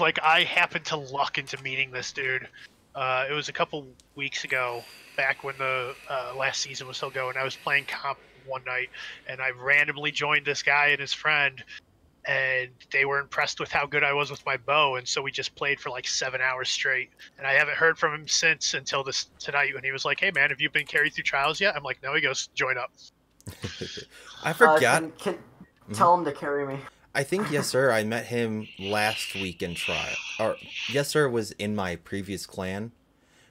like I happened to luck into meeting this dude. Uh, it was a couple weeks ago, back when the uh, last season was still going. I was playing comp one night, and I randomly joined this guy and his friend, and they were impressed with how good I was with my bow, and so we just played for like seven hours straight. And I haven't heard from him since until this tonight when he was like, "Hey man, have you been carried through trials yet?" I'm like, "No." He goes, "Join up." I Uh, forgot. can, can, Tell him to carry me. I think yes, sir. I met him last week in trial. Or yes, sir was in my previous clan.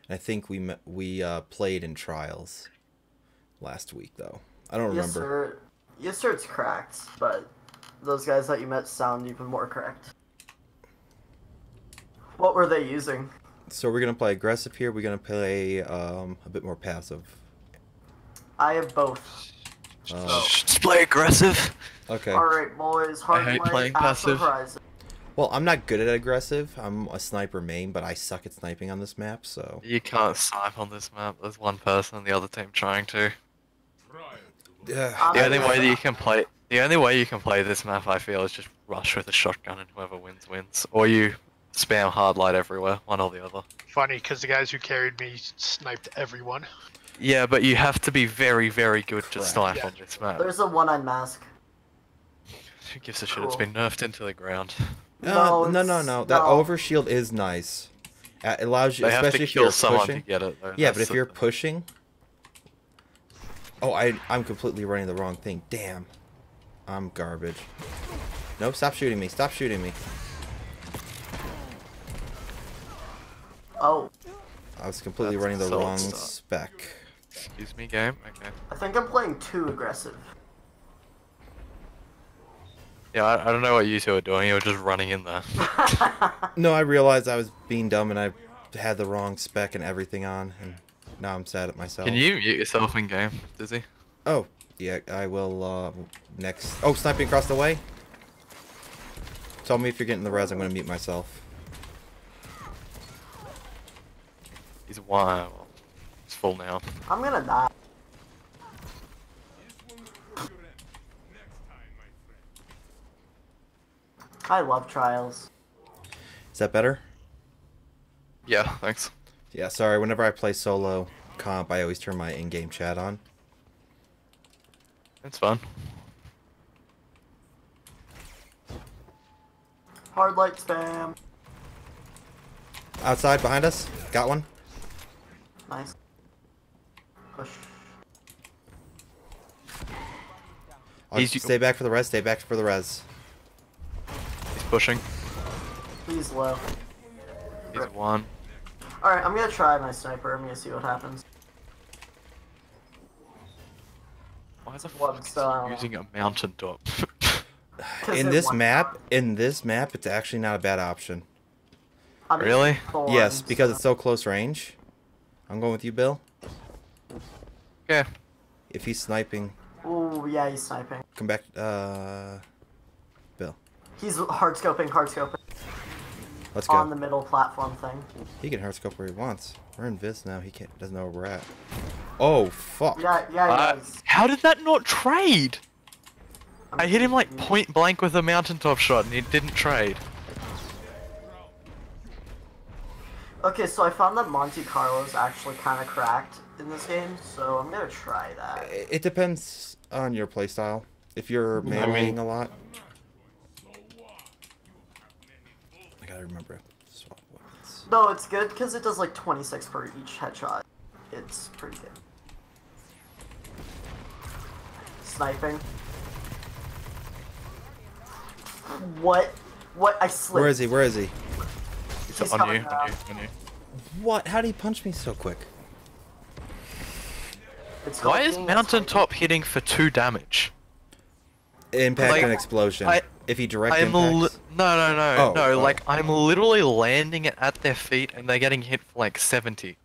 I think we met, we uh, played in trials last week though. I don't Yes, remember. sir. Yes, sir. It's cracked, but those guys that you met sound even more cracked. What were they using? So we're gonna play aggressive here. We're gonna play um, a bit more passive. I have both. Uh, Just play aggressive. okay. All right, boys. Hard hate playing passive. Horizon. Well, I'm not good at aggressive. I'm a sniper main, but I suck at sniping on this map. So You can't snipe on this map. There's one person on the other team trying to. yeah. The only way that you can play the only way you can play this map I feel is just rush with a shotgun and whoever wins wins. Or you spam hard light everywhere, one or the other. Funny, because the guys who carried me sniped everyone. Yeah, but you have to be very, very good to Correct. snipe on this map. There's a one-eyed mask. Who gives a shit? It's been nerfed into the ground. No, No, no, no, no. That no. overshield is nice. Uh, It allows you, They have especially to if kill you're someone pushing. to get it though. Yeah, That's but if the- you're pushing. Oh, I I'm completely running the wrong thing. Damn. I'm garbage. Nope, stop shooting me. Stop shooting me. Oh, I was completely That's running the wrong start. spec. Excuse me, game. Okay. I think I'm playing too aggressive. Yeah, I, I don't know what you two are doing. You were just running in there. No, I realized I was being dumb and I had the wrong spec and everything on, and now I'm sad at myself. Can you mute yourself in game, Dizzy? Oh, yeah, I will, uh, next. Oh, sniping across the way? Tell me if you're getting the res, I'm gonna mute myself. He's one. Well, it's full now. I'm gonna die. I love trials. Is that better? Yeah, thanks. Yeah, sorry, whenever I play solo comp, I always turn my in-game chat on. It's fun. Hard light spam. Outside, behind us. Got one. Nice. Push. He's- stay back for the res, stay back for the res. He's pushing. Please low. He's one. Alright, I'm gonna try my sniper. I'm gonna see what happens. Why is the What, fuck is so, uh, he using a mountain top? 'Cause In this won- map, in this map, it's actually not a bad option. I mean, Really? Yes, because it's so close range. I'm going with you, Bill. Okay. If he's sniping, Oh yeah, he's sniping. come back. Uh, Bill, He's hard scoping, hard scoping let's go. on the middle platform thing. He can hard scope where he wants. We're in Viz now. He can't. Doesn't know where we're at. Oh fuck! Yeah, yeah, he Uh, does. how did that not trade? I'm I hit him like point blank with a mountaintop shot and he didn't trade. Okay, so I found that Monte Carlo's actually kind of cracked in this game, so I'm gonna try that. It it depends on your playstyle. If you're mean- meleeing a lot, I gotta remember swap weapons. No, it's good because it does like 26 per each headshot. It's pretty good. Sniping. What? What? I slipped. Where is he? Where is he? He's on you, on you, on you. What? How did he punch me so quick? It's Why is being a mountaintop hitting for two damage? Impact Like, and explosion. I- if he direct I'm impacts. no no no Oh, no oh. like I'm literally landing it at their feet and they're getting hit for like 70.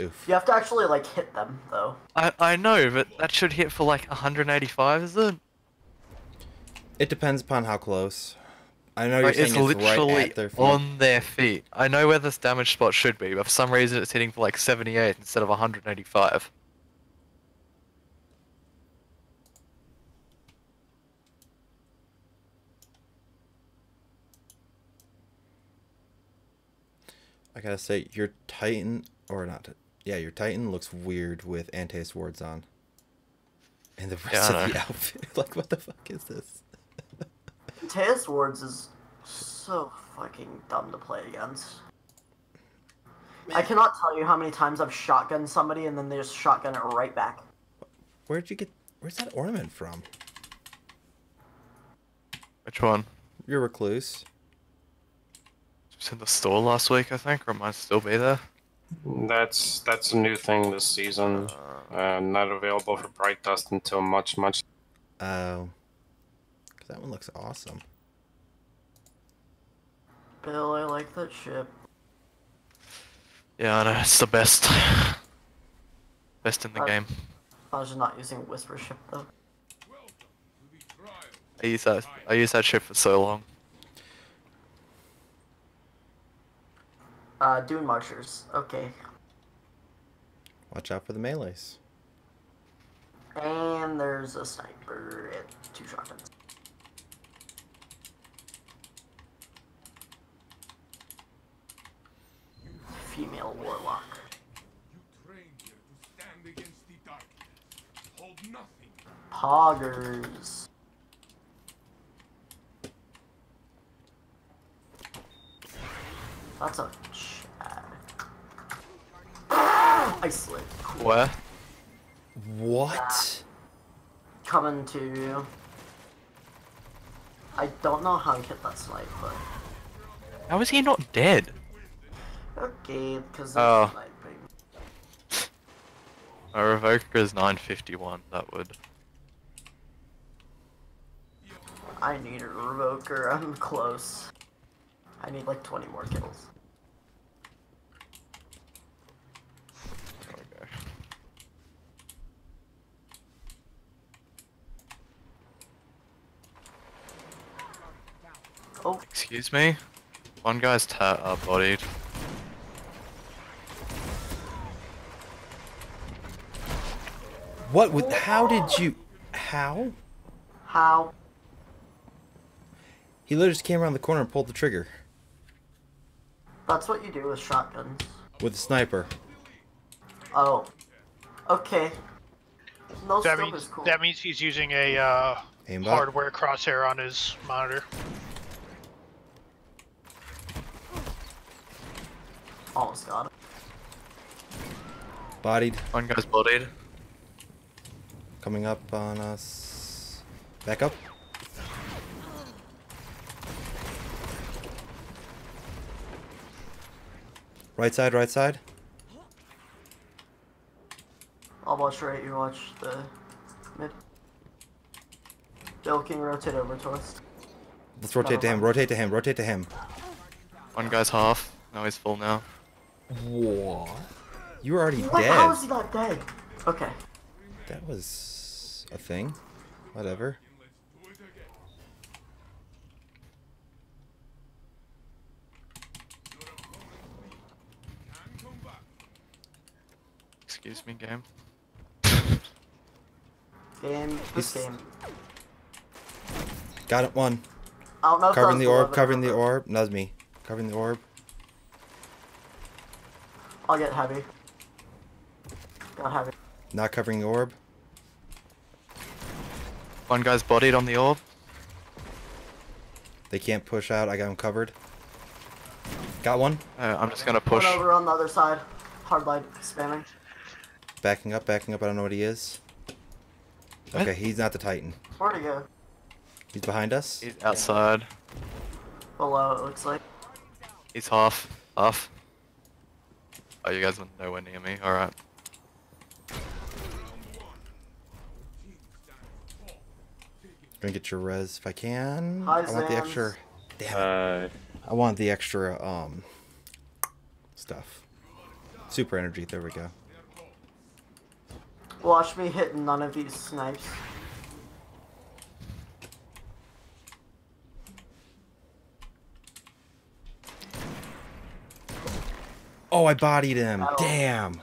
Oof. You have to actually like hit them though. I I know, but that should hit for like 185, is it? It depends upon how close. I know you're Like, saying it's it's, literally right at their feet. on their feet. I know where this damage spot should be, but for some reason it's hitting for like 78 instead of 185. I gotta say, your Titan, or not, yeah, your Titan looks weird with Antaeus wards on. And the rest Yeah, I of the outfit. like, what the fuck is this? Teus Wards is so fucking dumb to play against. I cannot tell you how many times I've shotgunned somebody and then they just shotgun it right back. Where'd you get, where's that ornament from? Which one? Your recluse. It was in the store last week, I think, or might still be there. That's that's a new thing this season. Uh, not available for Bright Dust until much much. Oh. 'Cause that one looks awesome. Bill, I like that ship. Yeah, I know, it's the best. Best in the Uh, game. I was just not using Whisper ship though. I use that I used that ship for so long. Uh, Dune Marchers. Okay. Watch out for the melees. And there's a sniper and two shotguns. Female warlock. You trained here to stand against the darkness. Hold nothing. Poggers. That's a Chad. I slid. Cool. Where? What? Coming to you. I don't know how I hit that snipe, but How is he not dead? okay, because Oh. sniping. A revoker is 951, that would. I need a revoker. I'm close. I need like 20 more kills. Oh, Excuse me? One guy's ta- uh, bodied. What would, how did you, how? how? He literally just came around the corner and pulled the trigger That's what you do with shotguns. with a sniper. Oh. Okay. No That means is cool. that means he's using a uh, Aimbot. hardware crosshair on his monitor. Almost got it. Bodied. One guy's bodied. Coming up on us. Back up. Right side, right side. I'll watch right, you watch the mid. Bill can rotate over to us. Let's rotate to him, rotate to him, rotate to him. One guy's half. Now he's full now. What? You were already What? dead. How is he not dead? Okay. That was a thing. Whatever. Excuse me, game. Game. This He's- game. Got it, one. I don't know Covering the orb, covering the orb. That me. Covering the orb. I'll get heavy. Got heavy. Not covering the orb. One guy's bodied on the orb. They can't push out. I got him covered. Got one. Uh, I'm just gonna push. One over on the other side. Hard light spamming. Backing up, backing up. I don't know what he is. What? Okay, he's not the Titan. Where'd he go? He's behind us. He's outside. Below, it looks like. He's half. Half. Oh, you guys are nowhere near me. Alright. Gonna get your res if I can. Hi, I want the extra. Damn it. Uh, I want the extra um stuff. Super energy. There we go. Watch me hit none of these snipes. Oh, I bodied him. Oh. Damn.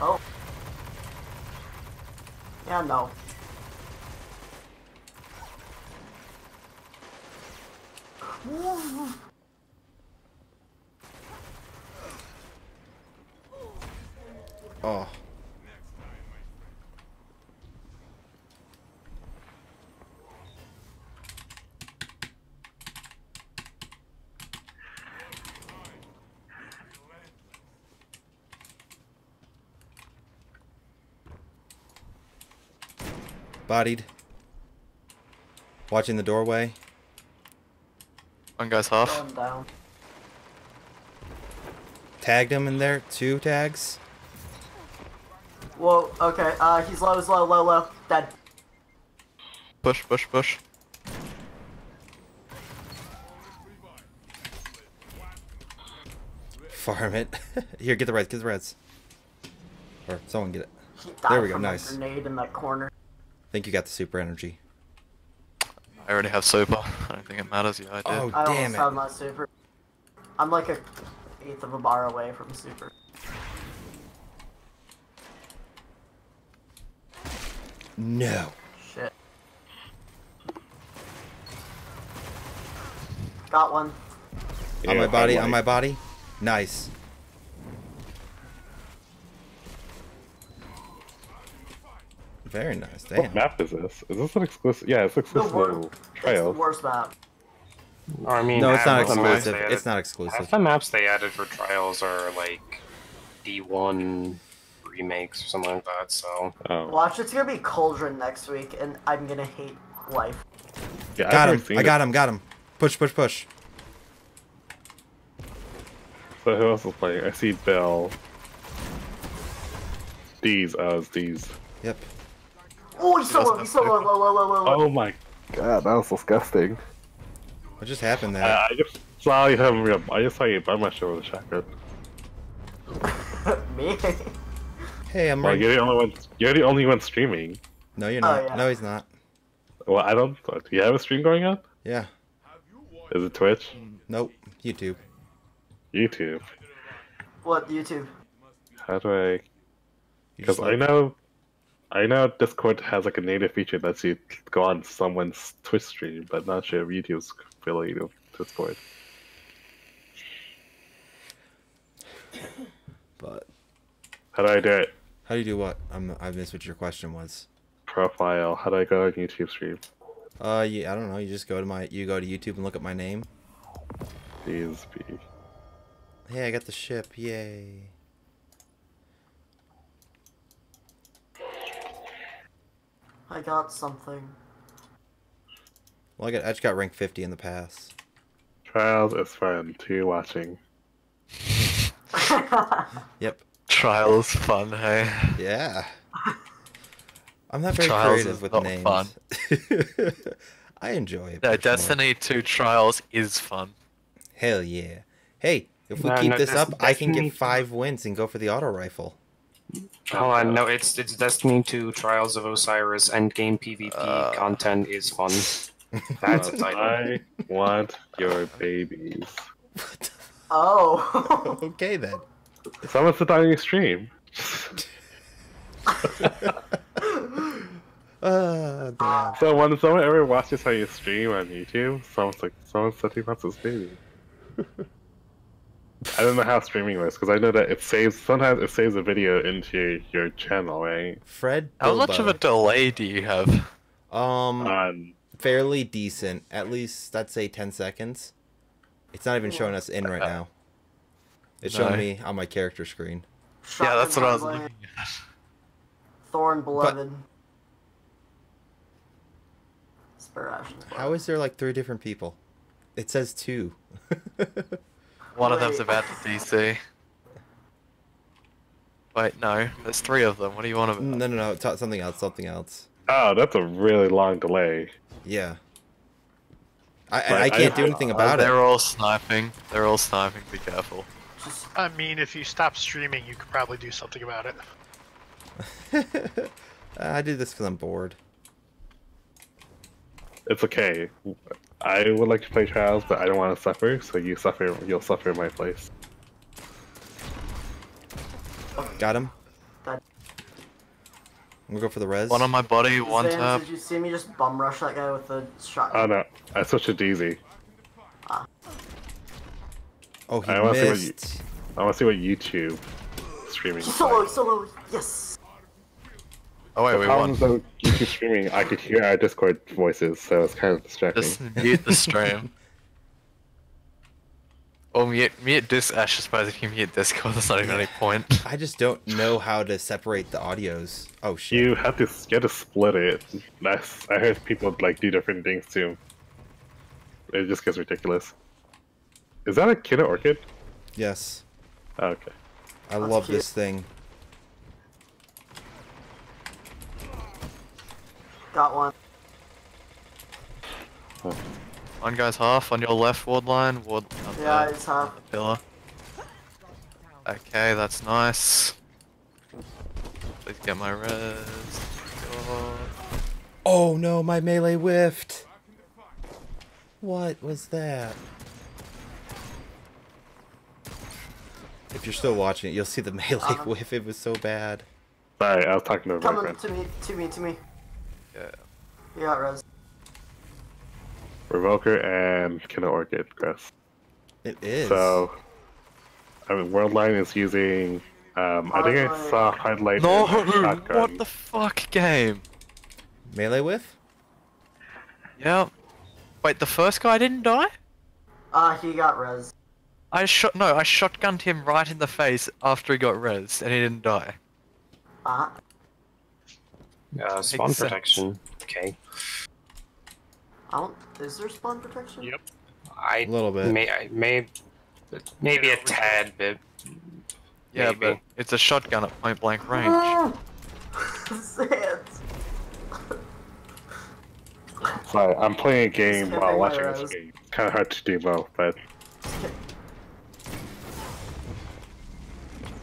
Oh. Yeah, no. Oh. Bodied. Watching the doorway. One guy's half. Going down. Tagged him in there. Two tags. Whoa, okay, uh, he's low, he's low, low, low. Dead. Push, push, push. Farm it. Here, get the reds. Get the reds. Or someone get it. There we go, nice. a grenade in that corner. I think you got the super energy. I already have super. I don't think it matters. Yeah, I did. Oh, I damn almost have it. my super. I'm like a eighth of a bar away from super. No. Shit. Got one. on my body, on my body. Nice. Very nice. Damn. What map is this? Is this an exclusive? Yeah, it's The exclusive wor- to It's the Trials. worst map. I mean, No, it's not of the maps exclusive. added- It's not Half exclusive. the maps they added for trials are like D1 remakes or something like that. So Oh, Watch, it's gonna be Cauldron next week, and I'm gonna hate life. yeah, Got I've him. never seen I it. got him. Got him. Push, push, push. So who else is playing? I see Bell. These, uh, it's these. Yep. Oh, he's so low, he's so low, low, low, low, low, low. Oh my god, that was disgusting. What just happened there? I, I just saw you having real. I just saw you by my show with a shotgun. Me? hey, I'm Well, right. you're the only one. You're the only one streaming. No, you're Oh, not. yeah. No, he's not. Well, I don't. Do you have a stream going on? Yeah. Is it Twitch? Nope. YouTube. YouTube? what, YouTube? How do I? You Because just I like- know, I know Discord has like a native feature that lets you go on someone's Twitch stream, but not sure if YouTube's affiliated with Discord. But How do I do it? how do you do what? I'm, I missed what your question was. Profile. How do I go on YouTube stream? Uh, yeah, I don't know. You just go to my, you go to YouTube and look at my name. Deezybe. Hey, I got the ship. Yay. I got something. Well, I got, I just got rank 50 in the pass. Trials is fun. Two watching. Yep. Trials fun, hey. Yeah. I'm not very Trials creative is with not names. fun. I enjoy it. No, personally. Destiny 2 Trials is fun. Hell yeah. Hey, if we No, keep no, this Des- up, I can Destiny- get five wins and go for the auto rifle. Oh, I know it's it's Destiny 2 Trials of Osiris Endgame PvP Uh. content is fun. That's a title. I want your babies. oh. okay then. Someone sit down your stream. Uh, damn. So when someone ever watches how you stream on YouTube, someone's like, someone's said he wants his baby. I don't know how streaming works because I know that it saves. Sometimes it saves a video into your channel, right? Fred. How much of a delay do you have? Um, On fairly decent. At least I'd say 10 seconds. It's not even showing us in right now. It's showing me on my character screen. Yeah, that's what I was Shotgun looking at. Thorn Beloved. Spare Ashen's blood. How is there like three different people? It says two. One of them's about to DC. Wait, no. There's three of them. What do you want about? no, no, no. T- something else. Something else. oh, that's a really long delay. Yeah. I, I, I can't I- do anything Uh, about they're it. all sniping. They're all sniping. Be careful. I mean, if you stop streaming, you could probably do something about it. I do this because I'm bored. It's okay. I would like to play trials, but I don't want to suffer. So you suffer. You'll suffer in my place. Got him. Got- I'm gonna go for the res. One on my body, one Zan, tap. did you see me just bum rush that guy with the shotgun? Oh no, I switched to DZ. Ah. Oh, he I wanna see what you- missed. I want to see what YouTube streaming is Solo, like. solo, yes. Oh wait, The we problem won. is though, YouTube streaming, I could hear our Discord voices, so it's kind of distracting. Just mute the stream. Or mute mute dis. I suppose if you mute Discord, there's not even any point. I just don't know how to separate the audios. Oh shit. You have to you have to split it. That's I heard people like do different things too. It just gets ridiculous. Is that a kid orchid? Yes. Oh, okay. I That's love cute. this thing. Got one. One guy's half on your left ward line. Ward. Yeah, the- it's half. on the pillar. Okay, that's nice. Please get my res. Oh no, my melee whiffed. What was that? If you're still watching it, you'll see the melee Uh-huh. whiff. It was so bad. Sorry, I was talking to my Coming friend. to me, to me, to me. Yeah. You got res. Revoker and Killer Orchid, Chris. It is. So, I mean, Worldline is using. Um, I think I saw highlight No, shotgun. what the fuck game? melee with? Yeah. Wait, the first guy didn't die? Ah, he got res. I shot no, I shotgunned him right in the face after he got res, and he didn't die. Ah, Uh, Uh, spawn Makes protection. Okay. I don't. Is there spawn protection? Yep. I A little bit. May, I may, maybe a tad bit. Yeah, Maybe. but it's a shotgun at point blank range. Sans. Sorry, I'm playing a game while kidding, watching Rose. this game. Kind of hard to do both, but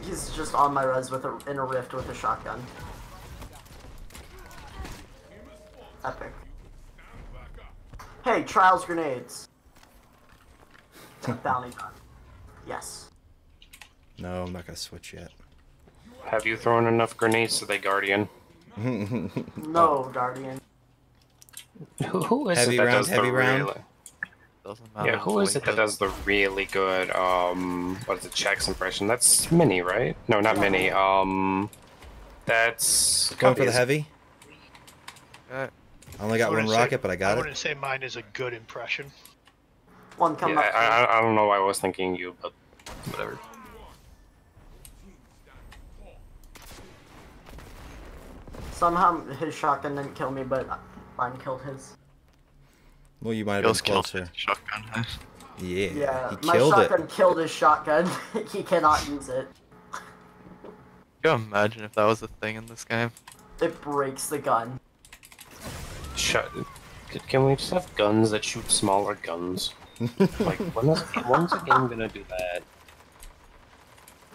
He's just on my res with a in a rift with a shotgun. Epic. Hey, trials grenades. Bounty gun. Yes. No, I'm not gonna switch yet. Have you thrown enough grenades to the Guardian? No, Guardian. Who, who is Heavy it that round, does heavy the round? really? Yeah, who is it that does the really good? Um, what is it? Checks impression. That's Mini, right? No, not Mini. Um, that's Going for the heavy. Okay. I only got I one wouldn't say- rocket, but I I got it. wouldn't say mine is a good impression. One Yeah, coming I, up. I, I don't know why I was thinking you, but whatever. Somehow his shotgun didn't kill me, but mine killed his. Well, you might have Kills been kills closer. shotgun. huh? Yeah, Yeah, he my killed shotgun it. killed his shotgun. he cannot use it. Can you imagine if that was a thing in this game? It breaks the gun. Shut. Can we just have guns that shoot smaller guns? like, when is, when's a game gonna do that?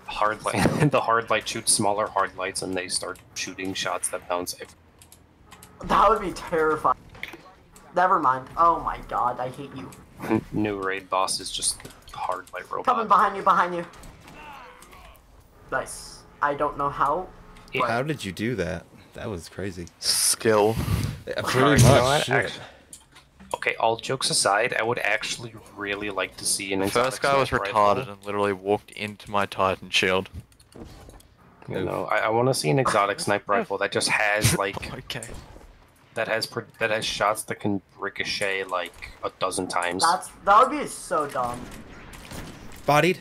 Hard light. the hard light shoots smaller hard lights, and they start shooting shots that bounce. That would be terrifying. Never mind. Oh my god, I hate you. New raid boss is just hard light robot. Coming behind you, behind you. Nice. I don't know how. but- How did you do that? That was crazy. Skill. Yeah, Alright, pretty you know much. what? shit. Okay, all jokes aside, I would actually really like to see an The first exotic guy was sniper retarded rifle. and literally walked into my Titan shield. You know, I, I want to see an exotic sniper rifle that just has like Okay. that has that has shots that can ricochet like a dozen times. That's that would be so dumb. Bodied.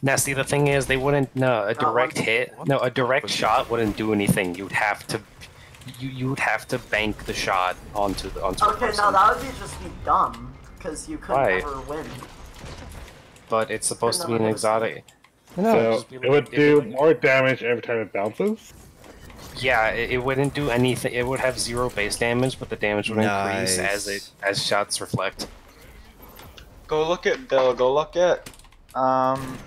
Now, see, the thing is, they wouldn't. No, a direct one- hit. No, a direct shot wouldn't do anything. You'd have to, you you'd have to bank the shot onto the onto Okay, now that would be just be dumb because you could Why? never win. But it's supposed to be an exotic. No, so just be it would be do like- more damage every time it bounces. Yeah, it, it wouldn't do anything. It would have zero base damage, but the damage would increase as it as shots reflect. Go look at Bill. Go look at um,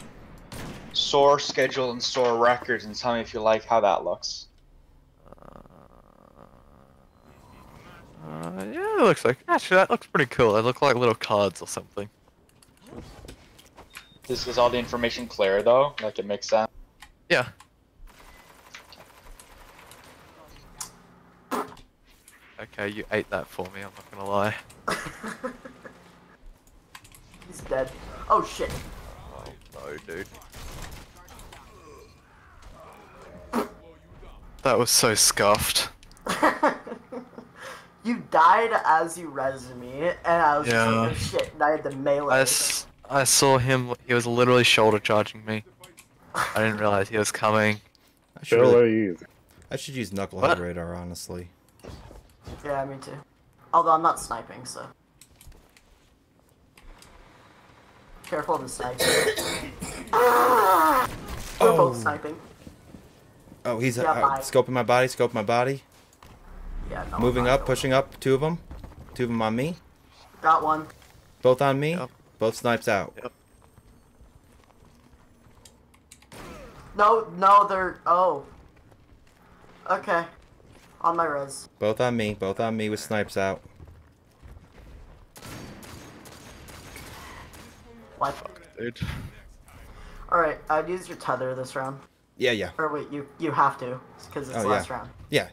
SOAR schedule and SOAR records and tell me if you like how that looks. Uh, yeah, it looks like actually that looks pretty cool. They look like little cards or something. This is all the information clear though. Like it makes sense. Yeah. Okay, you ate that for me. I'm not gonna lie. He's dead. Oh shit. Oh no, dude. That was so scuffed. you died as you res me, and I was Yeah. like, oh shit, and I had to melee. I, s- I saw him. He was literally shoulder charging me. I didn't realize he was coming. I should, Still really, very easy. I should use Knucklehead What? Radar, honestly. Yeah, me too. Although I'm not sniping, so. Careful of the sniper. We're both oh. sniping. Oh, he's Yeah, uh, scoping my body, scoping my body. Yeah, no. Moving up, pushing up. Two of them. Two of them on me. Got one. Both on me. Yep. Both snipes out. Yep. No, no, they're. Oh. Okay. On my res. Both on me. Both on me with snipes out. What? Dude. Alright, I'd use your tether this round. Yeah, yeah. Or wait, you you have to, because it's Oh, last yeah. round. Yeah.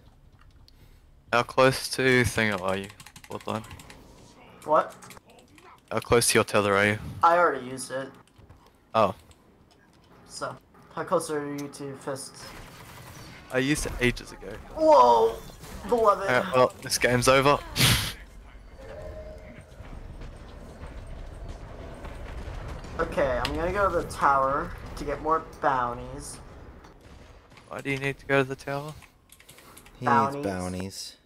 How close to Thinger are you, Bloodline? What? How close to your tether are you? I already used it. Oh. So, how close are you to fists? I used it ages ago. Whoa! Beloved. Alright, well, this game's over. Okay, I'm gonna go to the tower to get more bounties. Why do you need to go to the tower? He Bounties. needs bounties.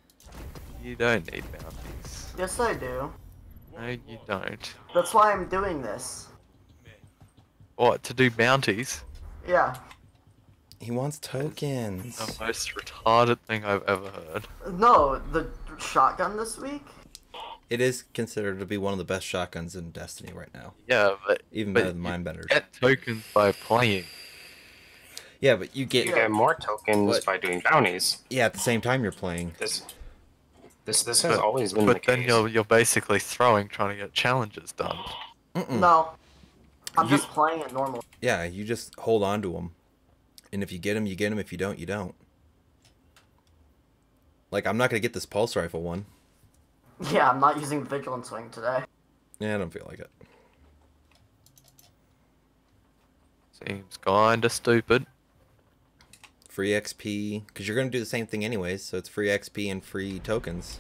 You don't need bounties. Yes, I do. No, you don't. That's why I'm doing this. What, to do bounties? Yeah. He wants tokens. The most retarded thing I've ever heard. No, the shotgun this week? It is considered to be one of the best shotguns in Destiny right now. Yeah, but Even But better than you Mindbenders. get tokens by playing. Yeah, but you get You get more tokens What? by doing bounties. yeah at the same time you're playing. This, this, this has But- always been the But then case. you're you're basically throwing, trying to get challenges done. Mm-mm. No. I'm You- just playing it normal. Yeah, you just hold on to them, and if you get them, you get them. If you don't, you don't. Like I'm not gonna get this pulse rifle one. Yeah, I'm not using Vigilance Wing today. Yeah, I don't feel like it. Seems kinda stupid. Free XP, because you're gonna do the same thing anyways. So it's free XP and free tokens.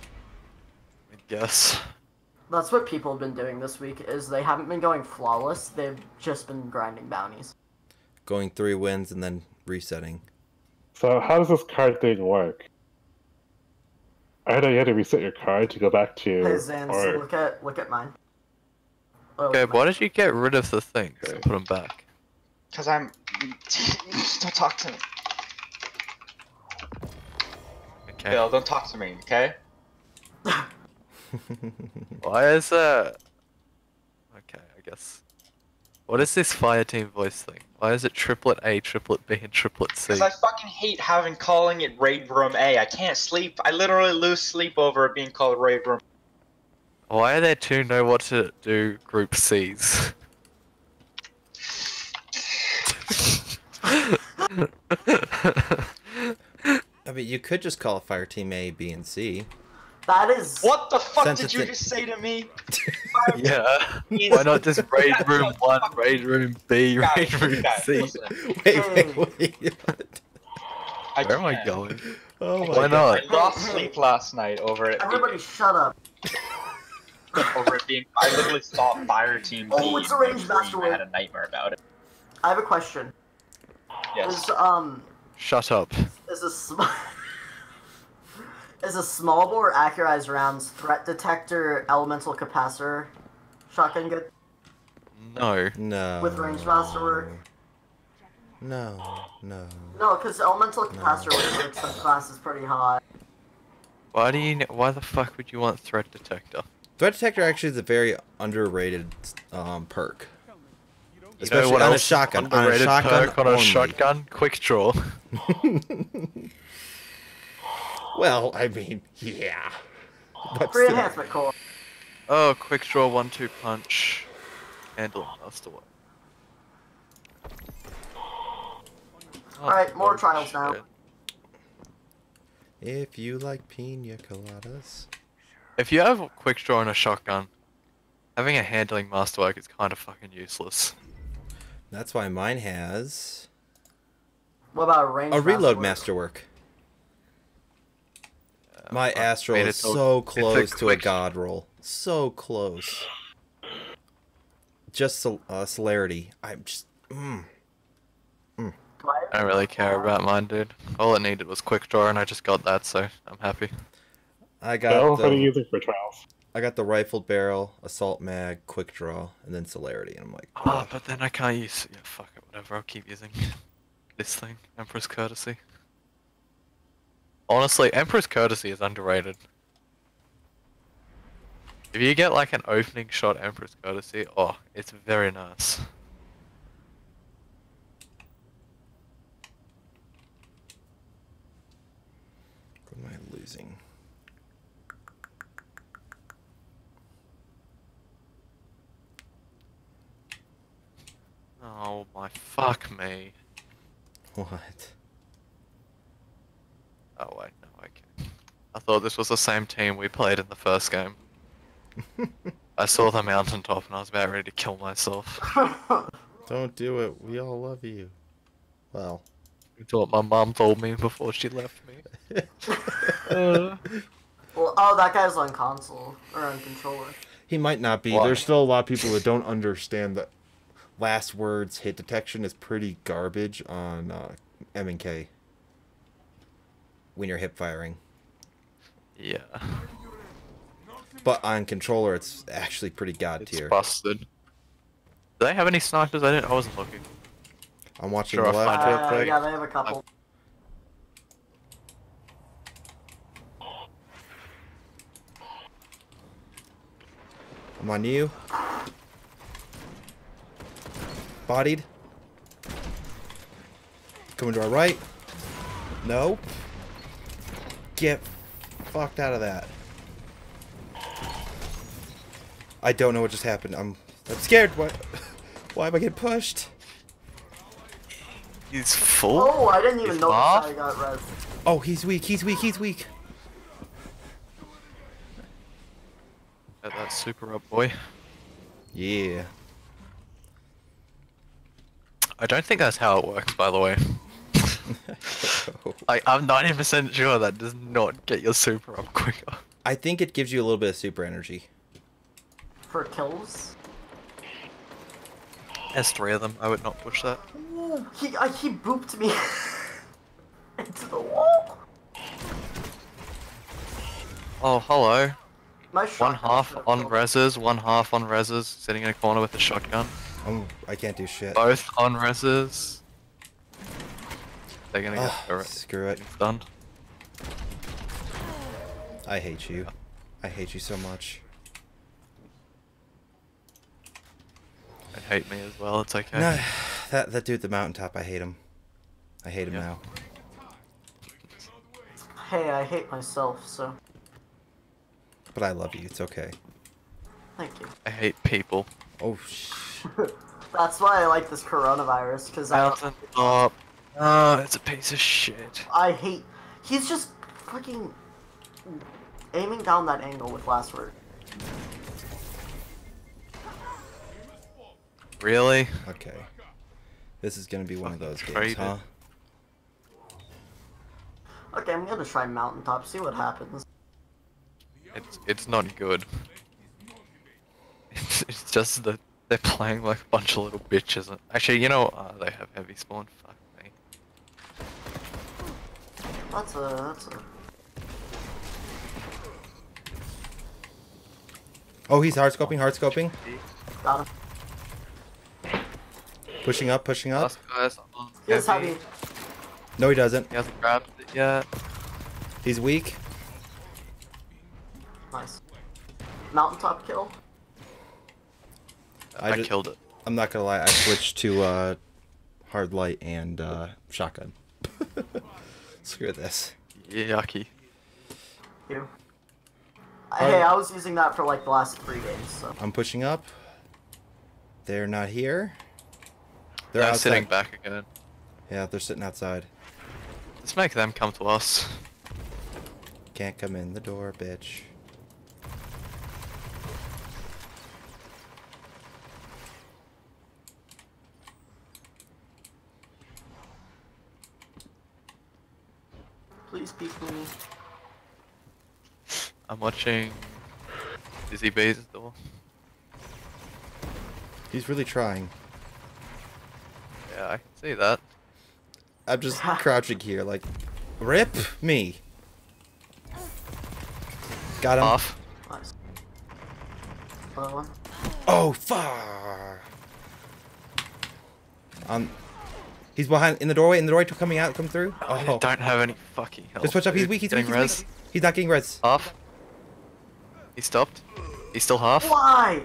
I guess. That's what people have been doing this week, is they haven't been going flawless, they've just been grinding bounties. Going three wins and then resetting. So how does this card thing work? I heard that you had to reset your card to go back to. Hey Zans, or, look at look at mine. Oh, Okay, my- why did you get rid of the things Okay. and put them back? Cause I'm. Don't talk to me, Okay. Bill. Don't talk to me, okay? Why is that? Okay, I guess. What is this fire team voice thing? Why is it triplet A, triplet B, and triplet C? Cause I fucking hate having calling it raid room A. I can't sleep. I literally lose sleep over it being called raid room. Why are there two know what to do group C's? I mean, you could just call it Fire Team A, B, and C. That is What the fuck Since did you just say to me? yeah. Why not just raid room one, raid room B, Guys, raid room guys, C? listen. wait, wait, wait. I Where am I going? oh my Why not? I lost sleep last night over it. everybody shut up. over it being. I literally saw Fire Team B. Oh, it's in a my ranged dream. master I had a nightmare about it. I have a question. Yes. Is um Shut up. Is a sm- is a small bore accurized rounds threat detector elemental capacitor shotgun good? No. No. With range master work? No, no. No, because elemental capacitor with like some classes pretty high. Why do you? Why the fuck would you want threat detector? Threat detector actually is a very underrated um, perk. You know what on a else is shotgun. On a shotgun perk on a shotgun. Quick draw. well, I mean, yeah. But Free still. enhancement core. Oh, quick draw, one two punch. Handling master one. Oh, Alright, more oh, trials now. If you like pina coladas. If you have quick draw and a shotgun, Having a handling masterwork is kind of fucking useless. That's why mine has What about a range? a reload masterwork? masterwork. My I astral mean, is it's a- so it's a close to a god roll. So close. Just cel- uh, celerity. I'm just. Mm. Do I don't really care about mine, dude. All it needed was quick draw, and I just got that, so I'm happy. I So got what are you the, using for trials? I got the rifled barrel, assault mag, quick draw, and then celerity. And I'm like, Oh, but then I can't use. Yeah, fuck it, whatever. I'll keep using this thing, Emperor's Courtesy. Honestly, Emperor's Courtesy is underrated. If you get like an opening shot Emperor's Courtesy, oh, it's very nice. what am I losing? Oh my fuck me. What? Oh wait, no, okay. I thought this was the same team we played in the first game. I saw the mountaintop and I was about ready to kill myself. Don't do it. We all love you. Well. It's what my mom told me before she left me. Uh, Well, oh, that guy's on console or on controller. He might not be. Why? There's still a lot of people that don't understand that last words hit detection is pretty garbage on uh, M and K when you're hip firing. yeah, But on controller, it's actually pretty god it's tier. busted. Do they have any snipers? I didn't. I wasn't looking. I'm watching Sure, the I'll left. Uh, quick. yeah, they have a couple. I'm on you. Bodied. Coming to our right. No. Get fucked out of that. I don't know what just happened. I'm I'm scared. Why why am I getting pushed? He's full. Oh, I didn't even know notice? I got res. Oh, he's weak. He's weak. He's weak. Get that super up, boy. Yeah. I don't think that's how it works, by the way. Like, I'm 90% sure that does not get your super up quicker. I think it gives you a little bit of super energy. For kills? There's three of them. I would not push that. Ooh, he, I, he booped me into the wall. Oh, hello. My One half on killed reses, one half on reses, sitting in a corner with a shotgun. I'm, I can't do shit. Both on reses. They're gonna get Ah, turret screw it. stunned. I hate you. I hate you so much. I hate me as well, it's okay. No, that that dude at the mountaintop, I hate him. I hate him Yeah. now. Hey, I hate myself, so But I love you. It's okay. thank you. I hate people. Oh, sh- That's why I like this coronavirus, because I, Mountain top. Uh, oh, it's a piece of shit. I hate. He's just fucking aiming down that angle with last word. Really? okay. This is gonna be one of those games, traded. huh? Okay, I'm gonna try mountaintop, see what happens. It's it's not good. It's, it's just that they're playing like a bunch of little bitches. Actually, you know, uh, they have heavy spawn. Fuck me. That's a that's a. Oh, he's hard scoping, hard scoping. Got him. Pushing up, pushing up. Last guy's on He is heavy. No, he doesn't. He hasn't grabbed it yet. He's weak. Nice. Mountaintop kill. I I, ju- killed it. I'm not gonna lie. I switched to uh, hard light and uh, shotgun. Screw this. Yucky. You. Hey, I was using that for like the last three days, so. I'm pushing up. They're not here. They're They're sitting back again. Yeah, they're sitting outside. Let's make them come to us. Can't come in the door, bitch. Please peek me. I'm watching Deezybe's door. He's really trying. Yeah, I can see that. I'm just crouching here, like, rip me. Got him. Off. Nice. Another one. Oh, far. Um, he's behind in the doorway. In the doorway, coming out, come through. I Oh, don't have any fucking help. just switch up. He's dude. weak. He's Getting weak. He's weak. He's not getting res. Half. He stopped. He's still half. Why?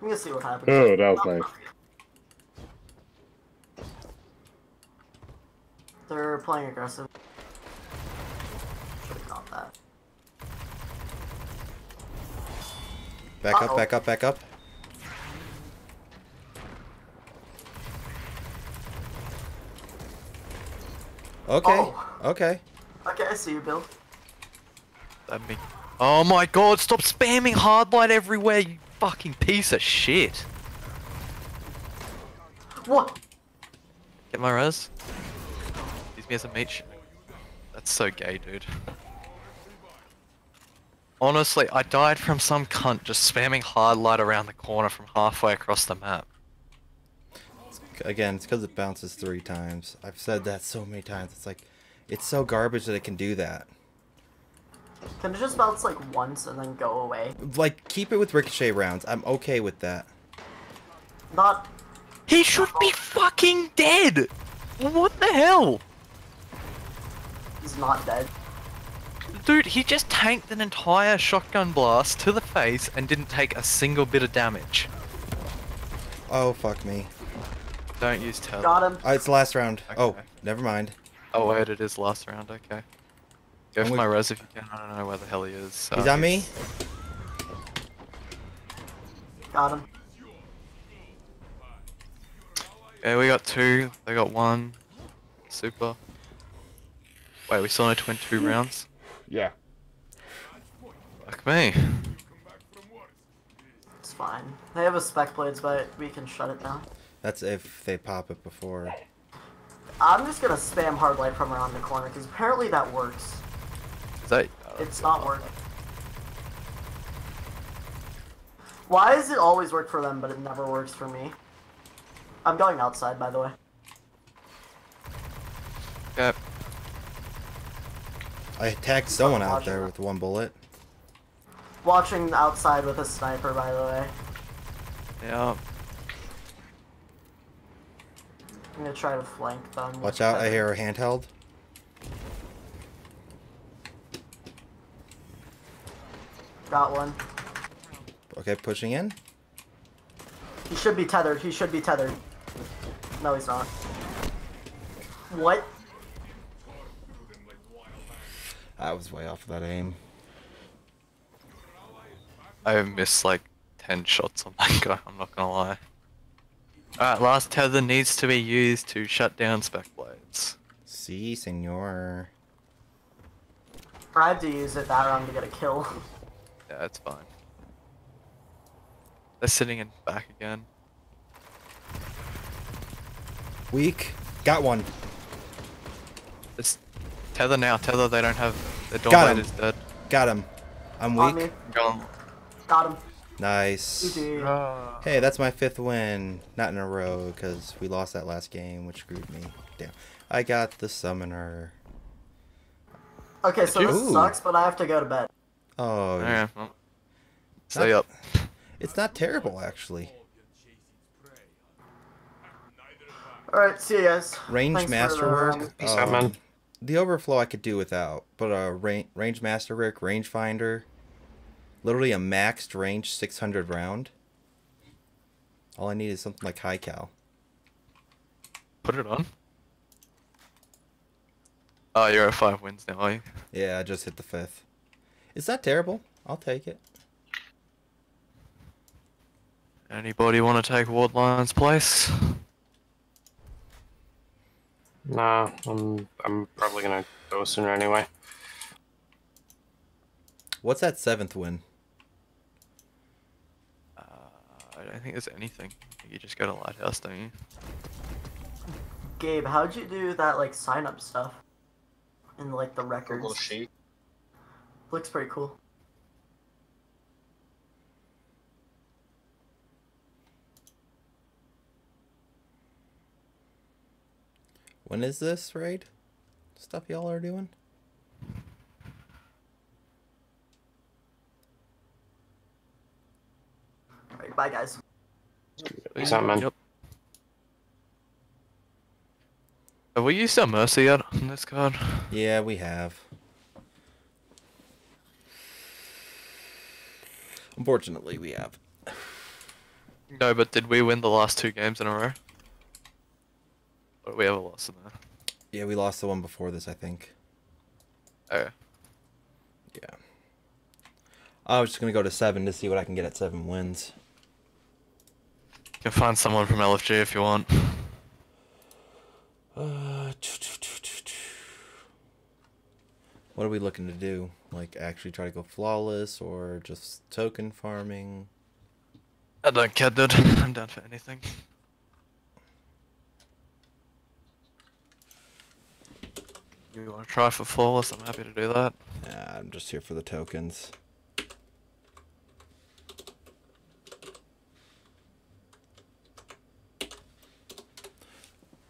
I'm gonna see what happens. Oh, that was nice. They're playing aggressive. Back up. Uh-oh. Back up. Back up. Okay. Oh. Okay. Okay, I see you, Bill. That me. Oh my god! Stop spamming hard light everywhere, you fucking piece of shit. What? Get my res. Use me as a meat. sh- That's so gay, dude. Honestly, I died from some cunt just spamming hard light around the corner from halfway across the map. Again, it's because it bounces three times. I've said that so many times. It's like, it's so garbage that it can do that. Can it just bounce like once and then go away? Like, keep it with ricochet rounds. I'm okay with that. Not. He should be fucking dead! What the hell? He's not dead. Dude, he just tanked an entire shotgun blast to the face and didn't take a single bit of damage. Oh, fuck me. Don't use tether. Got him. Oh, it's the last round. Oh, never mind. Oh wait, it is last round, okay. Go I'm for with- my res if you can, I don't know where the hell he is. He's Uh, on me. Got him. Okay, we got two, they got one. Super. Wait, we still need to win two rounds? Yeah. Fuck me. It's fine. They have a spec blades, but we can shut it down. That's if they pop it before. I'm just gonna spam hard light from around the corner because apparently that works. Is that... It's not working. Why does it always work for them, but it never works for me? I'm going outside, by the way. Yep. I tagged someone out there with one bullet. Watching outside with a sniper, by the way. Yeah. I'm gonna try to flank them. Watch out, I hear a handheld. Got one. Okay, pushing in. He should be tethered. He should be tethered. No, he's not. What? I was way off of that aim. I missed like 10 shots on that guy, I'm not gonna lie. Alright, last tether needs to be used to shut down spec blades. Si, senor. I had to use it that round to get a kill. Yeah, it's fine. They're sitting in back again. Weak. Got one. It's tether now, tether, they don't have The door Got him. is dead. Got him. I'm On weak. me. Go. Got him. Nice. GG. Hey, that's my fifth win. Not in a row, because we lost that last game, which screwed me. Damn. I got the summoner. Okay, so this Ooh. sucks, but I have to go to bed. Oh, Yeah. well. Stay up. it's not terrible, actually. Alright, see you guys. Range Thanks masterwork. Peace out, um, man. The overflow I could do without, but a range, range masterwork, rangefinder, literally a maxed range 600 round. All I need is something like high cal. Put it on. Oh, you're at five wins now, are you? Yeah, I just hit the fifth. Is that terrible. I'll take it. Anybody want to take Wardline's place? Nah, I'm I'm probably gonna go sooner anyway. What's that seventh win? Uh, I don't think it's anything. You just got a lot don't you? Gabe, how'd you do that like sign up stuff? In like the records. Google Sheet. Looks pretty cool. When is this raid? Stuff y'all are doing? Alright, bye guys. Peace out, man. Yep. Have we used our mercy yet on this card? Yeah, we have. Unfortunately, we have. No, but did we win the last two games in a row? Or did we ever lost in there? Yeah, we lost the one before this, I think. Oh, Yeah. I was just gonna go to seven to see what I can get at seven wins. you can find someone from LFG if you want. Uh, what are we looking to do? Like, actually try to go flawless or just token farming? I don't care, dude. I'm down for anything. You want to try for flawless? I'm happy to do that. Nah, I'm just here for the tokens.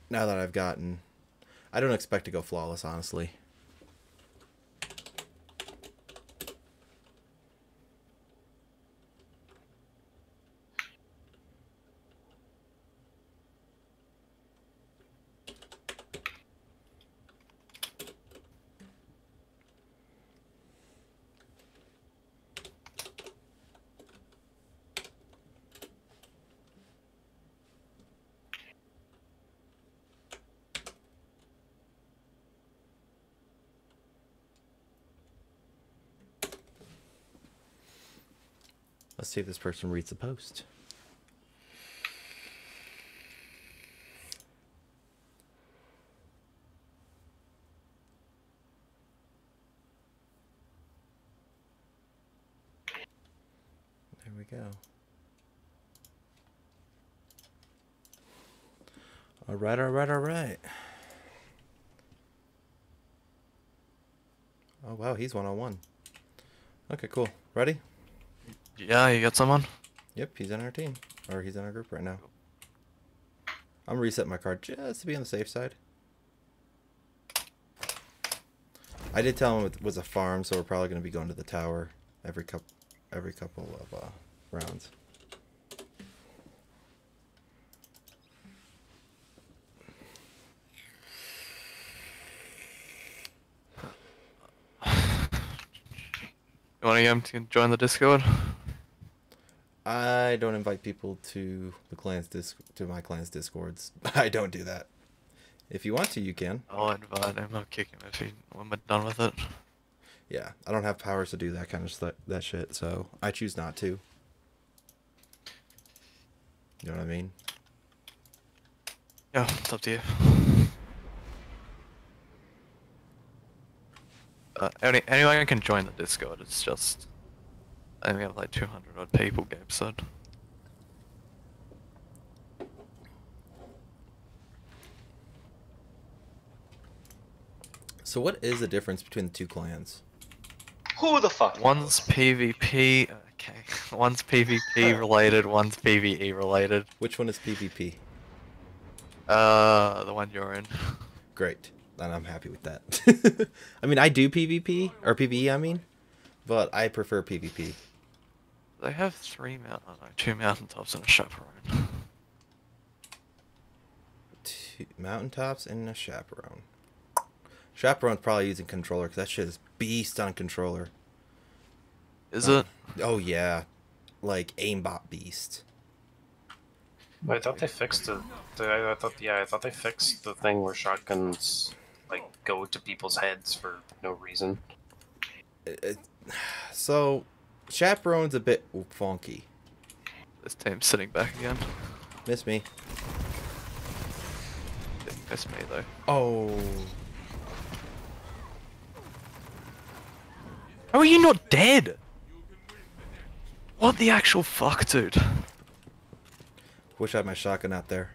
Now that I've gotten, I don't expect to go flawless, honestly. This person reads the post. There we go. All right, all right, all right. Oh wow, he's one on one. Okay, cool. Ready? Yeah, you got someone? Yep, he's in our team. Or he's in our group right now. I'm gonna reset my card just to be on the safe side. I did tell him it was a farm, so we're probably gonna be going to the tower every couple every couple of uh, rounds. You want to to join the Discord? I don't invite people to the clan's dis- to my clan's discords. I don't do that. If you want to, you can. I'll invite him. I'll kick him if he when we're done with it. Yeah, I don't have powers to do that kind of that shit, so I choose not to. You know what I mean? Yeah, it's up to you. Uh, any, anyone can join the Discord. It's just I think we have like 200 odd people game said. So what is the difference between the two clans? Who the fuck? One's PvP. Okay, one's PvP related. One's PvE related. Which one is PvP? Uh, the one you're in. Great. And I'm happy with that. I mean, I do PvP or PvE, I mean, but I prefer PvP. They have three mountain, oh no, two mountaintops and a chaperone. Two mountaintops and a chaperone. Chaperone's probably using controller because that shit is beast on controller. Is uh, it? Oh yeah, like aimbot beast. I thought they fixed the, the. I thought yeah, I thought they fixed the thing where shotguns like go to people's heads for no reason. It- it- so, chaperone's a bit funky. This team's sitting back again. Miss me. Didn't miss me though. Oh, How are you not dead? What the actual fuck, dude? Wish I had my shotgun out there.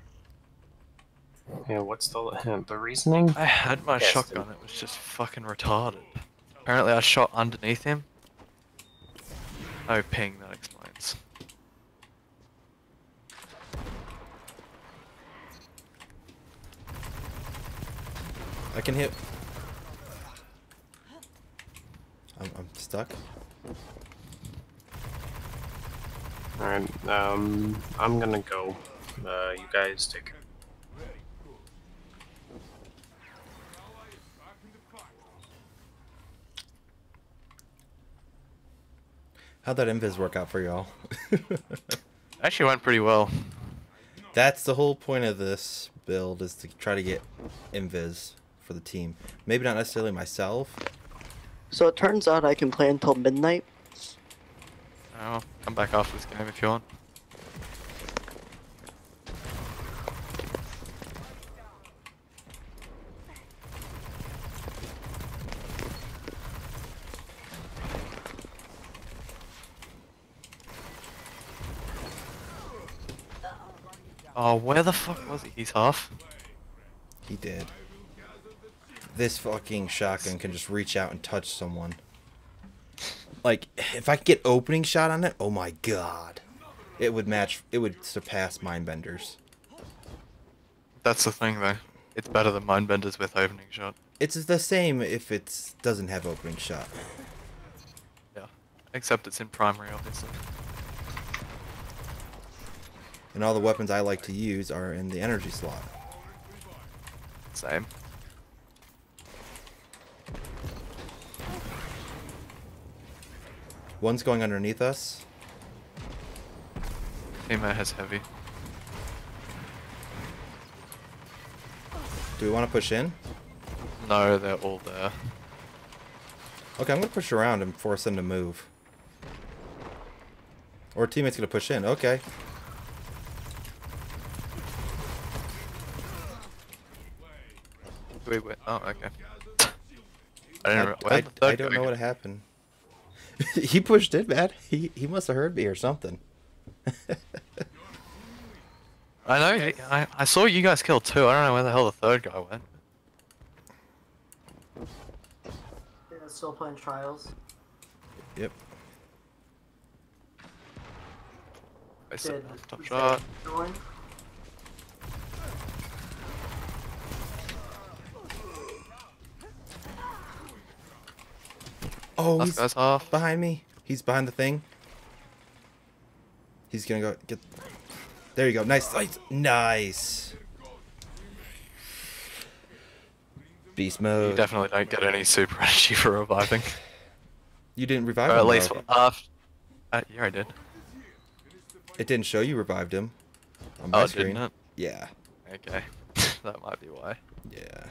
Yeah, what's the the reasoning? I had my Yes, shotgun, it was just fucking retarded. Apparently I shot underneath him. Oh, ping, that explains. I can hit. I'm, I'm stuck. Alright, um, I'm gonna go. Uh, you guys take care. How'd that invis work out for y'all? Actually went pretty well. That's the whole point of this build is to try to get invis for the team. Maybe not necessarily myself. So it turns out I can play until midnight. Oh, come back after this game if you want. Oh, where the fuck was he? He's half. He did. This fucking shotgun can just reach out and touch someone. Like, if I could get opening shot on it, oh my god. It would match, it would surpass Mindbenders. That's the thing though. It's better than Mindbenders with opening shot. It's the same if it doesn't have opening shot. Yeah. Except it's in primary, obviously. And all the weapons I like to use are in the energy slot. Same. One's going underneath us. Teammate has heavy. Do we want to push in? No, they're all there. Okay, I'm gonna push around and force them to move. Or teammate's gonna push in. Okay. Wait, wait. Oh, okay. I didn't. I, I, where did the I don't know what happened. he pushed in, man. He he must have heard me or something. I know. he- I I saw you guys kill two. I don't know where the hell the third guy went. Yeah, still playing trials. Yep. I said Did top shot. join? Oh, he's guy's half. behind me. He's behind the thing. He's gonna go get. There you go. Nice, nice, nice. Beast mode. You definitely don't get any super energy for reviving. You didn't revive or him. at least half. Uh, yeah, I did. It didn't show you revived him. On my Oh, screen. didn't it? Yeah. Okay. that might be why. Yeah.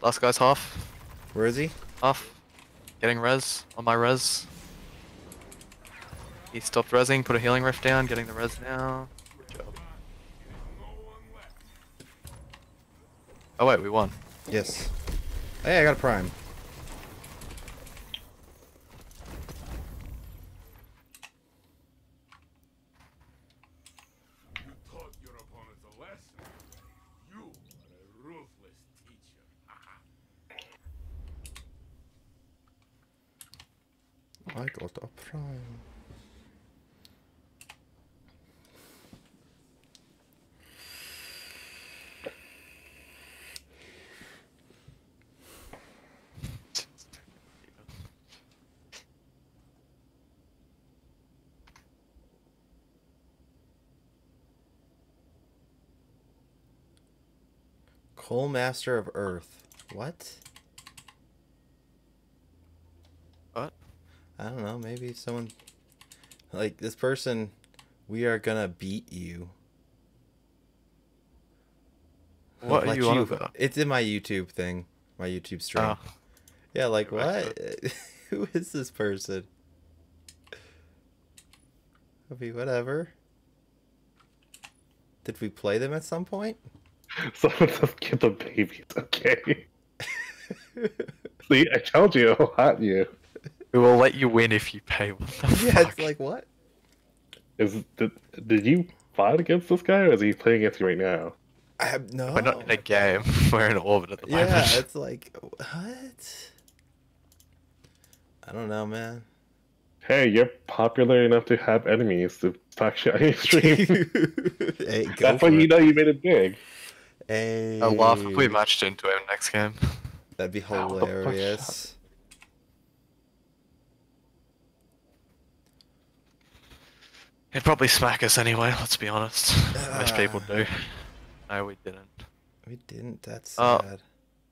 Last guy's half. Where is he? Half. Getting res on my res. He stopped resing, put a healing rift down, getting the res now. Good job. Oh wait, we won. Yes. Hey, I got a prime. You taught your opponent a lesson. You are a ruthless teacher. I got a prime. Master of Earth. What? What? I don't know. Maybe someone like this person. We are gonna beat you. What are Let you on about? It's in my YouTube thing, my YouTube stream. Oh. Yeah, like what? Who is this person? I mean, whatever. Did we play them at some point? Someone just get the babies, okay? See, I told you, I'll haunt you. We will let you win if you pay. What the yeah, fuck? it's like what? Is did, did you fight against this guy, or is he playing against you right now? I have no. We're not in a game. We're in orbit at the Yeah, moment. it's like what? I don't know, man. Hey, you're popular enough to have enemies to talk shit on your stream. hey, That's for when you know you made it big. Oh, hey, I'll laugh if we matched into him next game. That'd be what the fuck? hilarious. He'd probably smack us anyway, let's be honest. Ah. Most people do. No, we didn't. We didn't. That's Oh. sad.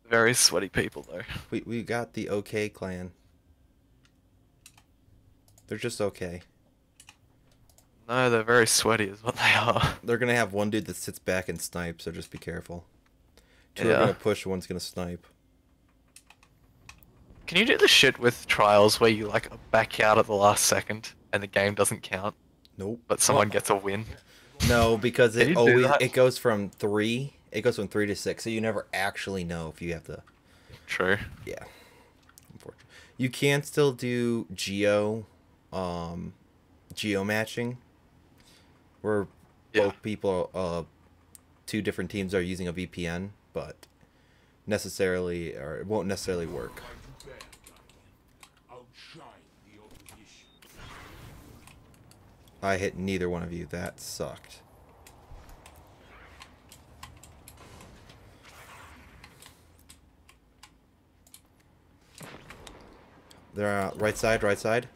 Very sweaty people, though. We we got the OK clan. They're just okay. No, they're very sweaty, is what they are. They're gonna have one dude that sits back and snipes, so just be careful. Two are gonna push, one's gonna snipe. Can you do the shit with trials where you like back out at the last second and the game doesn't count, Nope. but someone gets a win? No, because it always it goes from three. It goes from three to six, so you never actually know if you have to. True. Yeah. Unfortunately, you can still do geo, um, geo matching, where Yeah. both people, uh, two different teams are using a VPN, but necessarily or it won't necessarily work. Outshine the opposition. I hit neither one of you. That sucked. They're uh, right side, right side.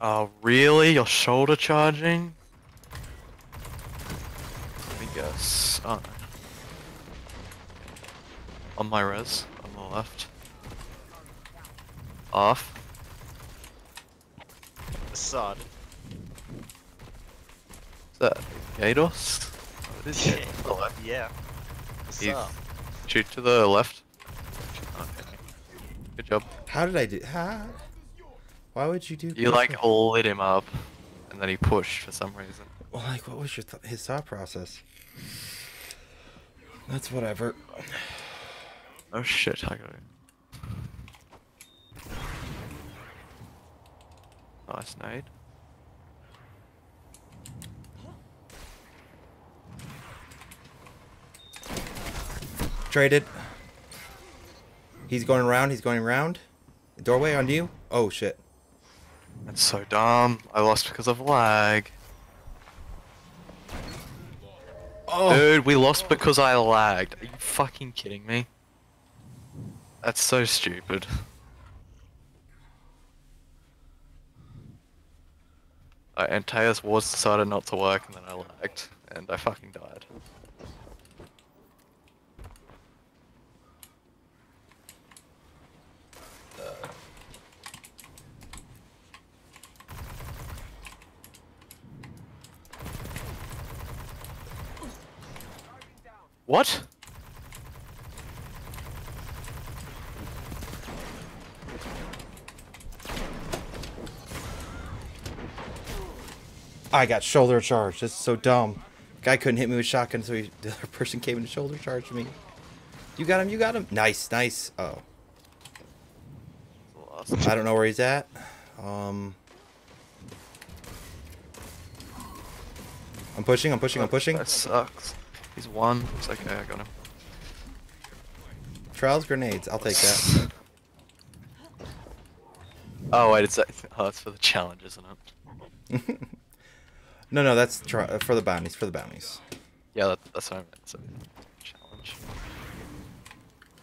Oh, really? You're shoulder charging? Let me guess. Oh. On my res, on the left. Off. Assad. Is that Gatos? What is it? On the. Yeah. What's He's- up? Shoot to the left. Okay. Good job. How did I do? How? Why would you do? You like lit him up, and then he pushed for some reason. Well, like, what was your th- his thought process? That's whatever. Oh shit, I got it. Nice nade. Traded. He's going around. He's going around. Doorway on you. Oh shit. That's so dumb. I lost because of lag. Oh. Dude, we lost because I lagged. Are you fucking kidding me? That's so stupid. Uh, and Tails Wars decided not to work and then I lagged. And I fucking died. What? I got shoulder charged. This is so dumb. Guy couldn't hit me with shotgun, so he, the other person came and shoulder charged me. You got him. You got him. Nice, nice. Oh, I don't know where he's at. Um, I'm pushing. I'm pushing. I'm pushing. That sucks. He's one. It's okay, I got him. Trials grenades. I'll take that. Oh wait, it's oh, it's for the challenge, isn't it? no, no, that's uh, for the bounties. For the bounties. Yeah, that, that's what I meant. So, challenge.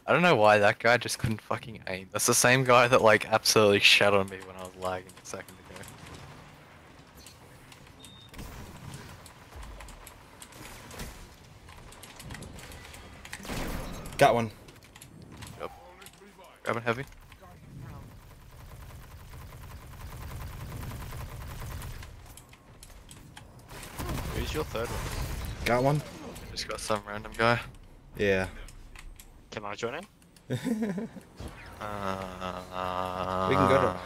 I don't know why that guy just couldn't fucking aim. That's the same guy that like absolutely shat on me when I was lagging a second ago. Got one. Yep. Grabbing heavy. Who's your third one? Got one. Just got some random guy. Yeah. Can I join in? Uh, We can go to-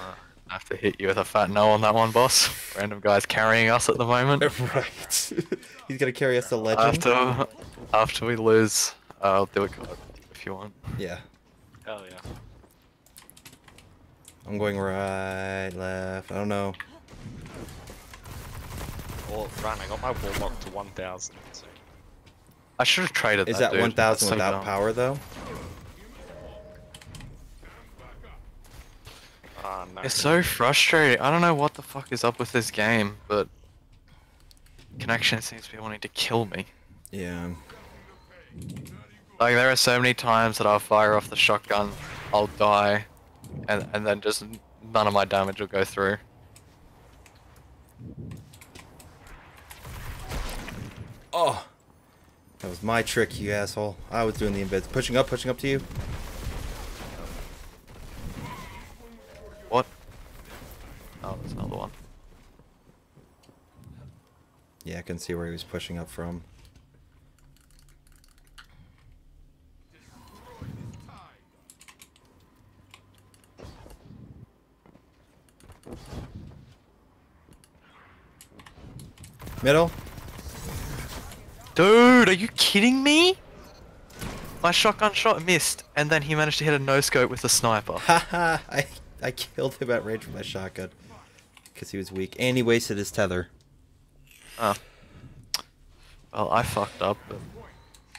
I have to to hit you with a fat no on that one, boss. Random guys carrying us at the moment. right. He's gonna carry us to legend. After after we lose, I'll do it God, if you want. Yeah. Hell yeah. I'm going right, left. I don't know. Well, Ryan, I got my warlock to 1,000. So. I should have traded Is that. that 1,000 That's so without dumb. power though? Ah, no. It's so frustrating. I don't know what the fuck is up with this game, but connection seems to be wanting to kill me. Yeah. Like there are so many times that I'll fire off the shotgun, I'll die, and and then just none of my damage will go through. Oh. That was my trick, you asshole. I was doing the embeds. Pushing up, pushing up to you. What? Oh, there's another one. Yeah, I can see where he was pushing up from. Middle. Dude, are you kidding me? My shotgun shot missed, and then he managed to hit a no scope with a sniper. Haha, I I killed him at range with my shotgun. Because he was weak. And he wasted his tether. Ah. Oh. Well, I fucked up, but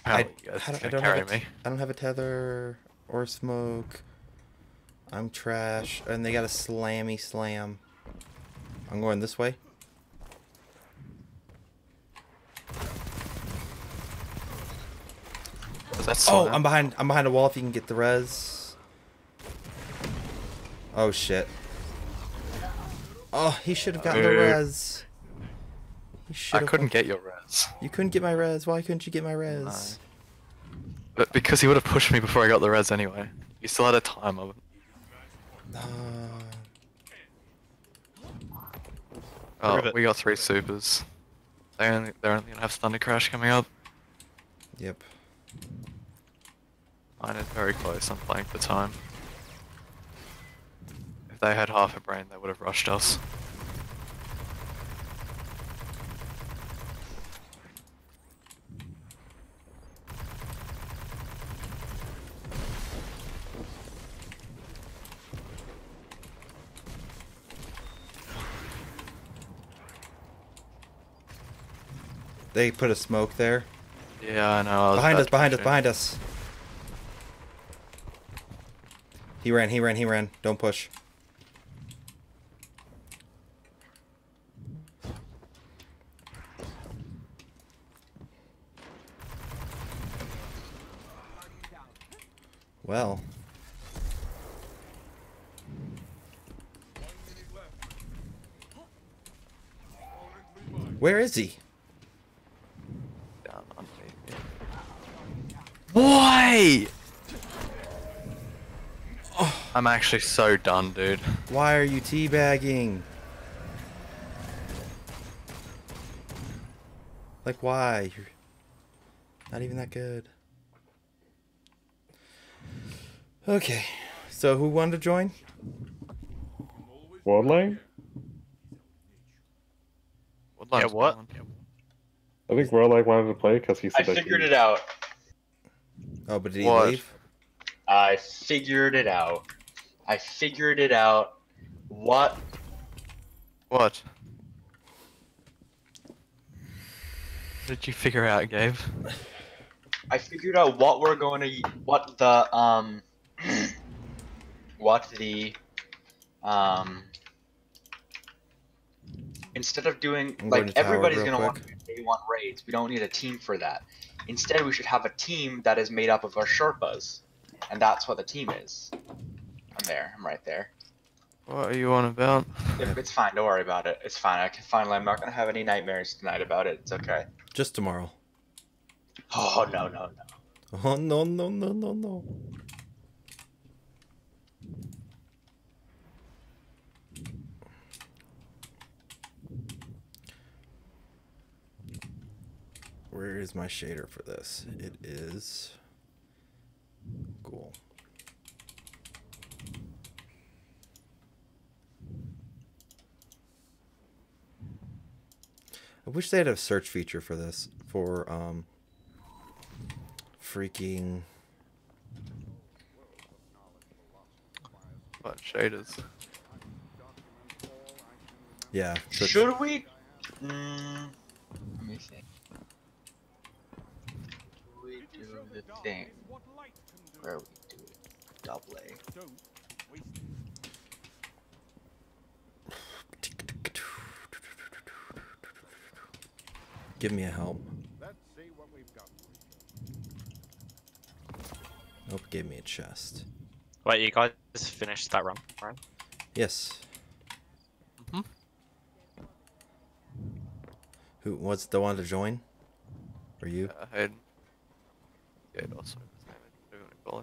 I, apparently you guys I, don't, I don't carry have a, me. I don't have a tether or smoke. I'm trash. And they got a slammy slam. I'm going this way. Was that Oh. I'm behind. I'm behind a wall. If you can get the res. Oh shit. Oh, he should have gotten the Uh, res. I couldn't get your res. You couldn't get my res. Why couldn't you get my res? But because he would have pushed me before I got the res anyway. You still had a time of it. Uh, Oh, Rivet. we got three supers. They only, they're only gonna have Thunder Crash coming up. yep. Mine is very close. I'm playing for time. If they had half a brain, they would have rushed us. They put a smoke there. Yeah, I know. I Behind us, behind us, behind us. He ran, he ran, he ran. Don't push. Well. Where is he? Down underneath. Why? I'm actually so done, dude. Why are you teabagging? Like, why? You're not even that good. Okay, so who wanted to join? World Line? Yeah, what? gone. I think World wanted to play because he I said that figured he- it out. Oh, but did he What? leave? I figured it out. I figured it out. What? What? What did you figure out, Gabe? I figured out what we're going to, what the um, what the um, instead of doing I'm going like to everybody's want quick. to do day one raids. We don't need a team for that. Instead, we should have a team that is made up of our Sherpas, and that's what the team is. I'm there. I'm right there. What are you on about? It- It's fine. Don't worry about it. It's fine. I can finally. I'm not gonna have any nightmares tonight about it. It's okay. Just tomorrow. Oh no no no. Oh, no, no, no, no, no. Where is my shader for this? It is cool. Wish they had a search feature for this for um freaking What shaders? yeah. search- Should we? Mm, let me think. Should we do the thing where we do double A? Give me a help. Nope, gave me a chest. Wait, you guys finished that run, right? Yes. Mhm. Who was the one to join? Or you? Yeah, Hayden. Yeah, also. his name is-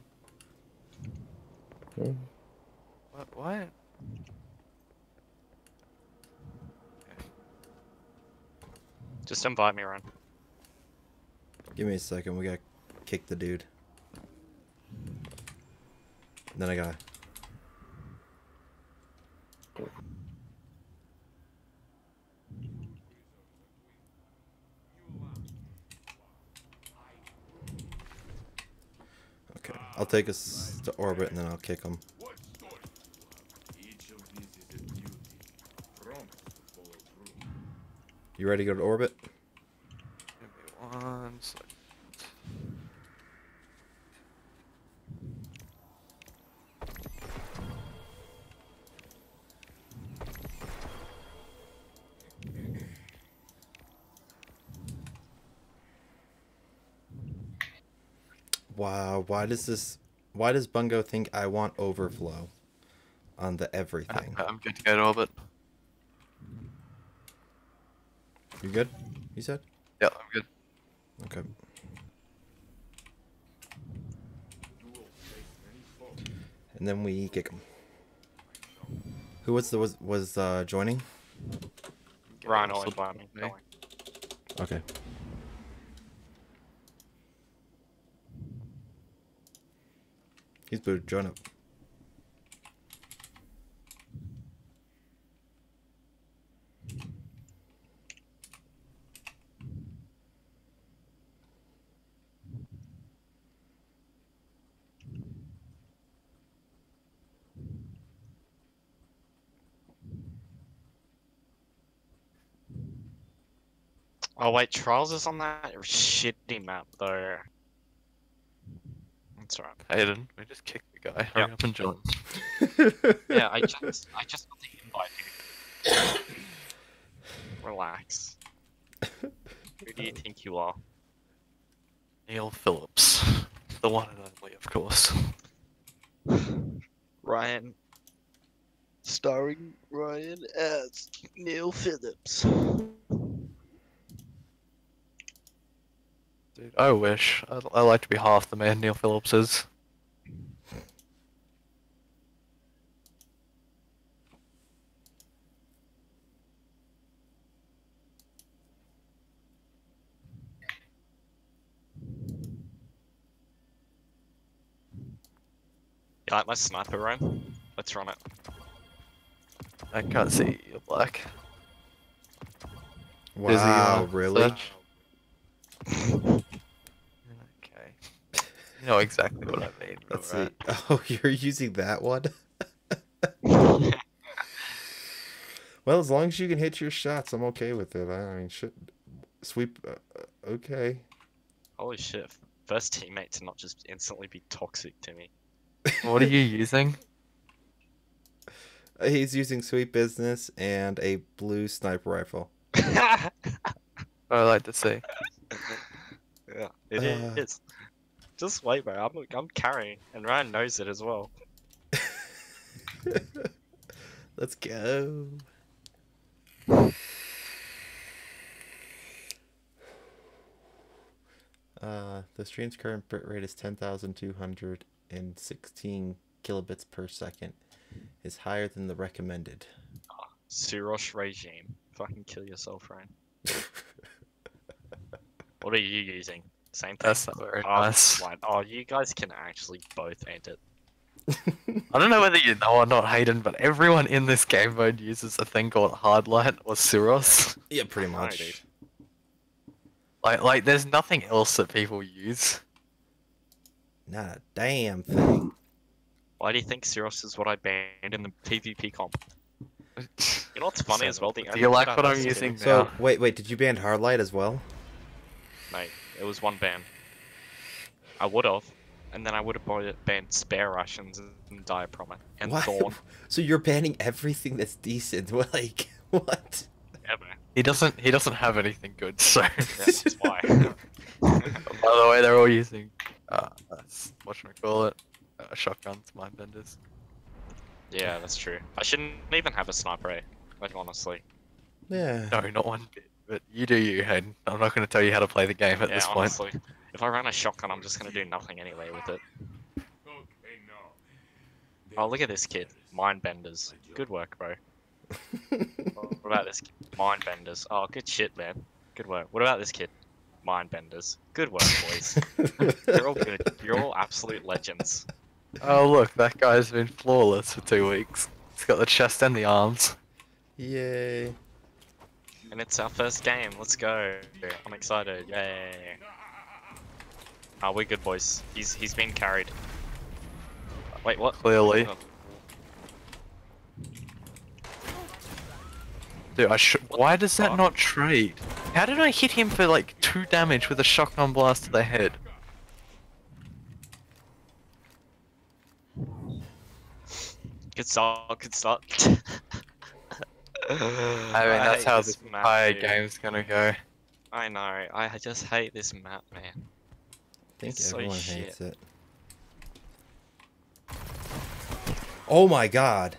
we're gonna. What? What? Just invite me around. Give me a second. We gotta kick the dude. Then I gotta. Okay, I'll take us to orbit and then I'll kick him. You ready to go to orbit? One second. Wow, why does this why does Bungo think I want overflow on the everything? I'm good to go to orbit. You good? You said? Yeah, I'm good. Okay. And then we kick him. Who was the was was uh joining? Ryan also will invite me. me. don't worry. Okay. He's booted. Join up. Oh wait, Trials is on that shitty map though. That's right. Hayden, we just kicked the guy. Hurry Yeah. up and join. Yeah, I just I just got the invite. dude. Relax. Who do you think you are? Neil Phillips. The one and only, of course. Ryan. Starring Ryan as Neil Phillips. Dude, I wish. I, I like to be half the man Neil Phillips is. You like my sniper run? Let's run it. I can't see you're black. Wow, Busy, uh, really? search. You know exactly what I mean. Let's alright? see. Oh, you're using that one? well, as long as you can hit your shots, I'm okay with it. I mean, shit. Sweep. Uh, uh, okay. Holy shit. First teammate to not just instantly be toxic to me. What are you using? Uh, He's using sweet business and a blue sniper rifle. I like to see. Yeah, it Uh. is. Just wait, bro. I'm, I'm carrying, and Ryan knows it as well. Let's go. Uh, the stream's current bitrate is 10,216 kilobits per second. Is higher than the recommended. Suros Regime. Fucking kill yourself, Ryan. what are you using? Same thing. That's not very Oh, nice. right. Oh, you guys can actually both end it. I don't know whether you know or not, Hayden, but everyone in this game mode uses a thing called Hardlight or Suros. Yeah, pretty I know, much. Like, like, there's nothing else that people use. Not a damn thing. Why do you think Suros is what I banned in the PvP comp? You know what's funny as well? The Do you like what I'm listed- using So wait, wait, did you ban Hardlight as well? Mate, it was one ban. I would have, and then I would have banned Spare Rations and Diapromet and Why? Thorn. So you're banning everything that's decent. Like what? Yeah, man. He doesn't. He doesn't have anything good. So. Yeah, that's why. By the way, they're all using. Uh, what should I call it? Uh, shotguns, mind benders. yeah, that's true. I shouldn't even have a sniper, eh? Like, honestly. Yeah. No, not one bit. But you do you, Hayden. I'm not going to tell you how to play the game at yeah, this point. honestly. If I run a shotgun, I'm just gonna do nothing anyway with it. Oh, look at this kid. Mind benders. Good work, bro. what about this kid? Mind benders. Oh, good shit, man. Good work. What about this kid? Mind benders. Good work, boys. You're all good. You're all absolute legends. Oh look, that guy's been flawless for two weeks. He's got the chest and the arms. Yay. And it's our first game. Let's go. I'm excited. Yay. Oh, we're good, boys. He's he's been carried. Wait, what? Clearly. Oh, Dude, I should. Why does that fuck? not trade? How did I hit him for like two damage with a shotgun blast to the head? Good start. Good start. I mean, that's hate how this this map, entire dude. game's gonna go. I know. I just hate this map, man. I think It's so everyone shit. hates it. Oh my god.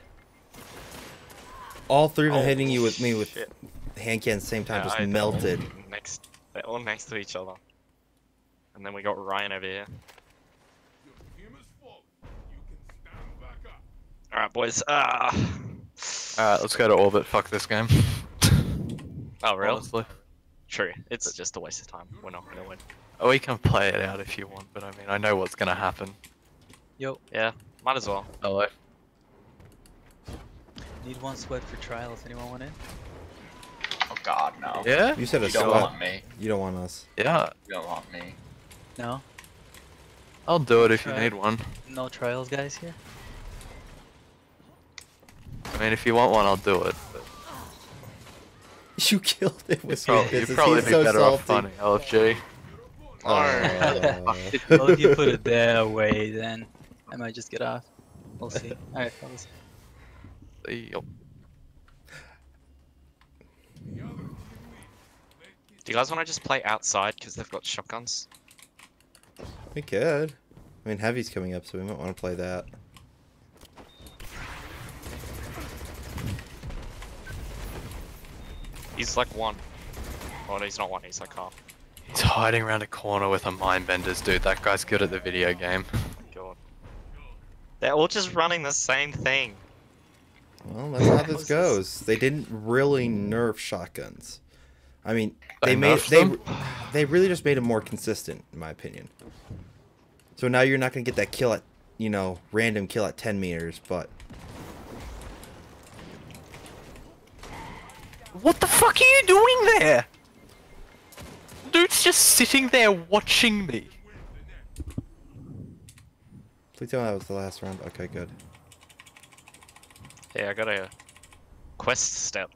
All three of them Oh, hitting you with me with shit. hand cannon at the same time Yeah, just I melted. Next, they're all next to each other. And then we got Ryan over here. Your team is full. You can stand back up. All right, boys. Ah. Alright, let's go to orbit. Fuck this game. Oh, really? Honestly. True. It's just a waste of time. We're not gonna win. Oh, we can play it out if you want, but I mean, I know what's gonna happen. Yeah, might as well. Hello. Need one sweat for trials. Anyone want in? Oh God, no. Yeah? You said a You don't sweat. want me. You don't want us. Yeah. You don't want me. No? I'll do it if you need one. No trials guys here? I mean, if you want one, I'll do it. But You killed it with you'd your probably, you'd probably He's be so better salty. off finding LFG. Oh. well, if you put it their way, then I might just get off. We'll see. Alright, fellas. Yup. Do you guys want to just play outside because they've got shotguns? we could. I mean, Heavy's coming up, so we might want to play that. He's like one. Oh, no, he's not one. He's like half. He's hiding around a corner with a mind benders, dude. That guy's good at the video game. God. They're all just running the same thing. Well, that's how How's this this? goes. They didn't really nerf shotguns. I mean, They they made they them? they really just made them more consistent, in my opinion. So now you're not gonna get that kill at you know random kill at 10 meters, but What the fuck are you doing there? Dude's just sitting there watching me. please tell me that was the last round. Okay, good. Yeah, I got a quest step,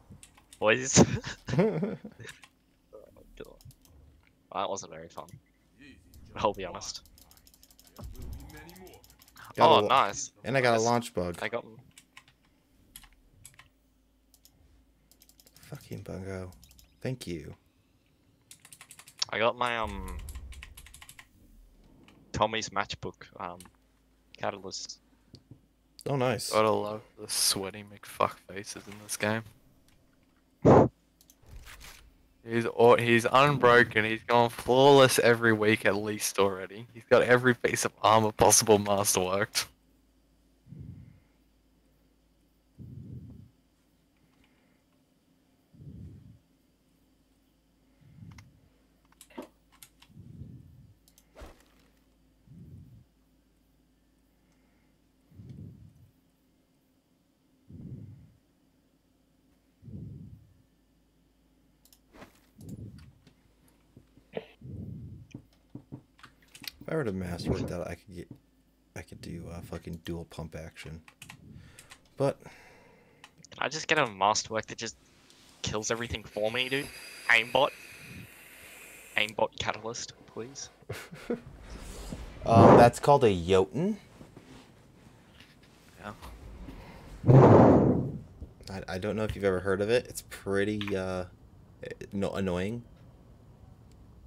boys. God. that wasn't very fun. I'll be honest. Got oh, nice. And I got a launch bug. I got. Fucking bungo. Thank you. I got my um. Tommy's matchbook um, catalyst. Oh, nice. Gotta love the sweaty McFuck faces in this game. He's or he's unbroken. He's gone flawless every week at least already. He's got every piece of armor possible masterworked. I were to master that, I could get, I could do uh, fucking dual pump action. But Can I just get a masterwork that just kills everything for me, dude? Aimbot. Aimbot catalyst, please. um, that's called a Jotun. Yeah. I, I don't know if you've ever heard of it. It's pretty uh, eh, no, annoying.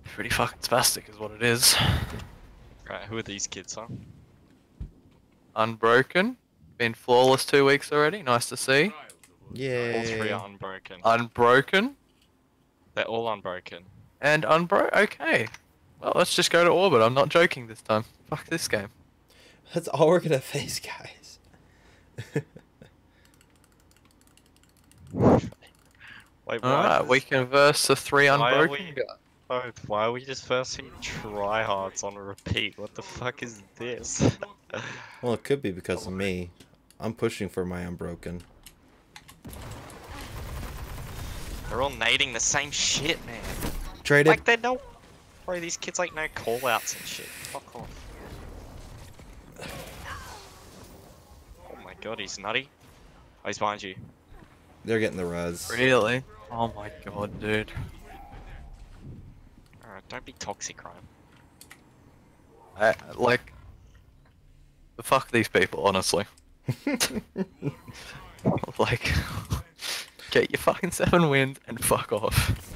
Pretty fucking spastic is what it is. Right, who are these kids, huh? Unbroken. Been flawless two weeks already. Nice to see. Yeah. All three are unbroken. Unbroken They're all unbroken. and unbro. Okay. Well, let's just go to orbit. I'm not joking this time. Fuck this game. That's all we're gonna face, guys. Wait, why? Alright, we this- can verse the three Why are unbroken we- guys. Both. Why are we just versing tryhards on repeat? What the fuck is this? Well, it could be because of me. I'm pushing for my unbroken. They're all nading the same shit, man. Traded. Like they're no. Bro, these kids like no call outs and shit. Fuck off. Oh my god, he's nutty. Oh, he's behind you. They're getting the res. Really? Oh my god, dude. Alright, don't be toxic, Ryan. I, like, fuck these people, honestly. like, get your fucking seven wins and fuck off.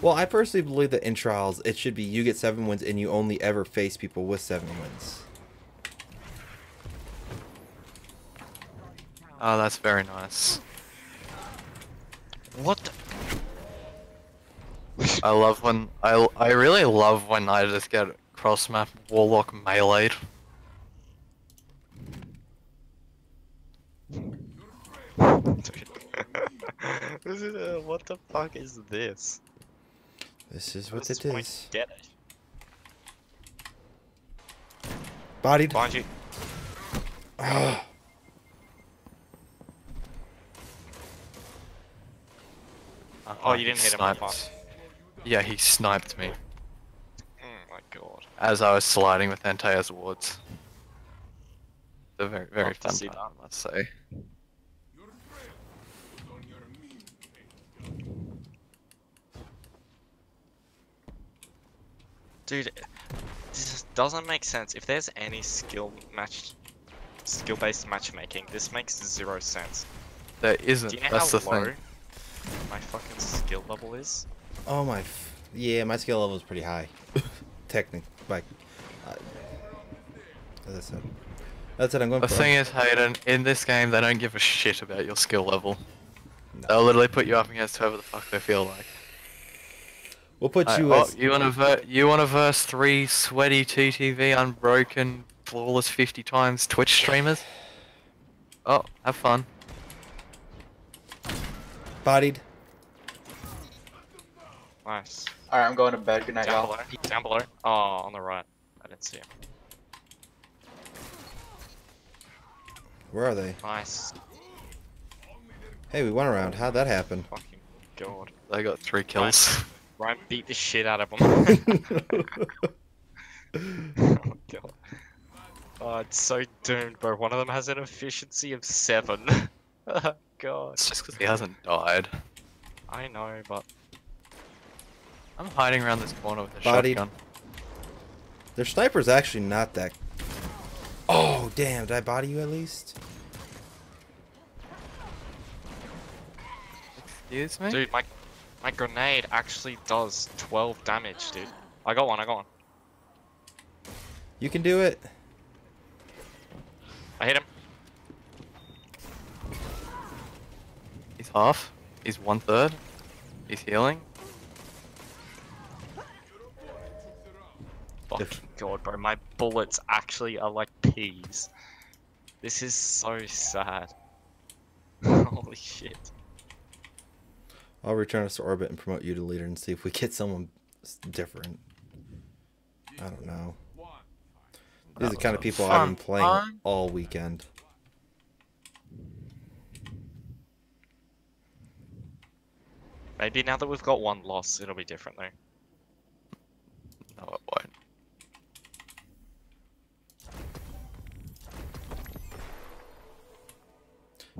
Well, I personally believe that in trials, it should be you get seven wins and you only ever face people with seven wins. Oh, that's very nice. What the? I love when I I really love when I just get cross map warlock meleeed. this is, uh, what the fuck is this? This is what What's it the point? is. Get it. Bodied. Behind you. Ah. Oh, you didn't hit him on sniped. fire. Yeah, he sniped me Oh my god. as I was sliding with Antaeus wards. A very very Love fun see time, that. I must say. Dude, this doesn't make sense. If there's any skill match, skill-based matchmaking, this makes zero sense. There Do isn't. you know That's how the low thing. my fucking skill level is? Oh my. F- yeah, my skill level is pretty high. Technic, like. Uh, as I said. That's it. I'm going. The for- thing is, Hayden, in this game, they don't give a shit about your skill level. They'll literally put you up against whoever the fuck they feel like. We'll put Like, you oh, as. you want to ver- you want to verse three sweaty TTV unbroken flawless 50 times Twitch streamers? Oh, have fun. Bodied. Nice. Alright, I'm going to bed. Good night, Down y'all. below. Down below. Oh, on the right. I didn't see him. Where are they? Nice. Hey, we went around. How'd that happen? Fucking god. They got three kills. Ryan beat the shit out of him. oh god. Oh, it's so doomed, bro. One of them has an efficiency of seven. oh god. It's just because he hasn't died. I know, but I'm hiding around this corner with a Bodied. shotgun. Their sniper's actually not that. Oh damn! Did I body you at least? Excuse me? dude, my my grenade actually does 12 damage, dude. I got one. I got one. You can do it. I hit him. He's half. He's one third. He's healing. Fucking god, bro. My bullets actually are like peas. This is so sad. Holy shit. I'll return us to orbit and promote you to leader and see if we get someone different. I don't know. These are the kind of people I've been playing time. all weekend. Maybe now that we've got one loss, it'll be different though. No, it won't.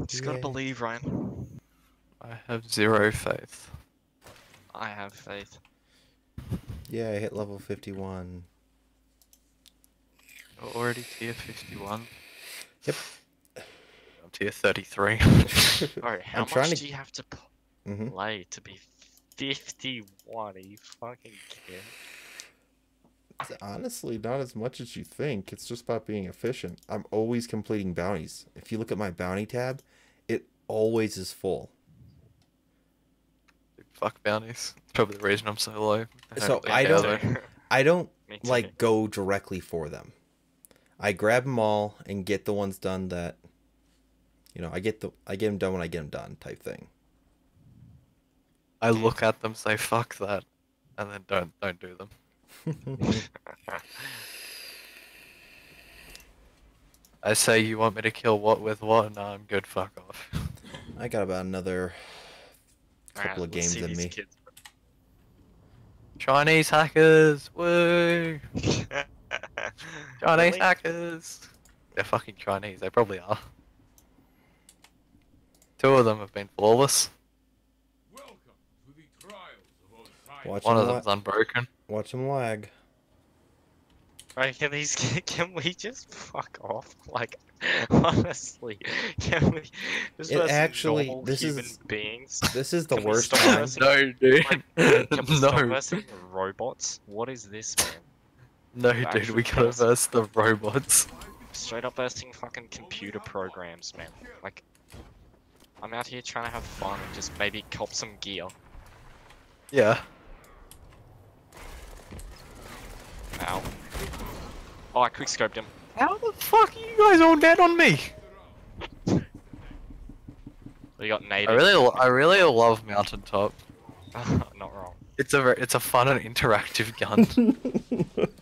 Just gotta Yay. believe, Ryan. I have zero faith. I have faith. Yeah, I hit level 51. You're already tier 51. Yep. I'm tier 33. Alright, how I'm trying much to- do you have to hmm play to be 51? Are you fucking kidding? Honestly not as much as you think. It's just about being efficient. I'm always completing bounties. If you look at my bounty tab, it always is full. Fuck bounties. It's probably the reason I'm so low. So I don't- I don't like go directly for them. I grab them all and get the ones done that, you know, I get the I get them done when I get them done type thing. I look at them, say fuck that, and then don't don't do them. I say you want me to kill what with what? No, I'm good. Fuck off. I got about another Alright, couple of let's games see in these me. kids. Chinese hackers, woo! Chinese hackers. They're fucking Chinese. They probably are. Two of them have been flawless. Welcome to the trials of Watch One of them's unbroken. Watch them lag. Right, can these can we just fuck off? Like honestly, can we just It actually- this human is- beings? This is the Can we worst stop time. No, dude. Can we no. versing robots? What is this, man? No, dude. actual We gotta person. verse the robots. Straight up versing fucking computer programs, man. Like, I'm out here trying to have fun and just maybe cop some gear. Yeah. Ow. Oh, I quick scoped him. How the fuck are you guys all dead on me? We got naded. I really, I really love Mountaintop. Not wrong. It's a, it's a fun and interactive gun.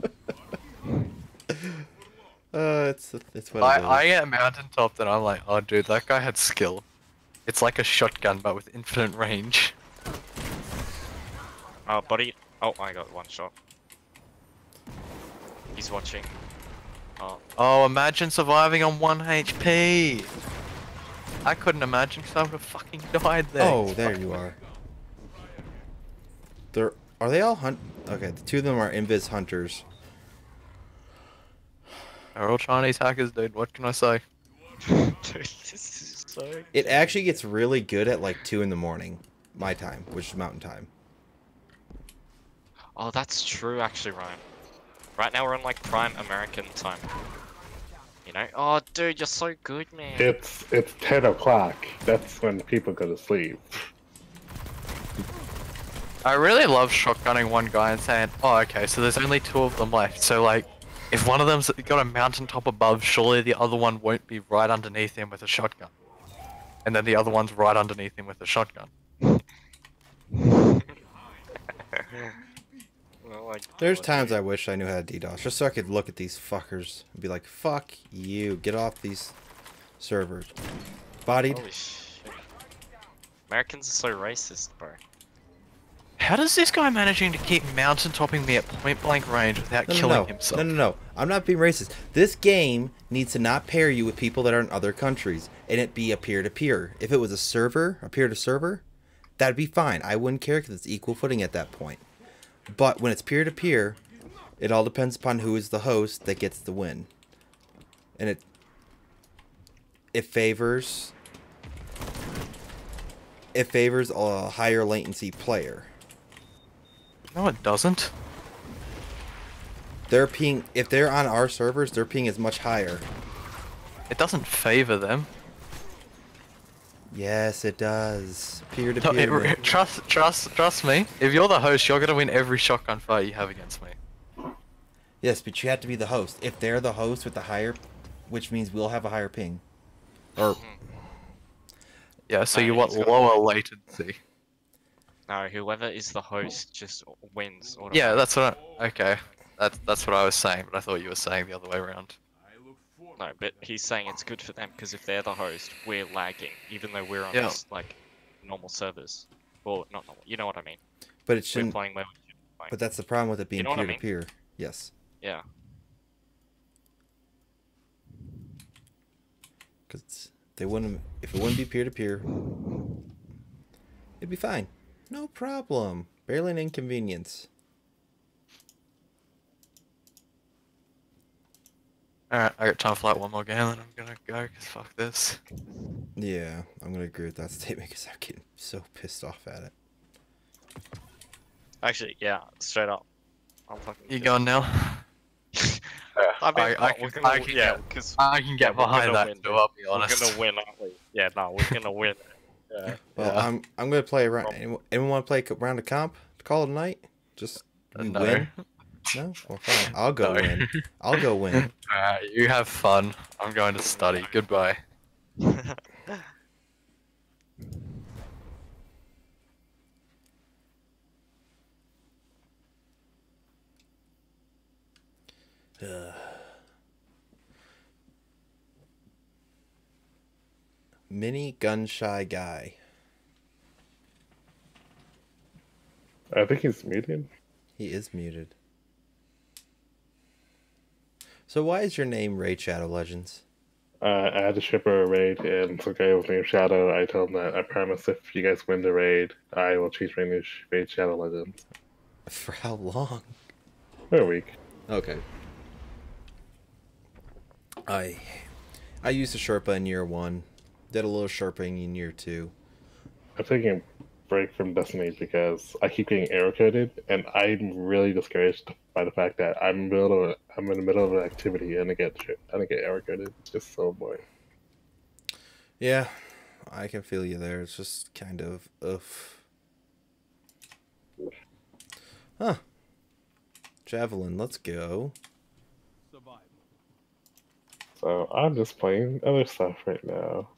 Uh, it's it's what I, is. I get Mountaintop, and I'm like, oh, dude, that guy had skill. It's like a shotgun, but with infinite range. Oh, buddy. Oh, I got one shot. He's watching. Oh, Oh, imagine surviving on one HP. I couldn't imagine because I would have fucking died there. Oh, there you are. They're are they all hunt? Okay, the two of them are invis hunters. They're all Chinese hackers, dude. What can I say? dude, this is so. It actually gets really good at like two in the morning, my time, which is mountain time. Oh, that's true, actually, Ryan. Right now we're on like prime American time. You know? Oh, dude, you're so good, man. It's it's ten o'clock. That's when people go to sleep. I really love shotgunning one guy and saying, oh, okay, so there's only two of them left. So, like, if one of them's got a mountaintop above, surely the other one won't be right underneath him with a shotgun. And then the other one's right underneath him with a shotgun. Well, like, There's oh, times dude. I wish I knew how to DDoS, just so I could look at these fuckers and be like, "Fuck you, get off these servers." Bodied. Holy shit. Americans are so racist, bro. How does this guy managing to keep mountaintopping me at point blank range without No, no, killing no. himself? No, no, no. I'm not being racist. This game needs to not pair you with people that are in other countries and it be a peer to peer. If it was a server, a peer to server, that'd be fine. I wouldn't care because it's equal footing at that point. But when it's peer to peer, it all depends upon who is the host that gets the win. And it it favors it favors a higher latency player. No, it doesn't. Their ping if they're on our servers, their ping is much higher. It doesn't favor them. Yes, it does. Peer to No, it- peer. trust, trust, trust me. If you're the host, you're gonna win every shotgun fight you have against me. Yes, but you have to be the host. If they're the host with the higher, which means we'll have a higher ping. Or Yeah, so Nah, you want he's lower latency. No, whoever is the host just wins. Yeah, that's what. I, okay, that's that's what I was saying, but I thought you were saying the other way around. I look forward No, but he's saying it's good for them because if they're the host, we're lagging, even though we're on Yeah. this, like normal servers. Well, not normal. You know what I mean? but it We're shouldn't. playing where we should. But that's the problem with it being know what I peer to peer. Yes, Yeah. because they wouldn't if it wouldn't be peer to peer, it'd be fine. No problem. Barely an inconvenience. Alright, I got time for like one more game, and I'm gonna go, because fuck this. Yeah, I'm gonna agree with that statement because I'm getting so pissed off at it. Actually, yeah, straight up. I'm fucking. You pissed. going now? I mean, I- I can- gonna, I can yeah, get- because I can get behind gonna that win, too, I'll be We're gonna win, aren't we? Yeah, no, we're gonna win. Yeah. Well, Yeah. I'm I'm gonna play around. Anyone, anyone want to play a round of comp? Call it a night. Just uh, we No. win. No, well, fine. I'll go No. win. I'll go win. Alright, you have fun. I'm going to study. Goodbye. Ugh. Mini gun shy guy. I think he's muted. He is muted. So why is your name Raid Shadow Legends? Uh, I had to ship her a raid, and some guy was named Shadow. I told him that I promise if you guys win the raid, I will change my name to Raid Shadow Legends. For how long? For a week. Okay. I I used a Sherpa in year one. Did a little Sherping in year two. I'm taking a break from Destiny because I keep getting error coded, and I'm really discouraged by the fact that I'm in the middle of I'm in the middle of an activity and I get and I get error coded. It's just so boring. Yeah, I can feel you there. It's just kind of oof. Huh. Javelin, let's go. So I'm just playing other stuff right now.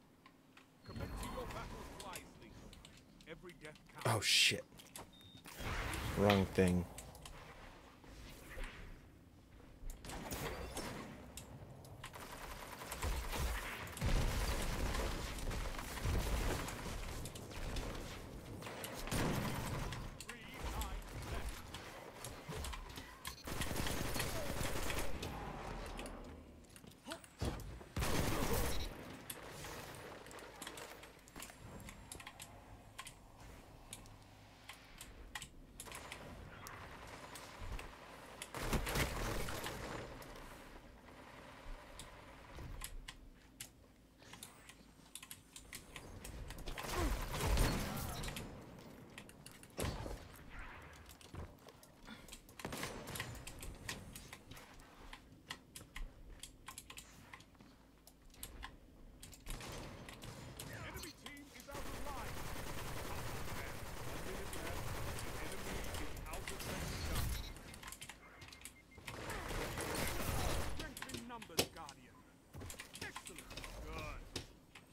Oh shit. Wrong thing.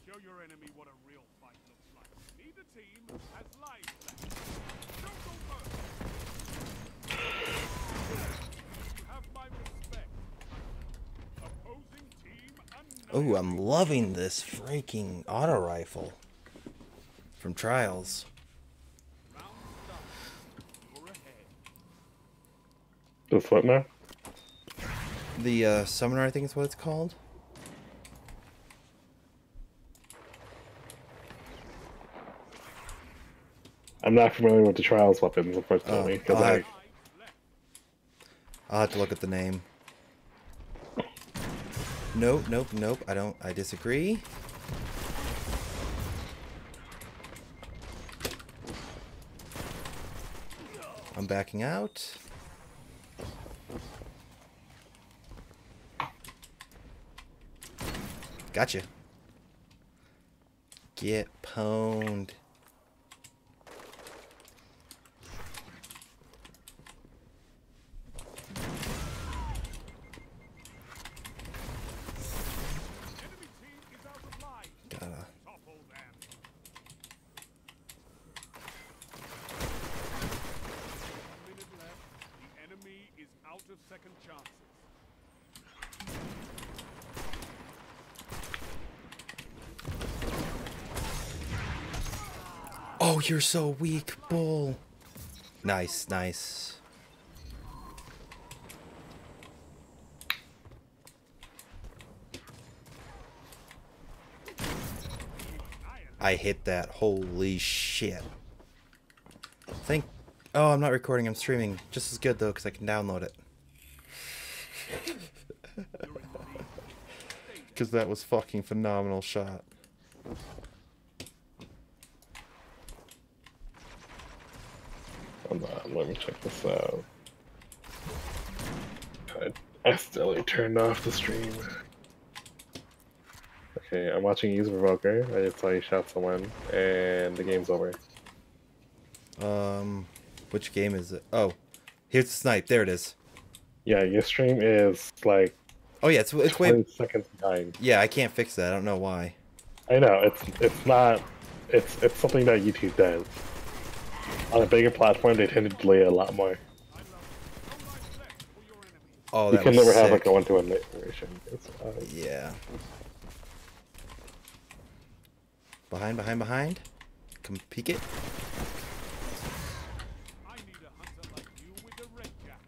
Show your enemy what a real fight looks like. Neither team has lives left. Don't go first. You have my respect. Opposing team Oh, I'm loving this freaking auto rifle from Trials. The what now? The uh, summoner, I think is what it's called. I'm not familiar with the trials weapons, unfortunately, because I'll I have- I'll have to look at the name. Nope, nope, nope. I don't. I disagree. I'm backing out. Gotcha. Get pwned. Gotta. minute left. The enemy is out of second chances. Oh, you're so weak, bull. Nice, nice. I hit that. Holy shit. Think. Oh, I'm not recording. I'm streaming. Just as good though, because I can download it. Because that was fucking phenomenal shot. Hold on, let me check this out. I accidentally turned off the stream. Okay, I'm watching Use Provoker. I just saw you shot someone, and the game's over. Um, which game is it? Oh, here's the snipe. There it is. Yeah, your stream is like Oh yeah, it's it's 20 way. seconds behind. Yeah, I can't fix that. I don't know why. I know it's it's not it's it's something that YouTube does. On a bigger platform, they tend to delay a lot more. Oh, you can never have it sick. go into a narration. It's, uh, Yeah. Behind, behind, behind. Come peek it. I need a hunter like you with a red jacket.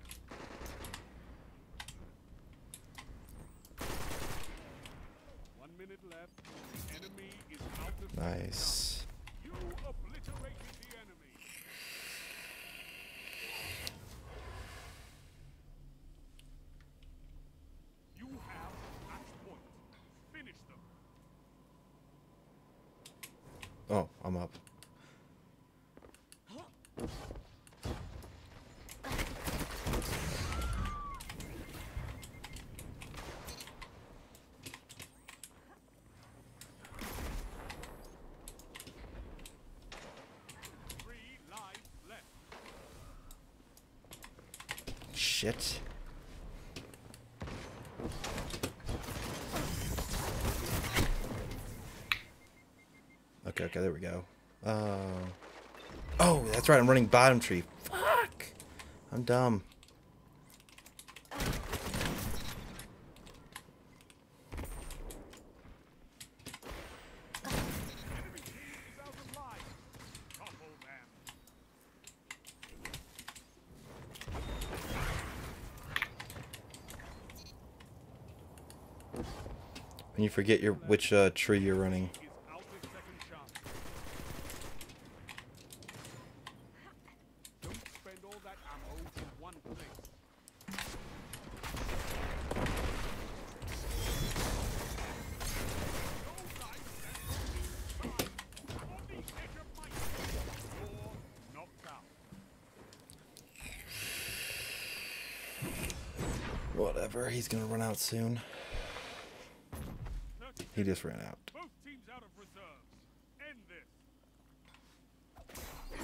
One minute left. The enemy is out of Nice. You obliterated the enemy. You have match point. Finish them. Oh, I'm up. Three lives left. Shit. There we go. Uh, oh, that's right. I'm running bottom tree. Fuck. I'm dumb. When you forget your which uh, tree you're running. Is out of second chance. Don't spend all that ammo in one place. No life left on the edge of my You're knocked out. Whatever. He's gonna run out soon. He just ran out. This.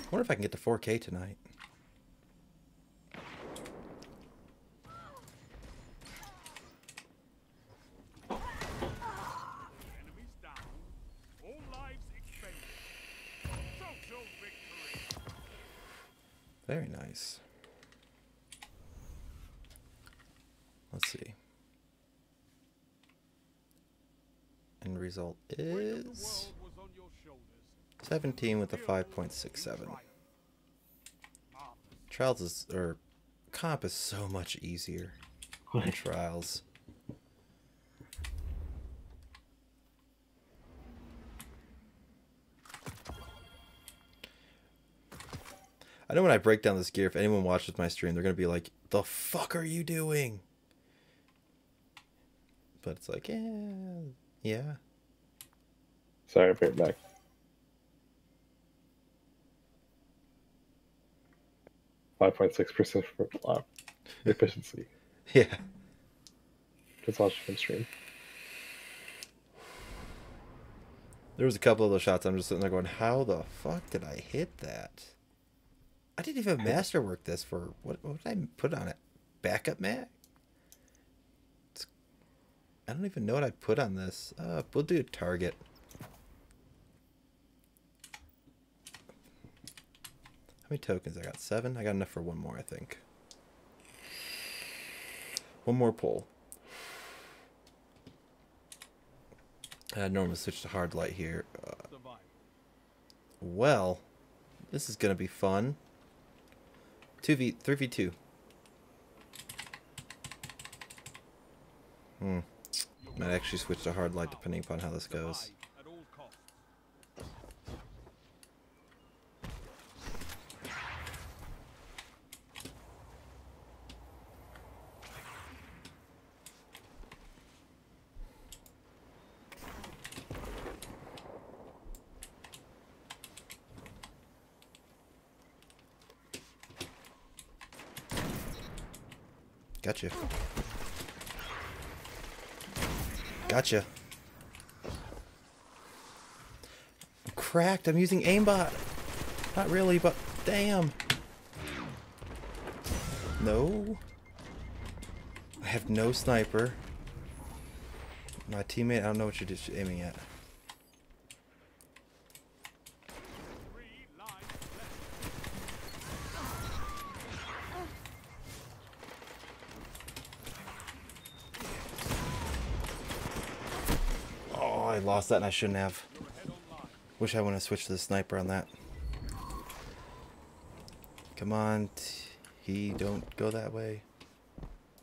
wonder if I can get to 4K tonight. Enemies down. All lives expended. Social victory. Very nice. Let's see. End result Weight of the is world was on your shoulders. 17 with a 5.67. Trials is, or comp is so much easier than trials. I know when I break down this gear, if anyone watches my stream, they're gonna be like, "The fuck are you doing?" But it's like, yeah, yeah. sorry, right back. Five point six percent for uh, efficiency. Yeah. Just watch from stream. There was a couple of those shots I'm just sitting there going, how the fuck did I hit that? I didn't even masterwork this for what what did I put on it? Backup mag? It's, I don't even know what I put on this. Uh we'll do target. How many tokens I got? Seven? I got enough for one more, I think. One more pull. I normally switch to hard light here. Uh, well, this is gonna be fun. Two v three v two. Hmm. Might actually switch to hard light depending upon how this goes. Survive at all costs. Gotcha. Gotcha. I'm cracked. I'm using aimbot. Not really, but damn. No. I have no sniper. My teammate, I don't know what you're aiming at. Oh, I lost that and I shouldn't have. Wish I wouldn't have switched to the sniper on that. Come on, t- he don't go that way.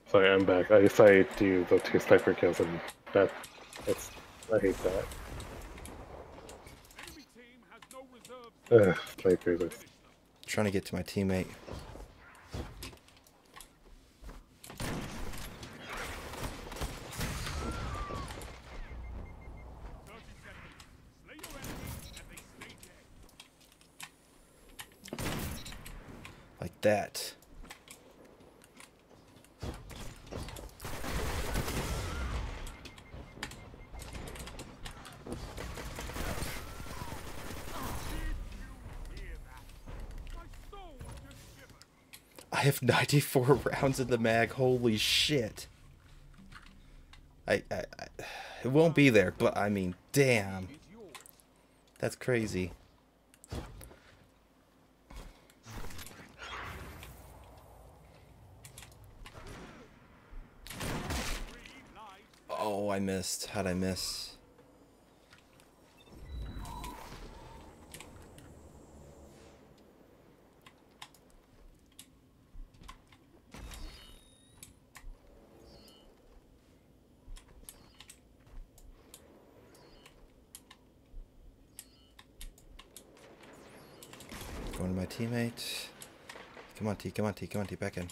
Sorry, I'm back. I decided to use the two sniper kills, and that that's I hate that. Ugh, snipers. are- Trying to get to my teammate. Like that. I have 94 rounds in the mag. Holy shit. I, I, I it won't be there, but I mean, damn. That's crazy. Oh, I missed. How'd I miss? Going to my teammate. Come on, T. Come on, T. Come on, T. Back in.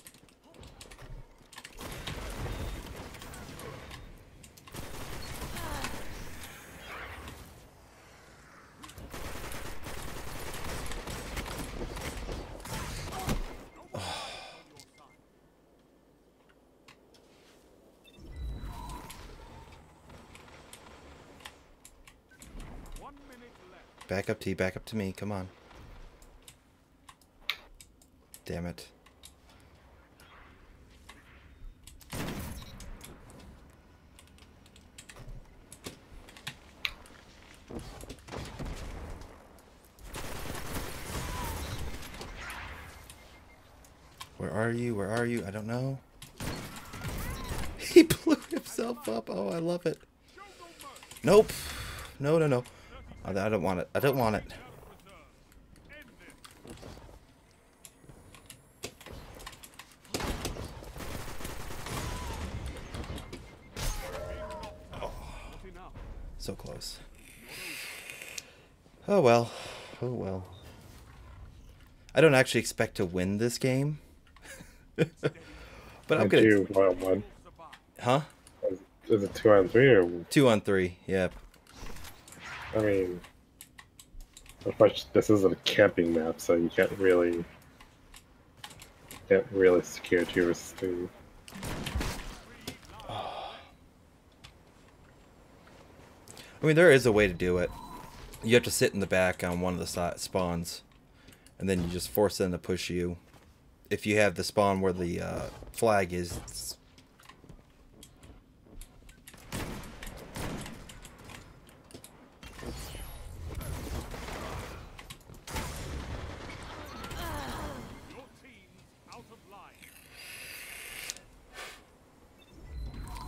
Back up, T. Back up to me. Come on. Damn it. Where are you? Where are you? I don't know. He blew himself up. Oh, I love it. Nope. No, no, no. I I don't want it. I don't want it. So close. Oh well. Oh well. I don't actually expect to win this game. but I'm gonna. two one on one. Huh? Is it two on three or? Two on three. Yep. I mean, of course, this isn't a camping map, so you can't really can't really secure to two. I mean, there is a way to do it. You have to sit in the back on one of the spawns, and then you just force them to push you. If you have the spawn where the uh, flag is, it's-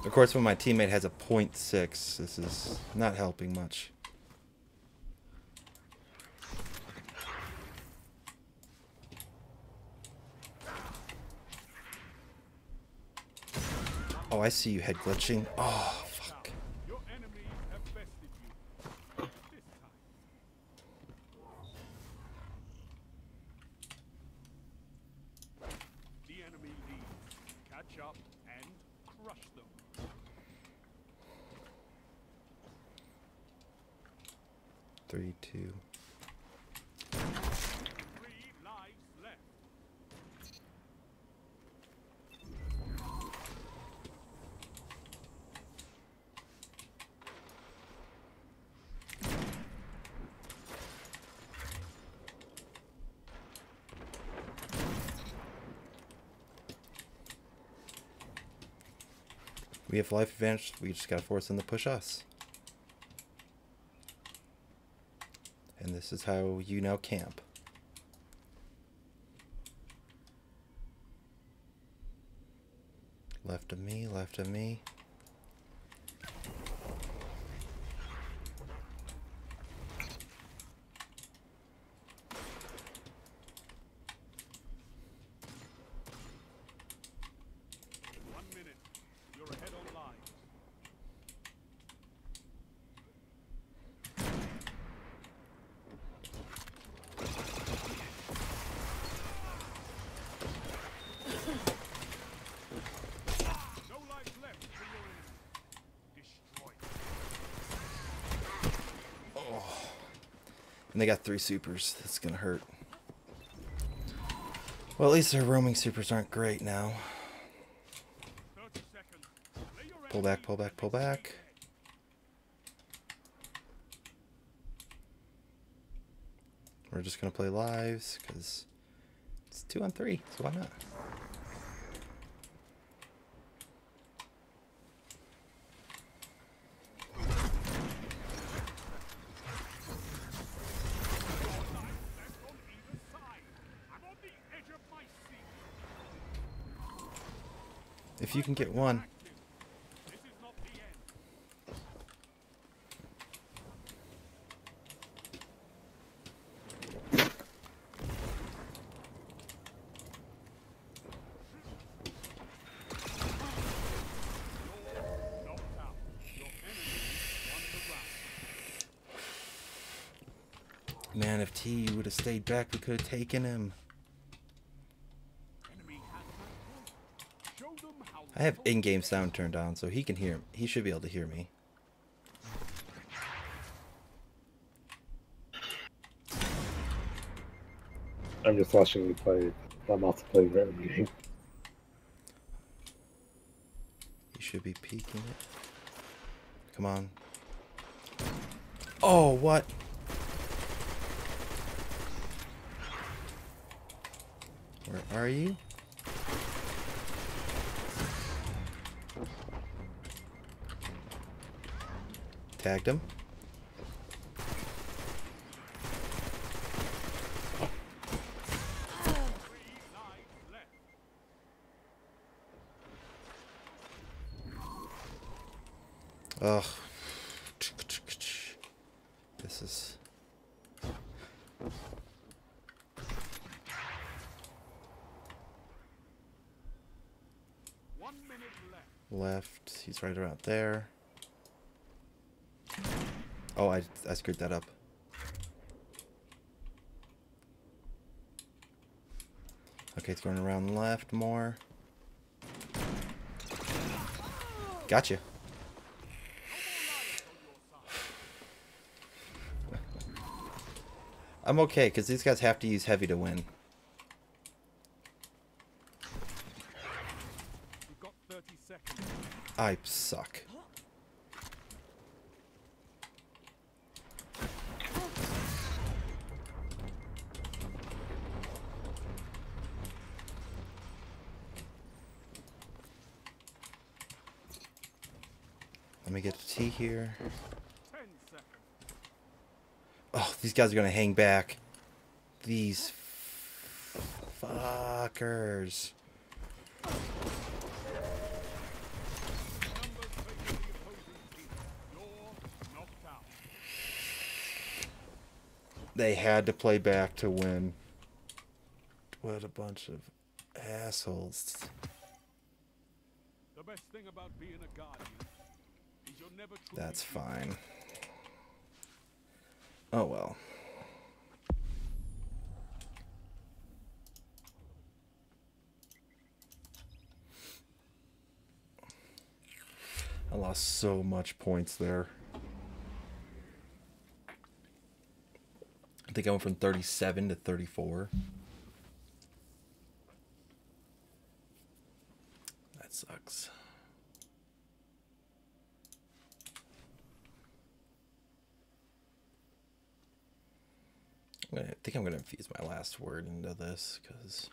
of course, when my teammate has a point .6, this is not helping much. Oh, I see you head glitching. Oh, fuck. The enemy leads. Catch up and crush them. Three, two. Three lives left. We have life advantage. We just gotta force them to push us. And this is how you now camp. Left of me, left of me. One minute. You're ahead on line. No life left for your enemy. Destroyed. And they got three supers. That's gonna hurt. Well, at least their roaming supers aren't great now. 30 seconds. Lay your Pull back, pull back, pull back. We're just gonna play lives because it's two on three, so why not? left on either side. I'm on the edge of my seat. If you can get one. Man, if T would have stayed back, we could have taken him. Enemy has that point. Show them how I have in-game sound turned on, so he can hear. He should be able to hear me. I'm just watching you play. I'm playing random game. He should be peeking it. Come on. Oh, what? Where are you? Tagged him. Ugh. This is. One minute left. Left. He's right around there. Oh, I, screwed that up. Okay, it's going around left more. Gotcha. I'm okay, because these guys have to use heavy to win. You've got 30 seconds. I suck. Let me get a T here. Oh, these guys are gonna hang back. These fuckers. The. They had to play back to win. What a bunch of assholes. The best thing about being a is you're never truly That's fine. Oh well. I lost so much points there. I think I went from 37 to 34. infuse my last word into this because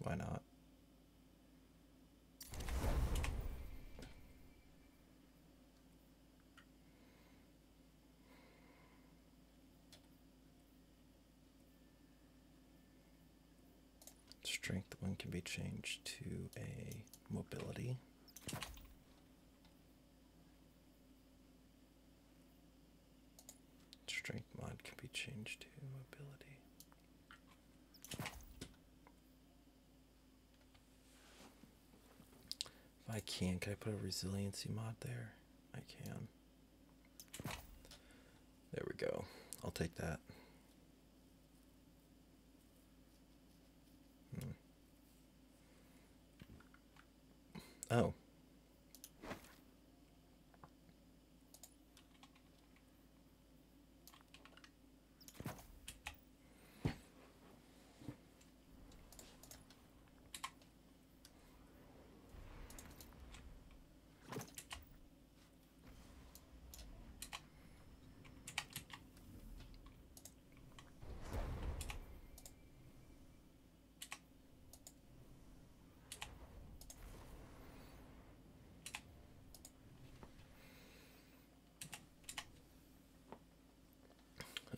why not? Strength one can be changed to a mobility. Strength mod can be changed to mobility. If I can, can I put a resiliency mod there? I can. There we go. I'll take that. Hmm. Oh.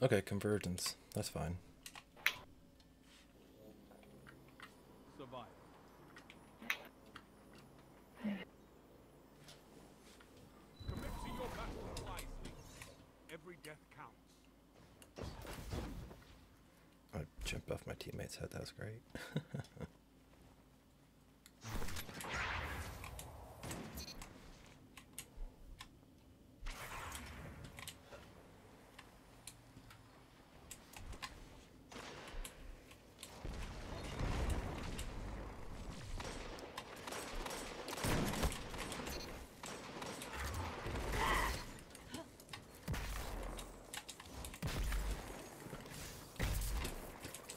Okay, convergence. That's fine. Survive. Commit to your battle wisely. Every death counts. I jumped off my teammate's head. That was great.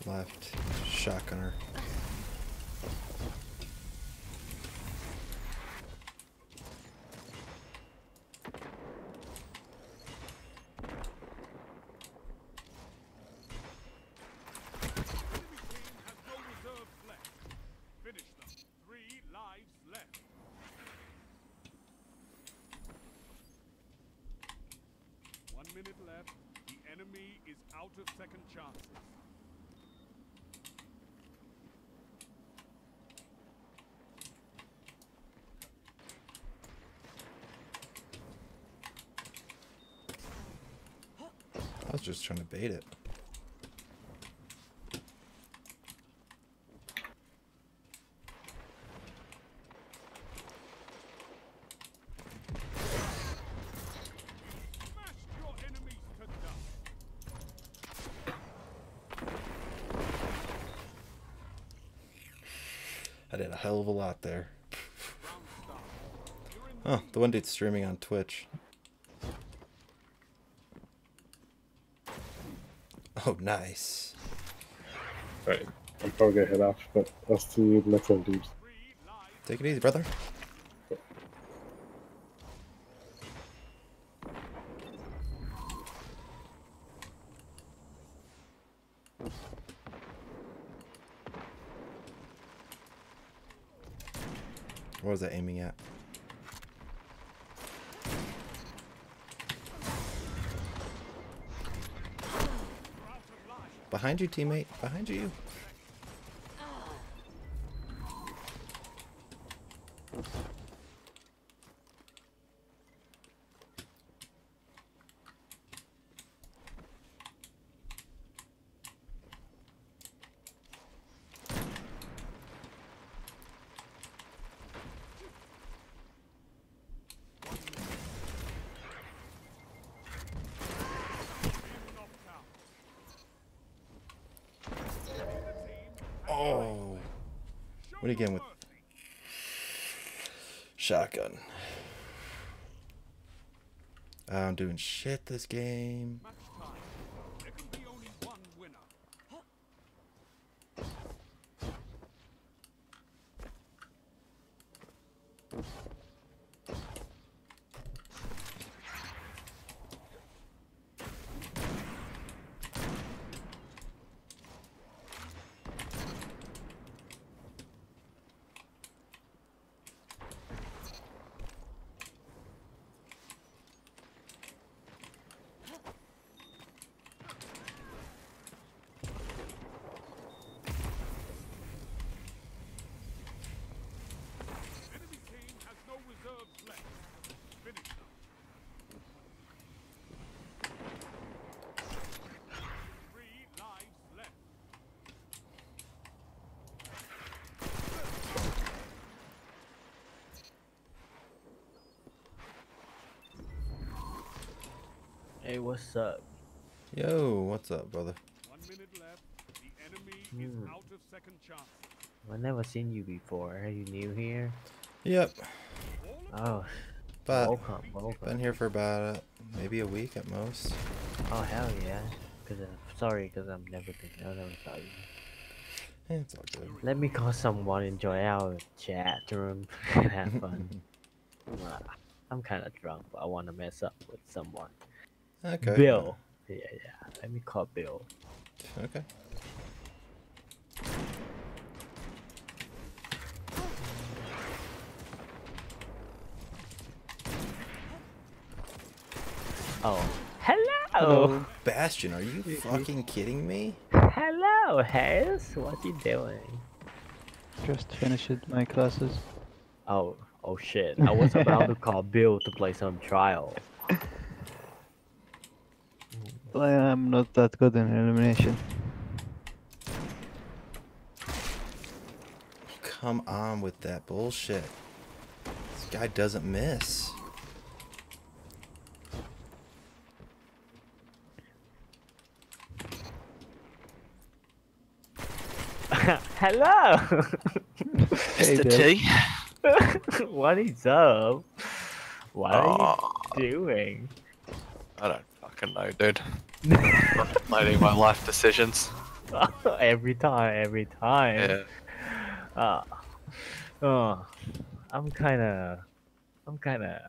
Left shotgunner. Enemy team has no reserves left. Finish them. Three lives left. One minute left. The enemy is out of second chances. I was just trying to bait it. Smash your enemies to dust. I did a hell of a lot there. Round start. You're in the one dude's streaming on Twitch. Oh, nice. Right. I'm probably gonna head off, but I'll see you next time, dudes. Take it easy, brother. What was that aiming at? Behind you, teammate. Behind you. knocked out. Oh. Show What are you no getting with mercy. shotgun? I'm doing shit this game. What's up? Yo, what's up, brother? One minute left. The enemy is out of second chance. I never seen you before. Are you new here? Yep. Oh, But welcome, welcome. been here for about uh, maybe a week at most. Oh hell yeah. Cause I'm sorry, cause I've never been. I never saw you. It's all good. Let me call someone. Enjoy our chat room and have fun. I'm kind of drunk, but I want to mess up with someone. Okay. Bill. Yeah, yeah. Let me call Bill. Okay. Oh, hello. Bastion, are you fucking kidding me? Hello, Hayes. What are you doing? Just finished my classes. Oh, oh shit. I was about to call Bill to play some trial. I am not that good in elimination. Come on with that bullshit. This guy doesn't miss. hello. Hey, Mr. T. what is up? What are you ah. doing? I don't fucking know, dude. Contemplating my life decisions. every time, every time. Yeah. Uh, oh, I'm kind of, I'm kind of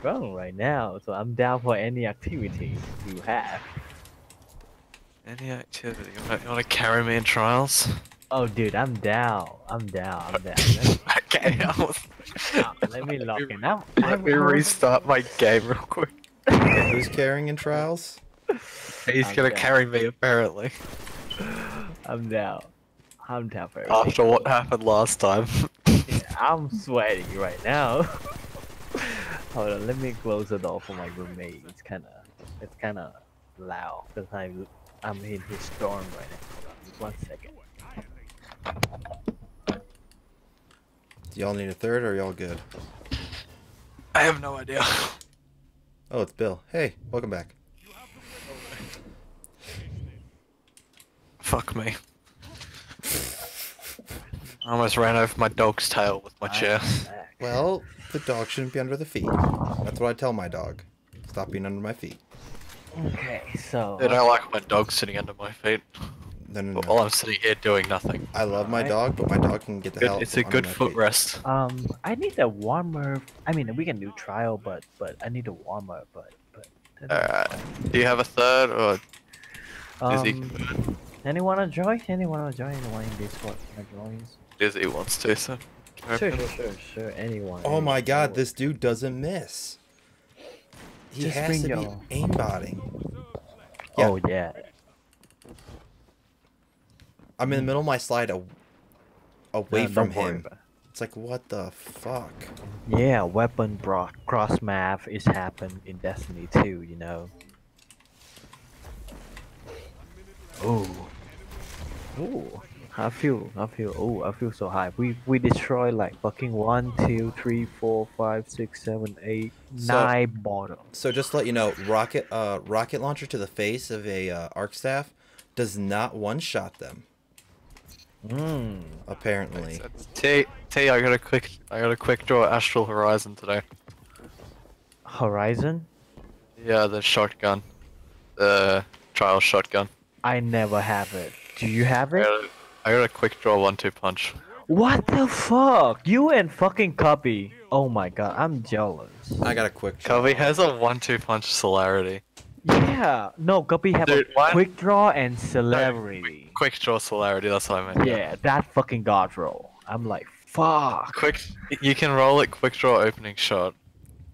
drunk right now, so I'm down for any activity you have. Any activity? You wanna, you wanna carry me in trials? Oh, dude, I'm down. I'm down. I'm down. Let, Okay, I'll- uh, let me lock in. I'm, let I'm, me restart my game real quick. Who's carrying in trials? He's I'm gonna down. carry me apparently. I'm down. I'm down for it. After what happened last time. Yeah, I'm sweating right now. Hold on, let me close the door for my roommate. It's kind of, it's kind of loud because I'm, I'm in his storm right now. Hold on, One second. Do y'all need a third or y'all good? I have no idea. Oh, it's Bill. Hey, welcome back. Fuck me. I almost ran over my dog's tail with my chair. Well, the dog shouldn't be under the feet. That's what I tell my dog. Stop being under my feet. Okay, so I don't like my dog sitting under my feet. No, no, While. I'm sitting here doing nothing. I love my dog, but my dog can get the Good- hell. it's a good my feet. footrest. um, I need a warmer. I mean, we can do trial, but but I need a warmer. But but. Alright. Do you have a third or is he Um, anyone wanna join? Anyone wanna join? Anyone in Discord wanna join? Dizzy wants to, so Sure, sure, sure, sure. Anyone. Oh my anyone. god, this dude doesn't miss. He Just has bring to be aimbotting. Yeah. Oh yeah. I'm in the middle of my slide a- away No, from him. it. It's like, what the fuck? Yeah, weapon bro- cross math is happen in Destiny 2, you know. Oh. Oh. I feel I feel oh I feel so high. We we destroy like fucking one, two, three, four, five, six, seven, eight, So- nine bottles. So just to let you know, rocket uh rocket launcher to the face of a uh, arc staff does not one shot them. Mm. Apparently. T T I got a quick I got a quick draw Astral Horizon today. Horizon? Yeah, the shotgun. The trial shotgun. I never have it. Do you have I it? got a, I got a quick draw one two punch. What the fuck? You and fucking Cubby. Oh my god, I'm jealous. I got a quick Covey has a one two punch celerity. Yeah. No, Guppy have Dude, a what? quick draw and celerity. Quick draw celerity, that's what I meant. Yeah, that fucking god roll. I'm like, fuck. Quick you can roll it quick draw opening shot.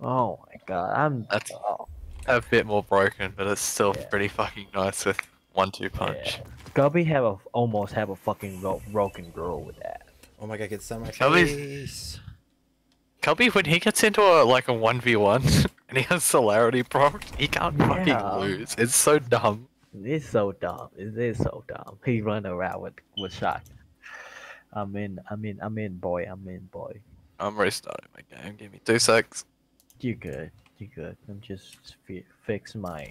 Oh my god, I'm. That's oh, a bit more broken, but it's still pretty fucking nice with one two punch. Guppy have a almost have a fucking ro- broken girl with that. Oh my god, get some of my Cubby's- face. Cubby, when he gets into a like a one v one and he has celerity proc, he can't fucking lose. It's so dumb. It's so dumb. It is so dumb. He run around with with shot. I'm in. I'm in. I'm in, boy. I'm in, boy. I'm restarting my game. Give me two secs. You good? pretty good. I'm just fi- fix my.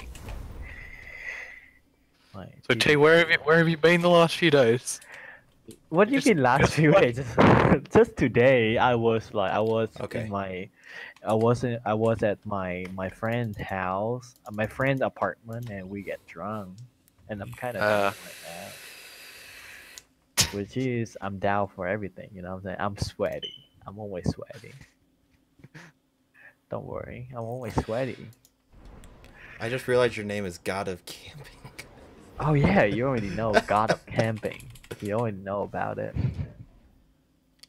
my So T, where have you where have you been the last few days? What do you mean last few days? Just, just today, I was like, I was Okay. in my, I wasn't, I was at my my friend's house, uh, my friend's apartment, and we get drunk, and I'm kind of Uh. like that. Which is, I'm down for everything. You know what I'm saying? I'm sweaty. I'm always sweaty. Don't worry, I'm always sweaty. I just realized your name is God of Camping. Oh yeah, you already know God of Camping. You already know about it.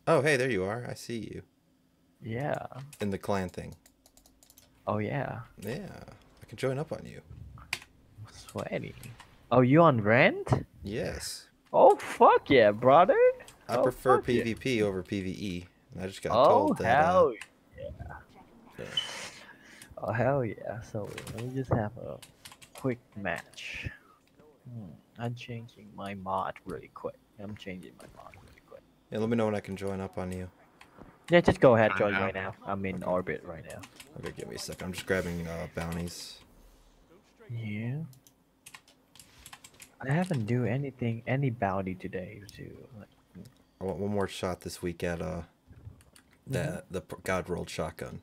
Oh, hey, there you are. I see you Yeah. in the clan thing. Oh yeah. Yeah, I can join up on you. Sweaty. Oh, you on rent? Yes, Oh fuck yeah, brother. I Oh, prefer fuck yeah. PvP over PvE. I just got Oh told that. uh, hell yeah. Oh hell yeah. So let me just have a quick match. Hmm. I'm changing my mod really quick. I'm changing my mod really quick. yeah, let me know when I can join up on you. Yeah, just go ahead, join right now. I'm in orbit right now. Okay, give me a second. I'm just grabbing uh, bounties. Yeah. I haven't do anything, any bounty today to like, I want one more shot this week at uh, the the God rolled shotgun.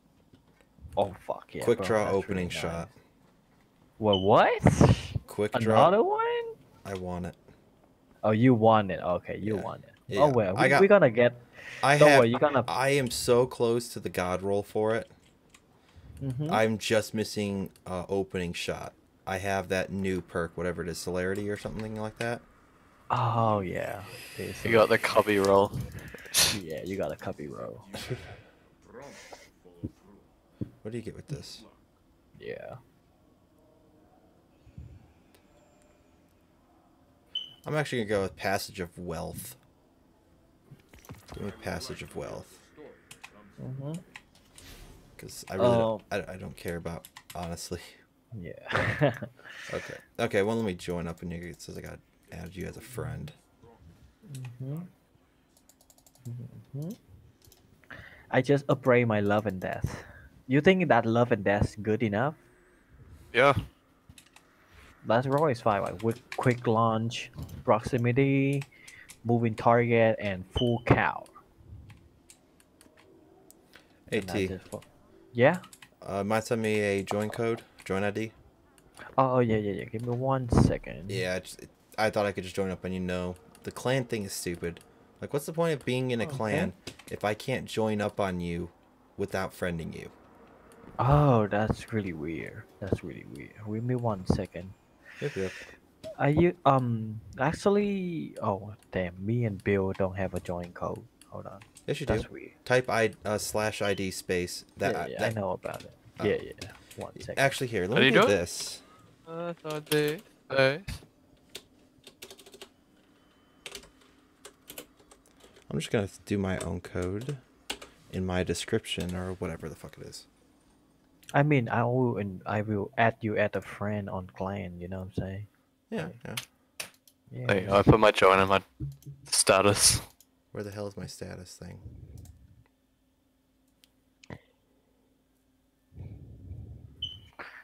Oh fuck yeah! Quick bro, draw opening really nice. shot. Well, what? Quick draw. Another one? I want it. Oh, you want it? Okay, you Yeah. want it. Yeah, Oh well, I we, got- we're gonna get. I Don't have. worry, you're gonna. I am so close to the God roll for it. Mhm. I'm just missing uh, opening shot. I have that new perk, whatever it is, celerity or something like that. Oh yeah. There's You got the cubby roll. Yeah, you got a cubby roll. What do you get with this? Yeah. I'm actually gonna go with passage of wealth. Give me passage of wealth, Mhm. because I really Oh. don't, I, I don't care about honestly. Yeah. Okay. Okay. Well, let me join up, and you it says I got add you as a friend. hmm hmm I just upgrade my love and death. You think that love and death good enough? Yeah. That's always fine. Like with quick launch, proximity, moving target, and full. And that's At. Yeah. Uh, might send me a join code, join ID. Oh, oh yeah yeah yeah. Give me one second. Yeah, I, just, I thought I could just join up on you. No, the clan thing is stupid. Like, what's the point of being in a Okay. clan if I can't join up on you without friending you? Oh, that's really weird. That's really weird. Give me one second. Yep, yep. Are you um actually? Oh damn! Me and Bill don't have a join code. Hold on. Yes, you That's do. weird. Type I uh, slash ID space. That, yeah, yeah, that I know about it. Oh. Yeah, yeah. One second. Actually, here, let How me do do this. Uh, so the- uh, I'm just gonna do my own code in my description or whatever the fuck it is. I mean, I will and I will add you as a friend on clan. You know what I'm saying? Yeah, yeah. Yeah. There you go, I put my join in my status. Where the hell is my status thing?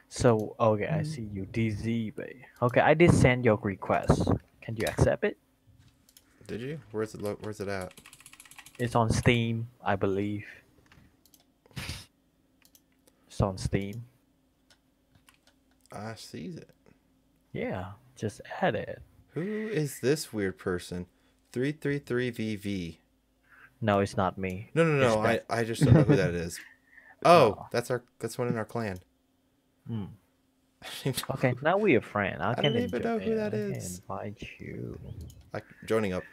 So okay, I see you Deezybe. Okay, I did send your request. Can you accept it? Did you? Where's it? Lo- where's it at? It's on Steam, I believe. It's on Steam. I sees it. Yeah, just add it. Who is this weird person? Three three three VV. No, it's not me. No, no, It's no. I, I just don't know who that is. Oh, that's our that's one in our clan. Hmm. Okay, now we're a friend. I, I can don't even know who that is. I invite you. Like joining up.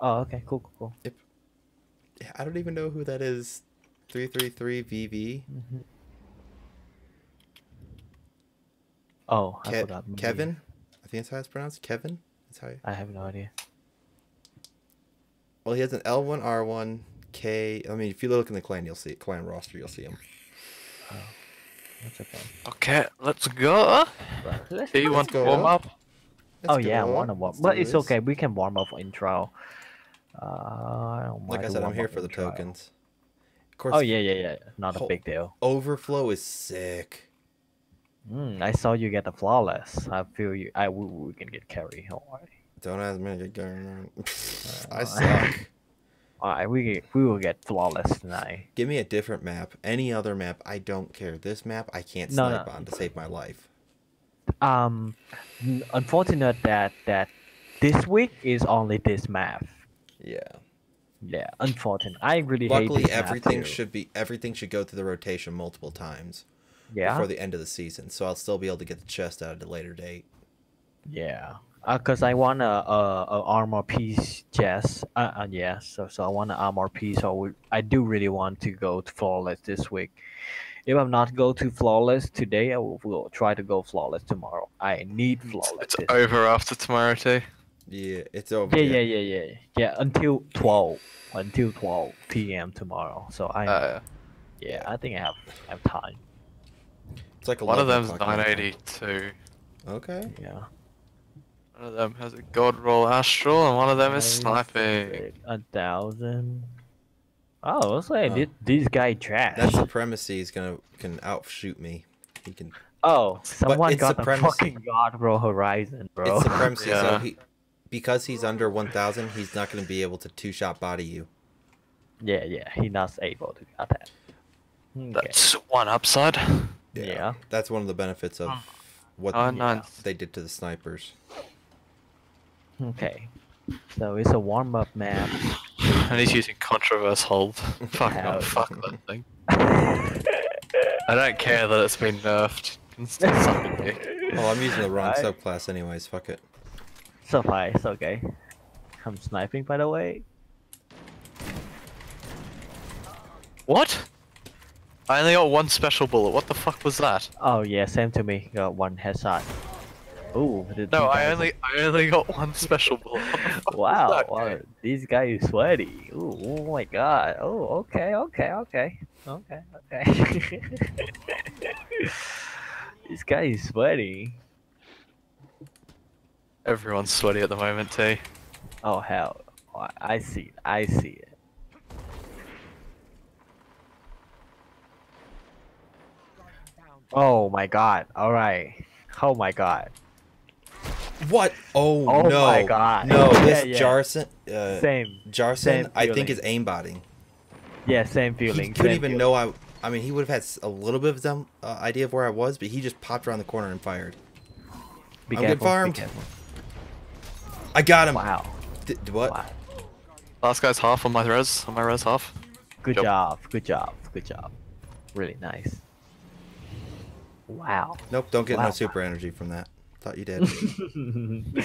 Oh, okay, cool, cool, cool. Yeah, I don't even know who that is. Three three three VV. hmm Oh, I Ke- Kevin. I think that's how it's pronounced. Kevin. That's how. You... I have no idea. Well, he has an L1 R1 K. I mean, if you look in the clan, you'll see clan roster. You'll see him. That's okay. Okay, let's go. Let's Do you want to warm up? oh Let's yeah, go. one of them. Let's But it's okay. We can warm up for intro. Uh, I don't Like I said, I'm here for the in trial. tokens. course. Oh yeah, yeah, yeah. Not a big deal. Overflow is sick. Mm, I saw you get the flawless. I feel you. I we, we can get carry. Don't worry. Don't ask me to get going. I Uh, suck. Alright, we get, we will get flawless tonight. Give me a different map. Any other map, I don't care. This map, I can't No, snipe no. on to save my life. Um, unfortunate that that this week is only this map. Yeah. Yeah, unfortunate. I really Luckily, hate everything should be everything should go through the rotation multiple times Yeah. before the end of the season. So I'll still be able to get the chest out at a later date. Yeah. Uh, cause I want a, a, a armor piece chest. Uh, uh, yeah. So so I want an armor piece. So we, I do really want to go to flawless this week. If I'm not go to flawless today, I will, will try to go flawless tomorrow. I need flawless. It's this over after tomorrow too. Yeah, it's over. Yeah, yeah, yeah, yeah, yeah. Until twelve, until twelve p.m. tomorrow. So I, Uh, yeah, I think I have have time. It's like a One of 11 them's o'clock my time. 982. Okay. Yeah. One of them has a God Roll Astral, and one of them is sniping. A thousand. Oh, looks like Oh. this, this guy trash. That supremacy is gonna can outshoot me. He can. Oh, someone it's got a supremacy. fucking God Bro Horizon, bro. It's supremacy. So he, because he's under 1,000, he's not gonna be able to two shot body you. yeah, yeah, he not able to got that. Okay. That's one upside. Yeah. That's one of the benefits of what Oh, nice. they did to the snipers. Okay. So it's a warm up map. And he's using Controverse Hold. Fuck Hell. no, fuck that thing. I don't care that it's been nerfed. It's still sucking. Oh, I'm using the wrong Right. subclass anyways. Fuck it. Suffice, okay. I'm sniping by the way. What? I only got one special bullet. What the fuck was that? Oh yeah, same to me. Got one headshot. Ooh. No, I only I only got one special bullet. What the fuck was Wow, wow, this guy is sweaty. Ooh, oh my god. Oh, okay, okay, okay, okay, okay. this guy is sweaty. Everyone's sweaty at the moment, T. Oh hell, I- I see it. I see it. Oh my god. All right. Oh my god. What? Oh, Oh no. my God. No, this yeah. Jarson. Uh, Same. Jarson, same I think is aimbotting. Yeah, same feeling. He couldn't same even feeling. know I. I mean, he would have had a little bit of some uh, idea of where I was, but he just popped around the corner and fired. Be I'm good careful, be farmed. careful. I got him. Wow. D- what? Wow. Last guy's half on my res. On my res half. Good Yep. job. Good job. Good job. Really nice. Wow. Nope, don't get Wow. no super energy from that. Thought you did.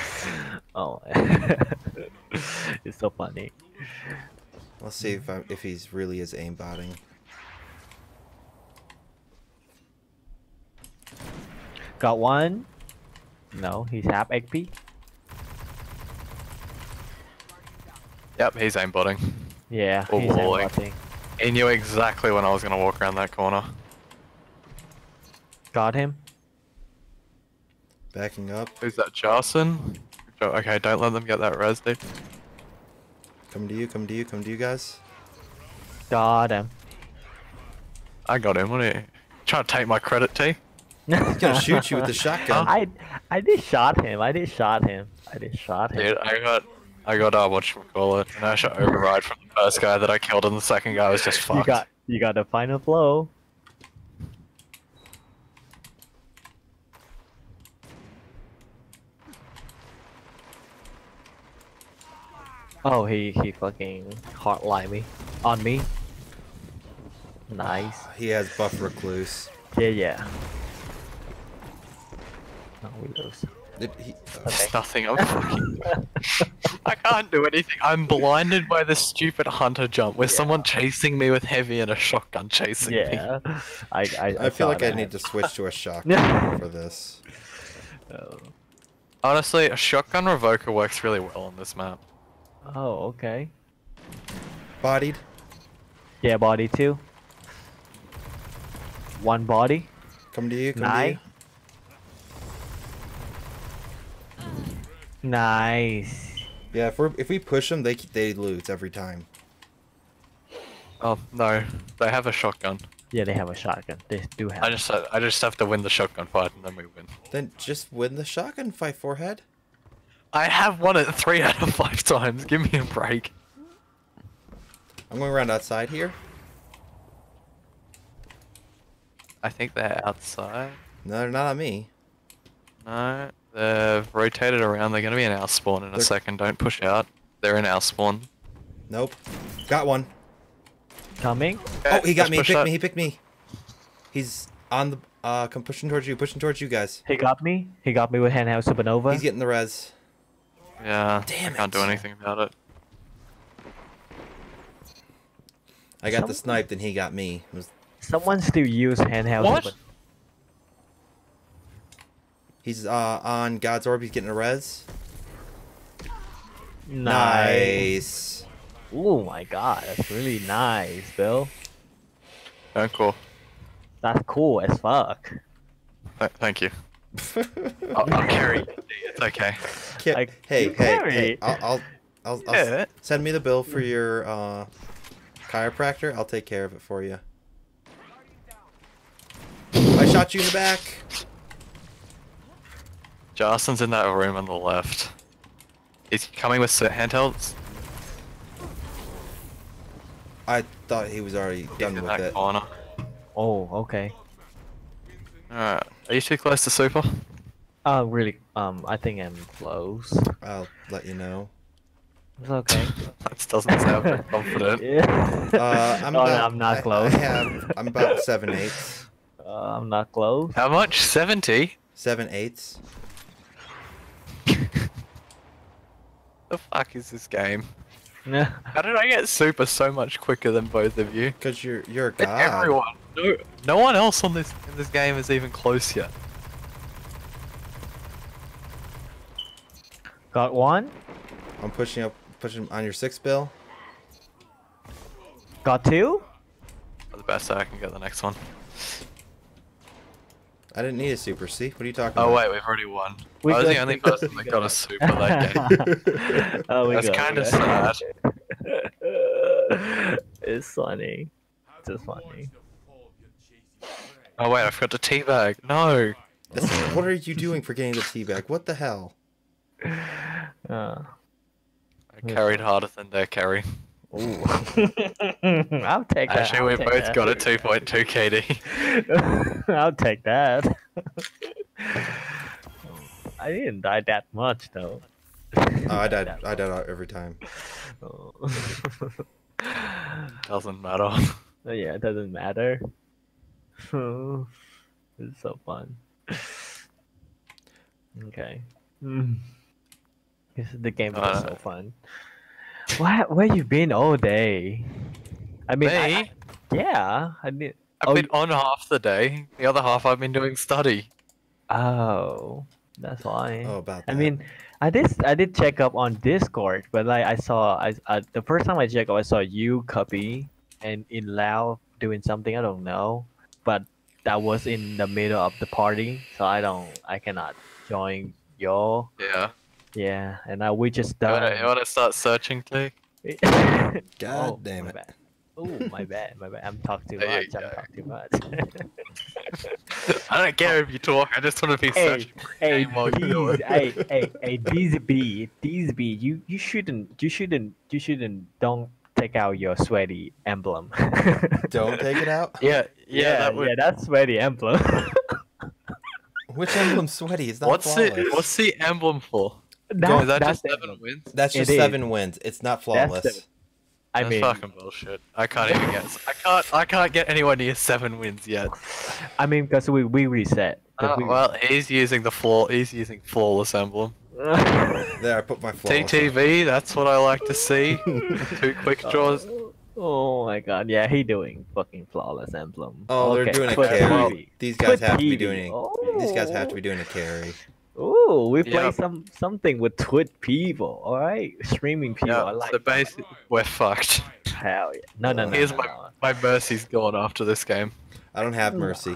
oh, it's so funny. Let's see if I, if he's really is aimbotting. Got one. No, he's half HP. Yep, he's aimbotting. Yeah, Oh, he's boy. aimbotting. He knew exactly when I was gonna walk around that corner. Got him. Backing up. Who's that, Jarson? Jo- Okay, don't let them get that res, dude. Come to you, come to you, come to you guys. Got him. I got him. What are you trying to take my credit, T? He's gonna shoot you with the shotgun. I I did shot him. I did shot him. I did shot him. Dude, I got, I got uh, what call it, an Asher override from the first guy that I killed, and the second guy was just fucked. You got you got the final blow. Oh, he he fucking hotline me on me. Nice. He has buff recluse. Yeah, yeah. No, we lose. It, he, There's nothing. I'm fucking. I can't do anything. I'm blinded by this stupid hunter jump with someone chasing me with heavy and a shotgun chasing me. Yeah. I I, I feel saw like I need to switch to a shotgun for this. Oh. Honestly, a shotgun revoker works really well on this map. Oh, okay. Bodied. Yeah, body two. One body. Come to you, come Nice. to Nice. Yeah, if we if we push them, they they lose every time. Oh no, they have a shotgun. Yeah, they have a shotgun. They do have. I just I just have to win the shotgun fight and then we win. Then just win the shotgun fight, forehead. I have won it three out of five times. Give me a break. I'm going around outside here. I think they're outside. No, they're not on me. No, they've rotated around. They're gonna be in our spawn in a They're- second. Don't push out. They're in our spawn. Nope. Got one. Coming. Oh, he got me. He picked that. me. He picked me. He's on the. Uh, come pushing towards you. Pushing towards you guys. He got me. He got me with handheld supernova. He's getting the res. Yeah. Damn I it. Can't do anything about it. I got the Some- sniped and he got me. Was- Someone still use handheld. What? super- He's uh, on God's orb. He's getting a res. Nice. Oh my god, that's really nice, Bill. Oh, cool. That's cool as fuck. Th- thank you. I'll, I'll carry. you. It's okay. Ki- Like, hey, hey, carry hey! I'll, I'll, I'll, I'll Yeah. send me the bill for your uh, chiropractor. I'll take care of it for you. I shot you in the back. Justin's in that room on the left. Is he coming with s- handhelds? I thought he was already He's done in with that it. corner. Oh, okay. Alright. Are you too close to super? Uh, really, um, I think I'm close. I'll let you know. It's okay. that doesn't sound confident. yeah. Uh, I'm oh, about, no, I'm not I- close. I have. I'm about seven eighths. Uh, I'm not close. How much? 70? Seven eighths. The fuck is this game? Yeah. How did I get super so much quicker than both of you? Cause you're you're a And god. Everyone. No, no one else on this in this game is even close yet. Got one. I'm pushing up, pushing on your six bill. Got two. The best I can get the next one. I didn't need a super. C. what are you talking Oh about? Oh wait, we've already won. We I was the only person that got- got a super that game. oh, we That's got- we kind of sad. it's funny. It's funny. Oh wait, I forgot to teabag. No. What are you doing for getting the teabag? What the hell? Uh, I carried harder than their carry. ooh. I'll take that. Actually, I'll we take both that. got a 2.2 KD. I'll take that. I didn't die that much though. Oh, I died. I died every time. Oh. Doesn't matter. Oh, yeah, it doesn't matter. it's so fun. Okay. Mm. This the game is Uh, so fun. What? Where you been all day? I mean, I- Me? I- yeah, I mean, I've Oh, been on half the day. The other half I've been doing study. Oh, that's why. Oh, about I mean, I did I did check up on Discord, but like I saw I, I the first time I checked up, I saw you, Cubby, and in Lao doing something I don't know, but that was in the middle of the party, so I don't I cannot join y'all. Yeah. Yeah, and now we just You wanna, done. you wanna start searching too? God Oh, damn it. bad. Oh my bad, my bad. I'm talking too There much. I'm talking too much. I don't care if you talk. I just want to be hey, searching for a hey, game while you do these, it. hey, hey, hey, DZB, DZB, you you shouldn't, you shouldn't, you shouldn't. Don't take out your sweaty emblem. Don't take it out. Yeah, yeah, yeah, that would. yeah, that's sweaty emblem. Which emblem's sweaty? Is that what's flawless. it? What's the emblem for? That- is that that's just seven emblem. wins? That's It just is. seven wins. It's not flawless. the- I That's mean, fucking bullshit. I can't even get. I can't. I can't get anywhere near seven wins yet. I mean, because we we reset. 'cause Uh, we- well, he's using the flaw. He's using flawless emblem. There, I put my flawless. TTV. That's what I like to see. Two quick draws. Oh my god, yeah, he doing fucking flawless emblem. Oh, they're doing a put carry. TV. These guys Put have to be TV. doing. These guys have to be oh. doing a carry. Ooh, we play Yeah. some something with Twitch people. All right, streaming people. I Yeah. like. So basically, we're fucked. Hell yeah. No, no, no. Here's no, my no. my mercy's gone after this game. I don't have mercy.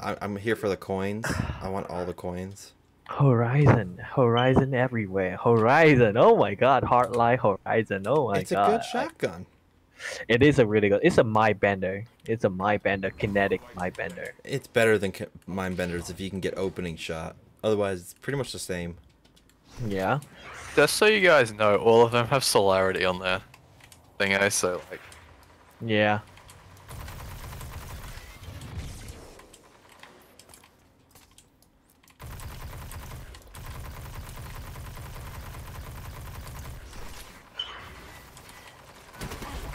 I, I'm here for the coins. I want all the coins. Horizon, Horizon everywhere. Horizon. Oh my god, Heartlight Horizon. Oh my god. it's a good shotgun. It is a really good. It's a mind bender. It's a mind bender, kinetic mind bender. It's better than Mind Benders if you can get opening shot. Otherwise, it's pretty much the same. Yeah. Just so you guys know, all of them have celerity on their thing, eh? So like, Yeah.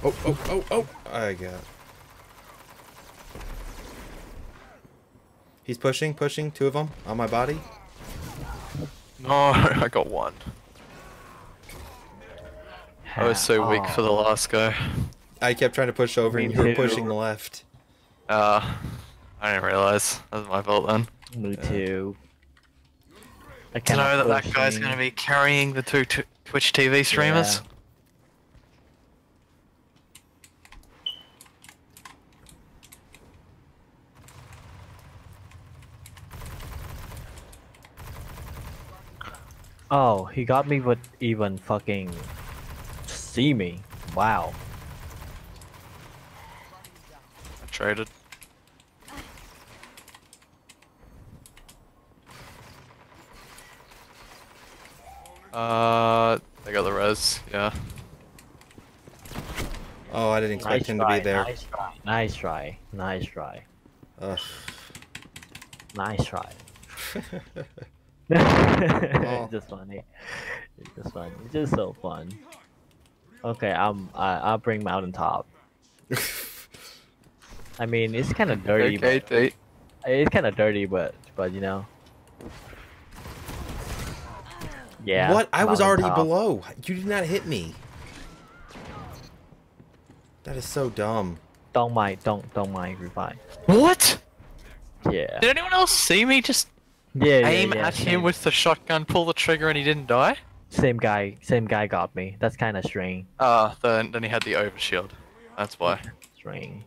Oh, oh, oh, oh! I got. He's pushing, pushing. Two of them on my body. no, I got one. I was so weak for the last guy. I kept trying to push over, Me and you were too. pushing left. Uh, I didn't realize. That was my fault then. Me too. I To know that that guy's any- gonna be carrying the two t- Twitch TV streamers. Yeah. Oh, he got me with even fucking see me. Wow. I traded. Uh, they got the res. Yeah. Oh, I didn't expect Nice him try, to be there. Nice try. Nice try. Nice try. Ugh. Nice try. Oh. It's just funny. It's just fun. It's just so fun. Okay, I'm. I, I'll bring mountaintop. I mean, it's kind of dirty. Okay, but, Tate. it's kind of dirty, but but you know. Yeah. What? I was already mountaintop. below. You did not hit me. That is so dumb. Don't mind. Don't don't mind. Revive. What? Yeah. Did anyone else see me just Yeah. yeah, aim yeah, at same, him with the shotgun, pull the trigger, and he didn't die? Same guy. Same guy got me. That's kind of strange. Ah, then then he had the overshield. That's why. Strange.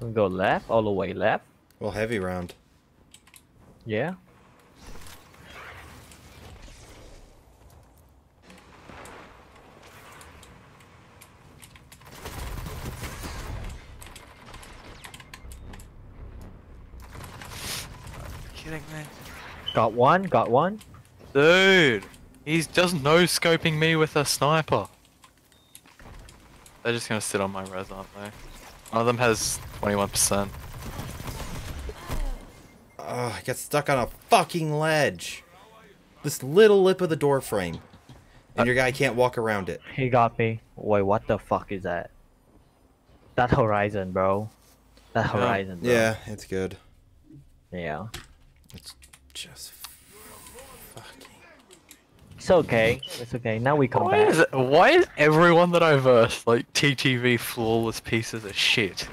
We go left, all the way left. Well, heavy round. Yeah. Got one. Got one. Dude, he's just no scoping me with a sniper. They're just gonna sit on my res, aren't they? One of them has 21%. Ugh, I got stuck on a fucking ledge. This little lip of the door frame. And your guy can't walk around it. He got me. Wait, what the fuck is that? That horizon, bro. That horizon. Bro. Yeah, it's good. Yeah. It's just fucking. It's okay. It's okay. Now we come Why back. is, it, why is everyone that I versed like TTV flawless pieces of shit?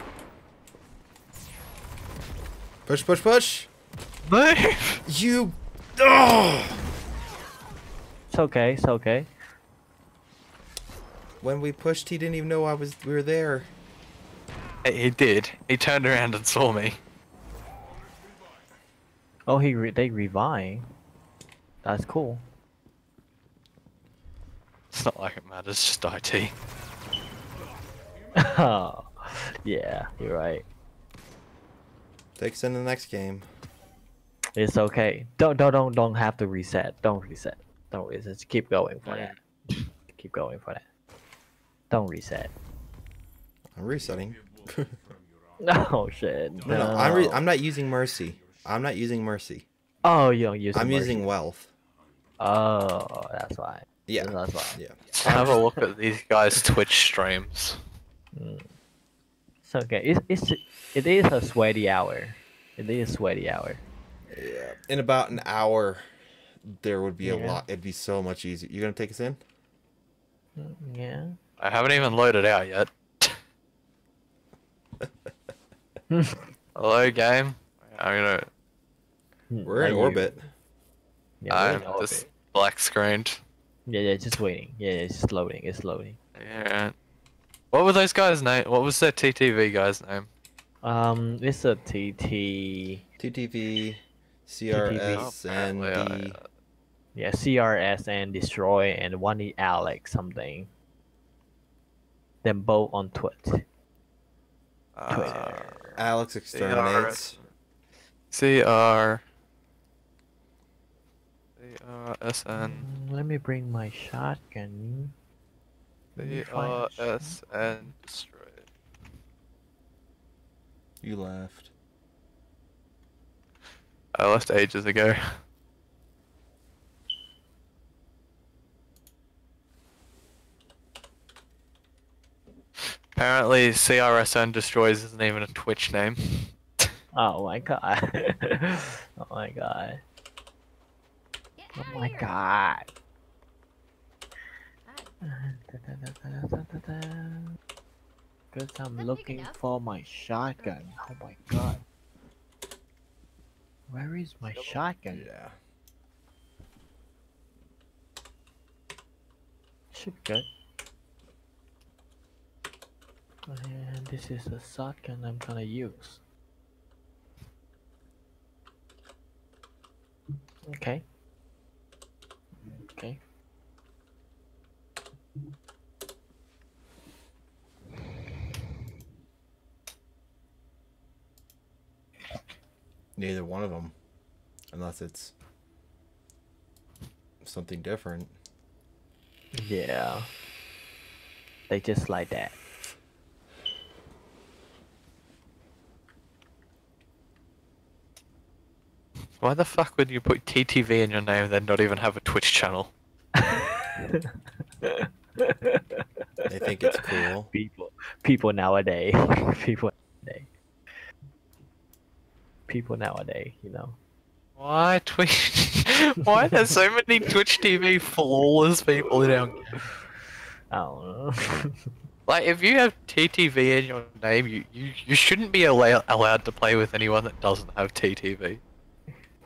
Push, push, push. Move! You. Oh! It's okay. It's okay. When we pushed, he didn't even know I was. We were there. He he did. He turned around and saw me. Oh, he re- they revive. That's cool. It's not like it matters, just IT. oh, yeah, you're right. Take us in the next game. It's okay. Don't don't don't don't have to reset. Don't reset. Don't reset. Just keep going for that. Keep going for that. Don't reset. I'm resetting. oh shit. No, No. no, I'm, re- I'm not using mercy. I'm not using mercy. Oh, you don't use. I'm mercy. using wealth. Oh, that's why. Yeah. That's why. Yeah. Let's have a look at these guys' Twitch streams. It's okay. It's it's it is a sweaty hour. It is a sweaty hour. Yeah. In about an hour, there would be a lot. It'd be so much easier. You gonna take us in? Mm, yeah. I haven't even loaded out yet. Hello, game. I'm gonna. We're in orbit. Yeah, we're I'm in orbit. just black screened. Yeah, yeah, just waiting. Yeah, yeah, it's loading. It's loading. Yeah. What were those guys' name? What was their TTV guy's name? Um, it's a TT. TTV, CRS, and Oh, yeah, the. yeah. Yeah, CRS and Destroy, and one is Alex something. Them both on Twitch. Uh, Alex exterminates. CR. CRSN. Mm, Let me bring my shotgun. Let me find a CRSN destroy. You left. I left ages ago. Apparently, CRSN destroys isn't even a Twitch name. Oh my god. oh my god. Oh my god. Cause I'm looking for my shotgun. Oh my god. Where is my shotgun? Yeah. Should good. And this is the shotgun I'm gonna use. Okay. Okay. Neither one of them, unless it's something different. Yeah. They just like that. Why the fuck would you put TTV in your name and then not even have a Twitch channel? They think it's cool. People, people nowadays, people nowadays, people nowadays, you know. Why Twitch? Why there's so many Twitch TV flawless people in our I don't know. Like, if you have TTV in your name, you, you, you shouldn't be allow- allowed to play with anyone that doesn't have TTV.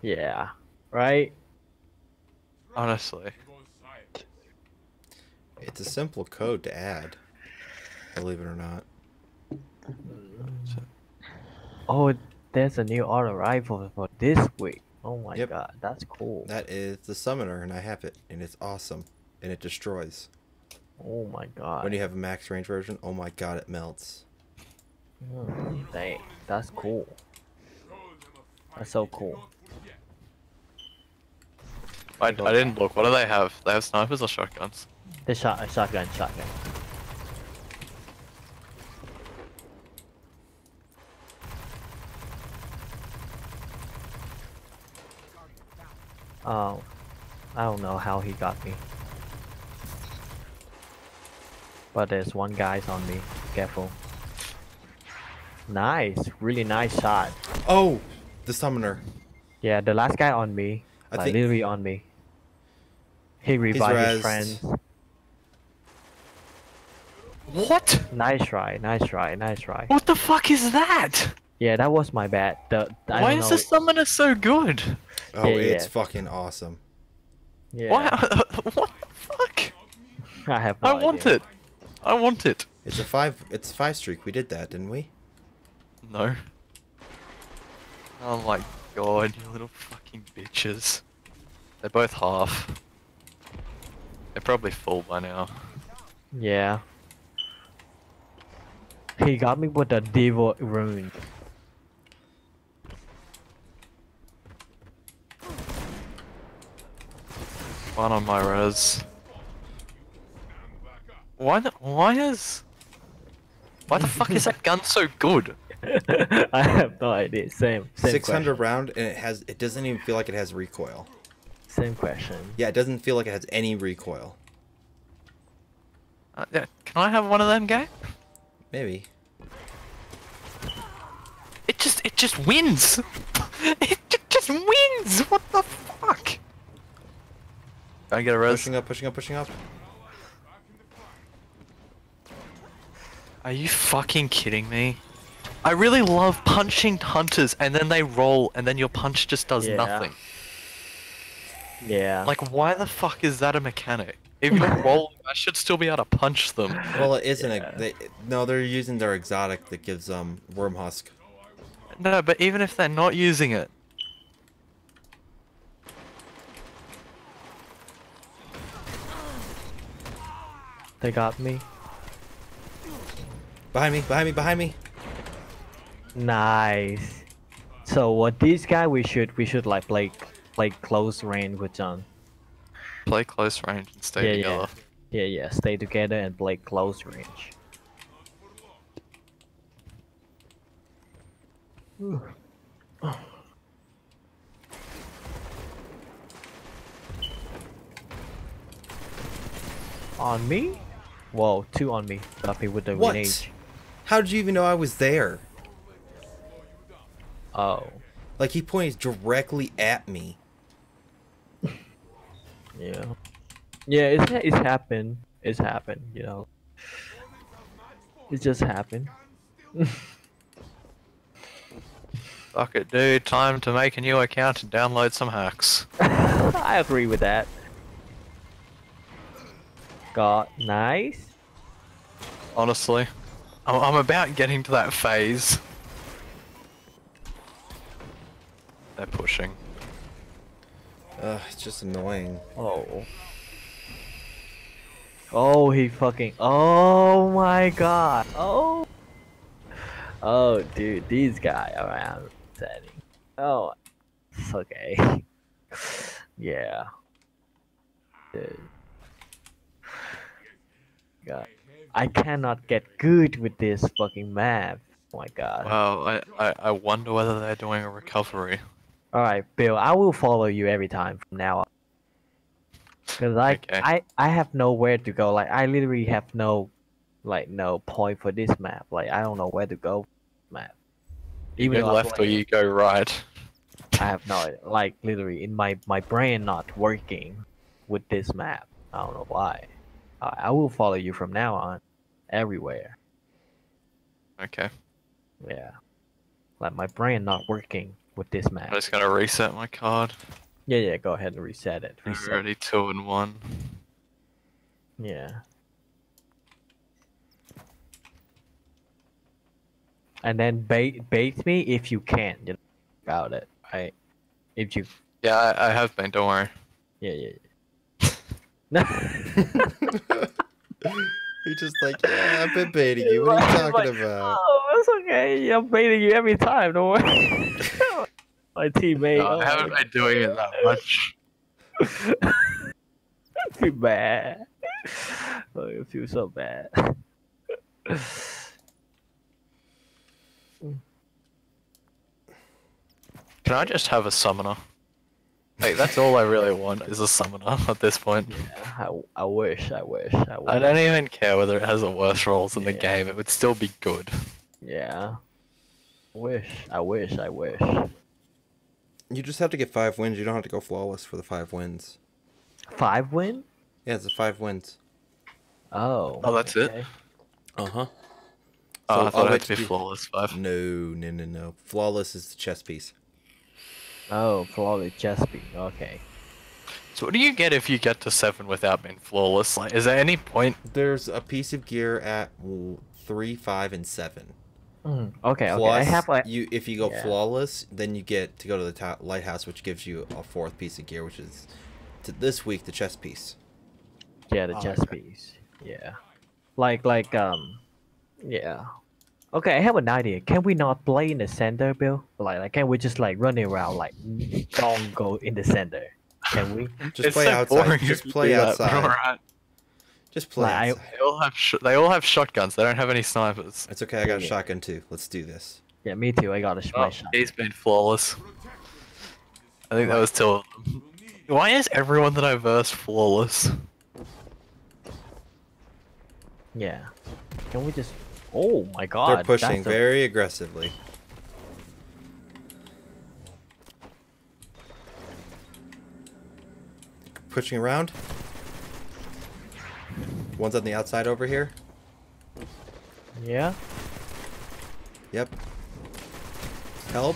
yeah. Right. Honestly. It's a simple code to add. Believe it or not. Oh, there's a new auto rifle for this week. Oh my Yep. god, that's cool. That is the summoner, and I have it, and it's awesome, and it destroys. Oh my god. When you have a max range version, oh my god, it melts. Mm, dang, that's cool. That's so cool. I, I didn't look. What do they have? They have snipers or shotguns? The shot, shotgun, shotgun. Oh, I don't know how he got me. But there's one guy's on me. Careful. Nice, really nice shot. Oh, the summoner. Yeah, the last guy on me, I like think- literally on me. He revived his friends. What? Nice try, nice try, nice try. What the fuck is that? Yeah, that was my bad. The I Why don't is know. the summoner so good? Oh, Yeah, it's yeah. fucking awesome. Yeah, Why? what the fuck? I have. No I want it. I want it. It's a five. It's a five streak. We did that, didn't we? No. Oh my god, you little fucking bitches. They're both half. They're probably full by now. Yeah. He got me with the devil rune. One on my res. Why the, why is... Why the fuck is that gun so good? I have no idea. Same. Same Six hundred question. round, and it has. It doesn't even feel like it has recoil. Same question. Yeah, it doesn't feel like it has any recoil. Uh, yeah, can I have one of them, guy? Maybe. It just, it just wins! it just wins! What the fuck? I get a res? Pushing up, pushing up, pushing up. Are you fucking kidding me? I really love punching hunters and then they roll and then your punch just does Yeah. nothing. Yeah. Like, why the fuck is that a mechanic? Even roll, I should still be able to punch them. Well, it isn't. Yeah. A, they, no, they're using their exotic that gives um Wormhusk. No, but even if they're not using it. They got me. Behind me, behind me, behind me. Nice. So what this guy we should we should like play play close range with John. Play close range and stay yeah, together. yeah. Yeah, yeah. Stay together and play close range. On me? Whoa, two on me. Duffy with the What? grenade. How did you even know I was there? Oh. Like he pointed directly at me. Yeah. Yeah, it's it's happened. It's happened, you know. It just happened. Fuck it, dude. Time to make a new account and download some hacks. I agree with that. Got nice. Honestly, I'm, I'm about getting to that phase. They're pushing. Ugh, it's just annoying. Oh. Oh, he fucking. Oh my god. Oh. Oh, dude, these guys around setting. Oh, it's okay. yeah. Dude. God. I cannot get good with this fucking map. Oh my god. Well, I, I, I wonder whether they're doing a recovery. Alright, Bill, I will follow you every time from now on. Cause I, Okay. I, I have nowhere to go. Like I literally have no, like no point for this map. Like I don't know where to go. Map. You Even go left or you go right. I have no. Like literally in my my brain not working with this map. I don't know why. I, I will follow you from now on, everywhere. Okay. Yeah. Like my brain not working with this map. I'm just gonna reset my card. Yeah, yeah. Go ahead and reset it. Reset. Already two and one. Yeah. And then bait bait me if you can. You know, about it, right? If you, Yeah, I, I have been. Don't worry. yeah, yeah. yeah. He's just like, yeah, I've been baiting you. What are you talking about? Oh, it's okay. I'm baiting you every time. Don't worry. My teammate. No, oh I haven't been doing it that much. I feel bad. Oh, I feel so bad. Can I just have a summoner? Like that's all I really want is a summoner at this point. Yeah, I, I wish. I wish. I wish. I don't even care whether it has the worst rolls in the game. It would still be good. Yeah. Wish. I wish. I wish. You just have to get five wins. You don't have to go flawless for the five wins. Five win? Yeah, it's a five wins. Oh. Oh, that's it? Uh huh. Oh, I thought it had to be flawless five. No, no, no, no. Flawless is the chess piece. Oh, flawless chess beat. Okay. So what do you get if you get to seven without being flawless? Like, is there any point? There's a piece of gear at three, five, and seven. Mm, okay. Okay. I have like. you if you go Yeah. flawless, then you get to go to the ta- lighthouse, which gives you a fourth piece of gear, which is to this week the chess piece. Yeah, the Oh, chess okay. piece. Yeah. Like like um. Yeah. Okay, I have an idea. Can we not play in the center, Bill? Like, like can we just like run around like don't go in the center? Can we? Just play so outside. boring Just play do that, outside. alright. Just play. Like, I- outside. They all have sh- they all have shotguns. They don't have any snipers. It's okay. I got a Yeah. shotgun too. Let's do this. Yeah, me too. I got a sh- Oh, my shot. he's been flawless. I think that was two of them. Why is everyone that I verse flawless? Yeah. Can we just? Oh my god. They're pushing a- very aggressively. Pushing around. One's on the outside over here. Yeah. Yep. Help.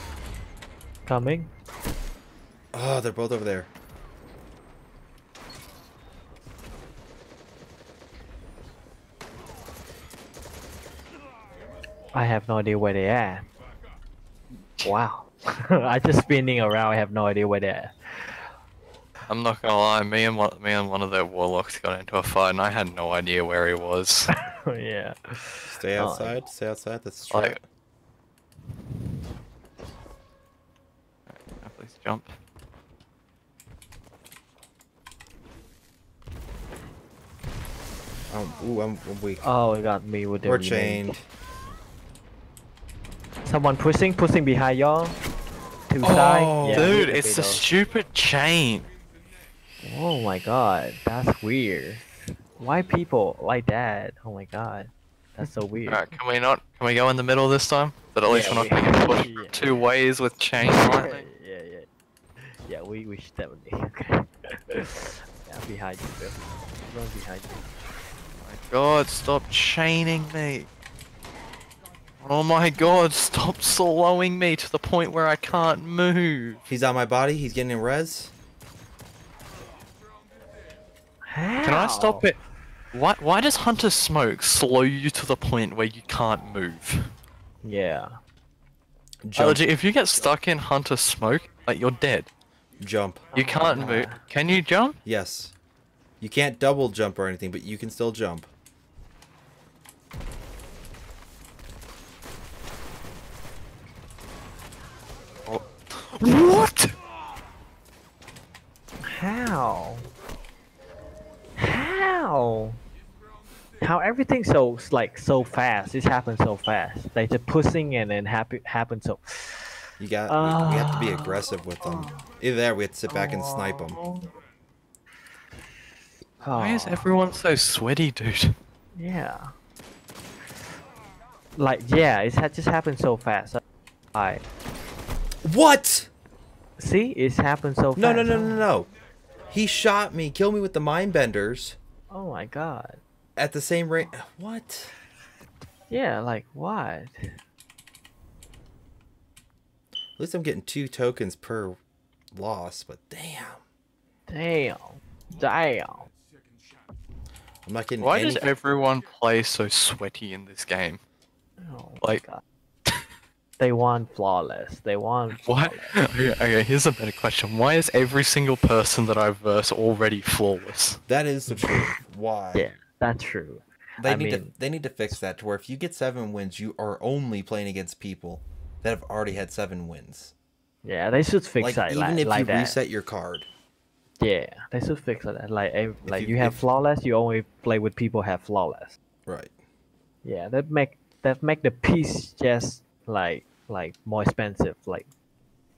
Coming. Oh, they're both over there. I have no idea where they are. Wow. I just spinning around. I have no idea where they are. I'm not gonna lie, me and one, me and one of their warlocks got into a fight, and I had no idea where he was. yeah. Stay Oh, outside. Stay outside. That's the strat. Like- Uh, Please jump. Um, ooh, I'm, I'm weak. Oh, it got me with the We're rename. chained. Someone pushing, pushing behind y'all. To Oh, side. Yeah, dude, it's the stupid chain. Oh my god, that's weird. Why people like that? Oh my god, that's so weird. Alright, can we not? Can we go in the middle this time? That at least Yeah, we're not we- gonna get pushed yeah. two ways with chain lightning. yeah, yeah. Yeah, we we should definitely. Okay. yeah, behind you, Bill. Run behind you. My God, stop chaining me. Oh my God, stop slowing me to the point where I can't move. He's on my body. He's getting in res. Can I stop it? Why, why does Hunter Smoke slow you to the point where you can't move? Yeah. Like, Jump. if you get stuck in Hunter Smoke, like you're dead. Jump. You can't ah. move. Can you jump? Yes. You can't double jump or anything, but you can still jump. What? How? How? How everything so like so fast? This happens so fast. Like the pushing and then happen happen so. You got. we, we have to be aggressive with them. Either that, we have to sit back and snipe them. Why is everyone so sweaty, dude? Yeah. Like yeah, it had just happened so fast. I. What? See, it's happened so fast. No, no, no, no, no. He shot me, killed me with the mind benders Oh my god. at the same rate. What? Yeah, like what? At least I'm getting two tokens per loss, but damn. Damn. Damn. I'm not getting Why any. does everyone play so sweaty in this game? Oh Like, They want flawless. They want why? Okay, okay, here's a better question. Why is every single person that I verse already flawless? That is the truth. Why? Yeah, that's true. They I need to they need to fix that to where if you get seven wins, you are only playing against people that have already had seven wins. Yeah, they should fix like that even like, if like you that. reset your card. Yeah, they should fix that. Like, ev- like you- you, have if- flawless, you only play with people have flawless. Right. Yeah, that make that make the piece just like like more expensive, like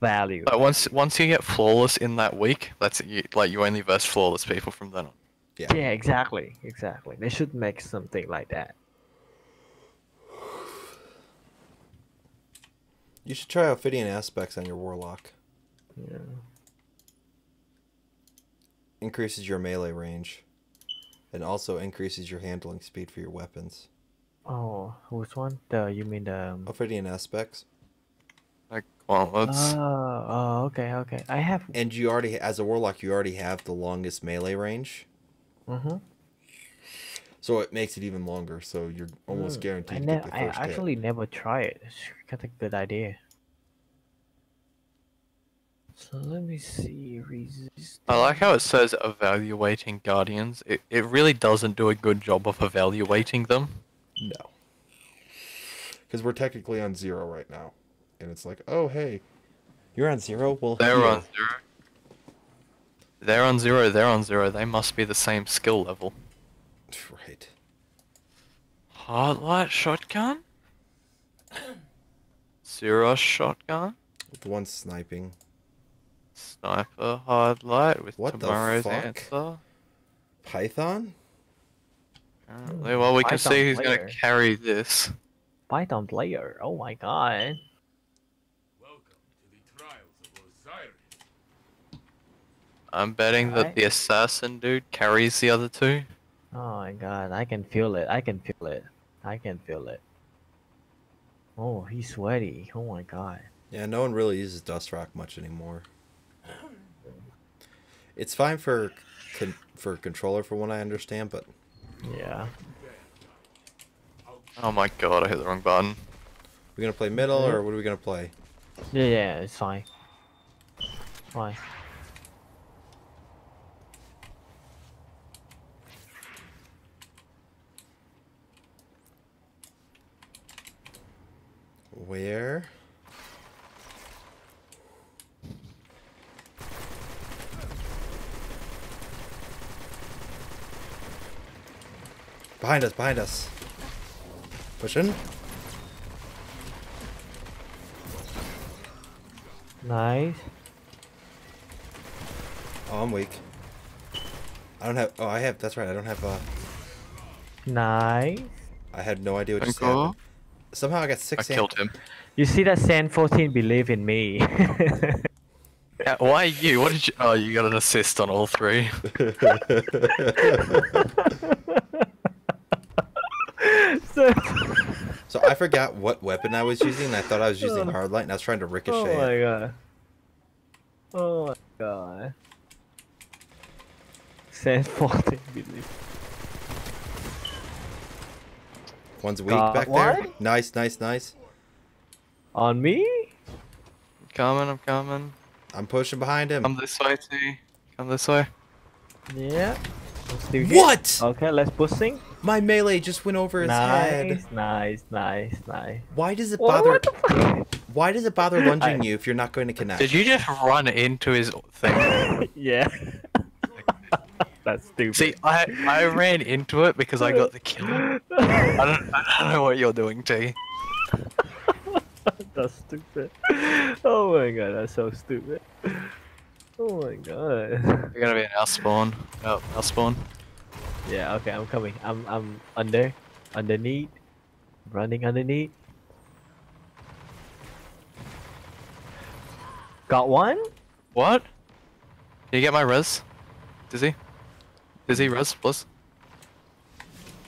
value. Like once once you get flawless in that week, that's it. You, like you only verse flawless people from then on. Yeah. Yeah, exactly, exactly. They should make something like that. You should try Ophidian aspects on your warlock. Yeah. Increases your melee range. And also increases your handling speed for your weapons. Oh, which one? The you mean the? um, Ophidian aspects. Like gauntlets. Oh, oh, okay, okay. I have. And you already as a warlock you already have the longest melee range. Mm-hmm. So it makes it even longer, so you're almost I, guaranteed to ne- get the I first hit. actually never try it. It's got a good idea. So let me see. Resist. I like how it says evaluating guardians. It it really doesn't do a good job of evaluating them. No. Because we're technically on zero right now. And it's like, oh, hey, you're on zero? Well, They're heal. on zero. They're on zero. They're on zero. They must be the same skill level. Right. Hard light shotgun. Zero shotgun. The one sniping. Sniper hard light with What the tomorrow's fuck? answer. Python? Apparently, well, we can see who's player. gonna carry this. Python player. Oh my god. I'm betting that Alright. the assassin dude carries the other two. Oh my god. I can feel it. I can feel it. I can feel it. Oh, he's sweaty. Oh my god. Yeah, no one really uses Dust Rock much anymore. It's fine for con- for controller, for what I understand, but Yeah. Oh my god, I hit the wrong button. we're gonna play middle, Yeah. or what are we gonna play? Yeah, yeah. It's fine. Fine. Where? Behind us, behind us. Pushing. Nice. Oh, I'm weak. I don't have. Oh, I have. That's right. I don't have. Uh, Nice. I had no idea what just Uncle? happened. Somehow I got six. I sand- killed him. You see that Saint 14 believe in me. Yeah, why you? What did you? Oh, you got an assist on all three. so, So I forgot what weapon I was using. and I thought I was using Oh. hardlight, and I was trying to ricochet. oh my god. Oh my god. Saint 14 believe. One's weak Got back there. Nice, nice, nice. On me? coming, I'm coming. I'm pushing behind him. Come this way, T. Come this way. Yeah. I'm still here. What? Okay, let's boosting. My melee just went over his Nice, head. nice, nice, nice. Why does it bother? what the fuck? Why does it bother lunging I- you if you're not going to connect? Did you just run into his thing? yeah. That's stupid. See, I I ran into it because I got the kill. I don't I don't know what you're doing, T. that's stupid. Oh my god, that's so stupid. Oh my god. You're gonna be an our spawn. Oh, our spawn. Yeah, okay, I'm coming. I'm I'm under, underneath, running underneath. Got one? What? Did you get my res? Dizzy? Dizzy res plus?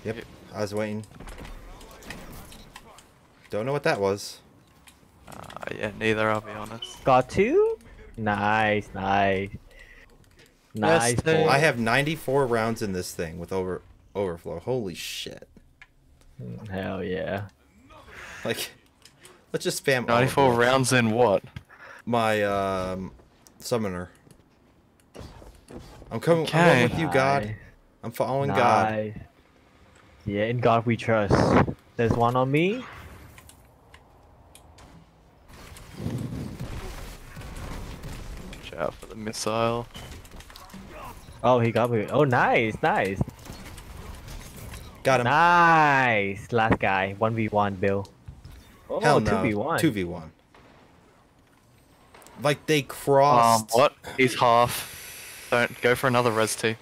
Yep. I was waiting. Don't know what that was. Uh, yeah, neither. I'll be honest. Got two? Nice, nice. Nice. Yes. I have 94 rounds in this thing with over overflow. Holy shit! Hell yeah. Like, let's just spam. 94 them. rounds in what? My um, summoner. I'm coming. I'm with you, God. Nice. I'm following God. Yeah, in God we trust. There's one on me. Watch out for the missile. Oh, he got me. Oh, nice, nice. Got him. Nice. Last guy. 1v1, Bill. Oh, Hell no. 2v1. 2v1. Like they Um, crossed. what? He's half. Don't go for another res T.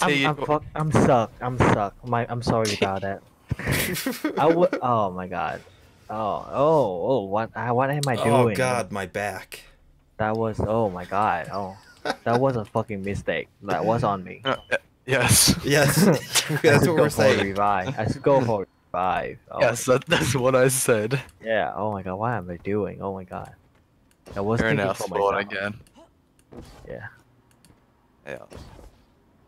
T, I'm, I'm, fuck, I'm suck. I'm suck. My, I'm sorry about that. I would. Oh my god. Oh, oh, oh! What? Uh, what am I doing? Oh God, my back. That was. Oh my god. Oh, that was a fucking mistake. That was on me. Uh, uh, yes. Yes, that's what we're for a saying. Revive. I should go for revive. Oh, Yes, that, that's what I said. Yeah. Oh my god. What am I doing? Oh my god. I was You're in thinking our for myself. again. Yeah. Yeah.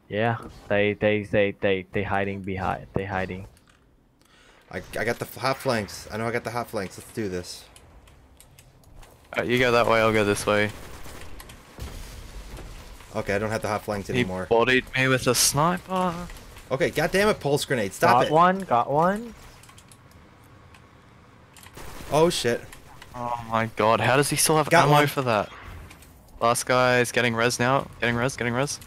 Yeah. They they they they they hiding behind. They hiding. I, I got the f- hot flanks. I know I got the hot flanks. Let's do this. Alright, you go that way, I'll go this way. Okay, I don't have the hot flanks He anymore. bodied me with a sniper. Okay, God damn it, pulse grenade. Stop got it. one. Got one. Oh shit. Oh my god, how does he still have Got ammo one. for that? Last guy is getting res now. Getting res, getting res.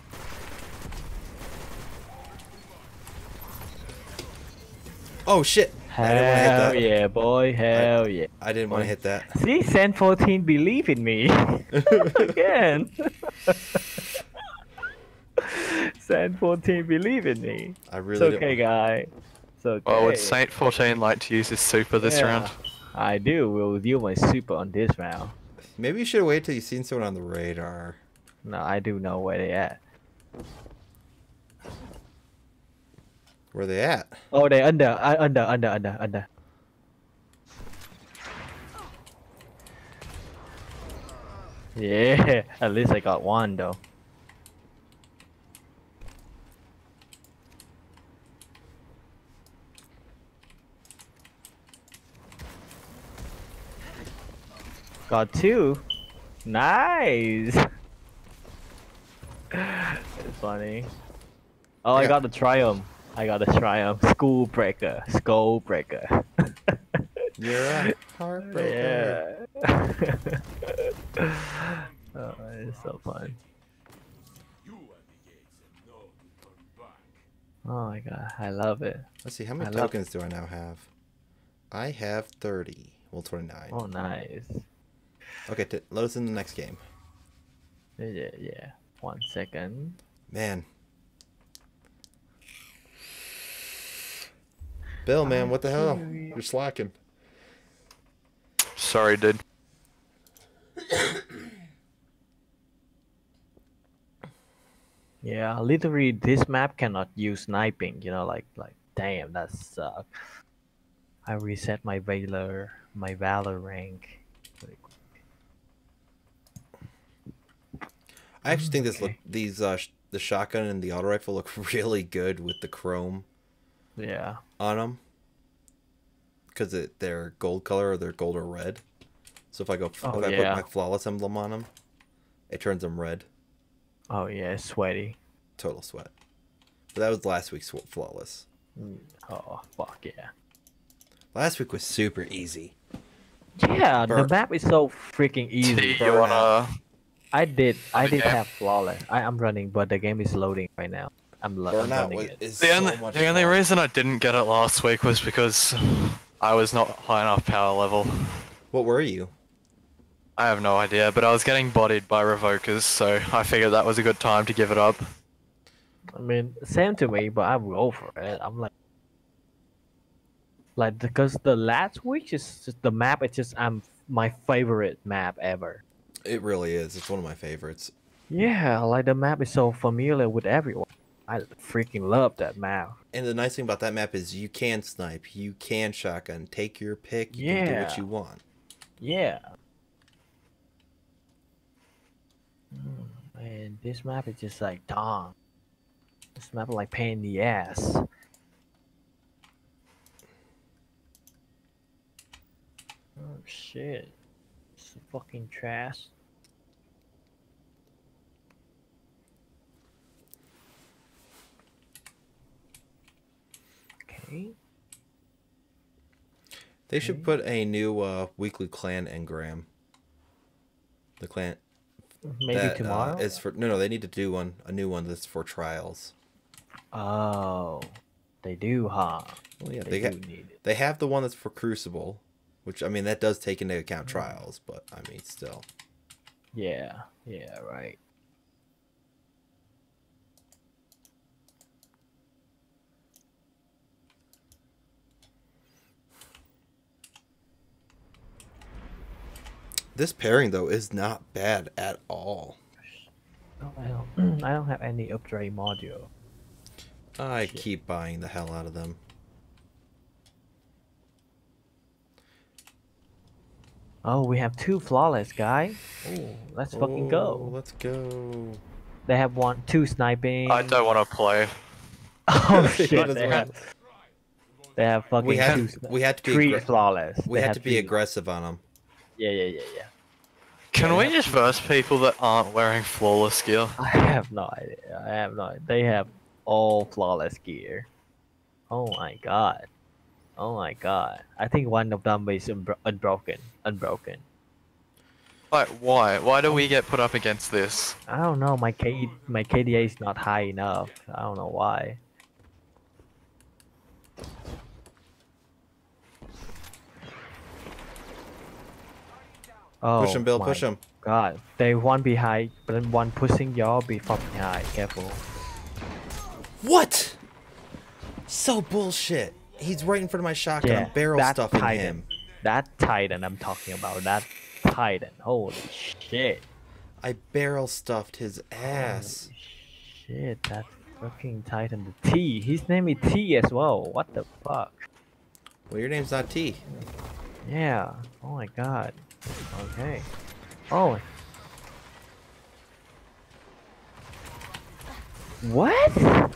Oh shit. I didn't want to hit Hell that. yeah, boy. Hell yeah. I didn't want to hit that. See, Saint 14 believe in me. Again. Saint 14 believe in me. I really It's okay, guy. It's okay. Oh, would Saint 14 like to use his super this Yeah. round? I do. Will use my super on this round. Maybe you should wait till you've seen someone on the radar. No, I do know where they at. Where they at? Oh, they under, uh, under, under, under, under. Yeah, at least I got one though. Got two. Nice. it's funny. Oh, I, I got the triumph. I got a triumph. School breaker. Skull breaker. You're a heartbroken. Yeah. oh, it's so fun. Oh my god, I love it. Let's see, how many I tokens do I now have? I have 30. Well, 29. Oh, nice. Okay, t- load us in the next game. Yeah, yeah. One second. Man. Bill, man, what the hell? You're slacking. Sorry, dude. Yeah, literally, this map cannot use sniping. You know, like like damn, that sucks. I reset my Valor, my Valor rank. I actually think this look these uh sh- the shotgun and the auto rifle look really good with the chrome Yeah. on them because they're gold color or they're gold or red. So if I go Oh, if I yeah. put my flawless emblem on them, it turns them red. Oh yeah, sweaty. Total sweat. But that was last week's flawless. Mm, Oh fuck yeah. Last week was super easy. Yeah, Burn- the map is so freaking easy. T, you wanna? I did, I did have flawless. I am running, but the game is loading right now. I'm, lo- I'm Burnout running was, it. is The so only, much the only reason I didn't get it last week was because I was not high enough power level. What were you? I have no idea, but I was getting bodied by revokers, so I figured that was a good time to give it up. I mean, same to me, but I'm go for it. I'm like, like because the last week is just the map. It's just I'm my favorite map ever. It really is. It's one of my favorites. Yeah, like the map is so familiar with everyone. I freaking love that map. And the nice thing about that map is you can snipe, you can shotgun, take your pick, you can do what you want. Yeah. Mm, And this map is just like dong. This map is like pain in the ass. Oh shit. It's fucking trash. Okay. They should put a new uh, weekly clan engram. The clan Maybe that, uh, is for no no they need to do one a new one that's for trials. Oh, they do, huh? Well, yeah, they, they, do got need it. they have the one that's for Crucible, which I mean that does take into account trials, but I mean still. Yeah, yeah, right. This pairing though is not bad at all. No, I don't. I don't have any upgrade module. I keep buying the hell out of them. Oh, we have two flawless, guy. Oh, let's fucking Oh, go. Let's go. They have one, two sniping. I don't want to play. Oh shit! They have. They have fucking We had two. to, we had to be three flawless. We They had have to be three. aggressive on them. Yeah, yeah, yeah, yeah. Can we just verse people that aren't wearing flawless gear? I have no idea. I have no. idea. They have all flawless gear. Oh my god. Oh my god. I think one of them is unbro- unbroken. Unbroken. Like, why? Why do we oh. get put up against this? I don't know. My K my KDA is not high enough. I don't know why. Oh, Push him, Bill, push him. God, they one behind, but then one pushing y'all be from behind. Careful. What? So bullshit. He's right in front of my shotgun. Yeah, I'm barrel that stuffing Titan. him. That Titan I'm talking about. That Titan. Holy shit. I barrel stuffed his ass. Shit, that fucking Titan. The T. His name is T as well. What the fuck? Well, your name's not T. Yeah. Oh my god. Okay. Oh. What?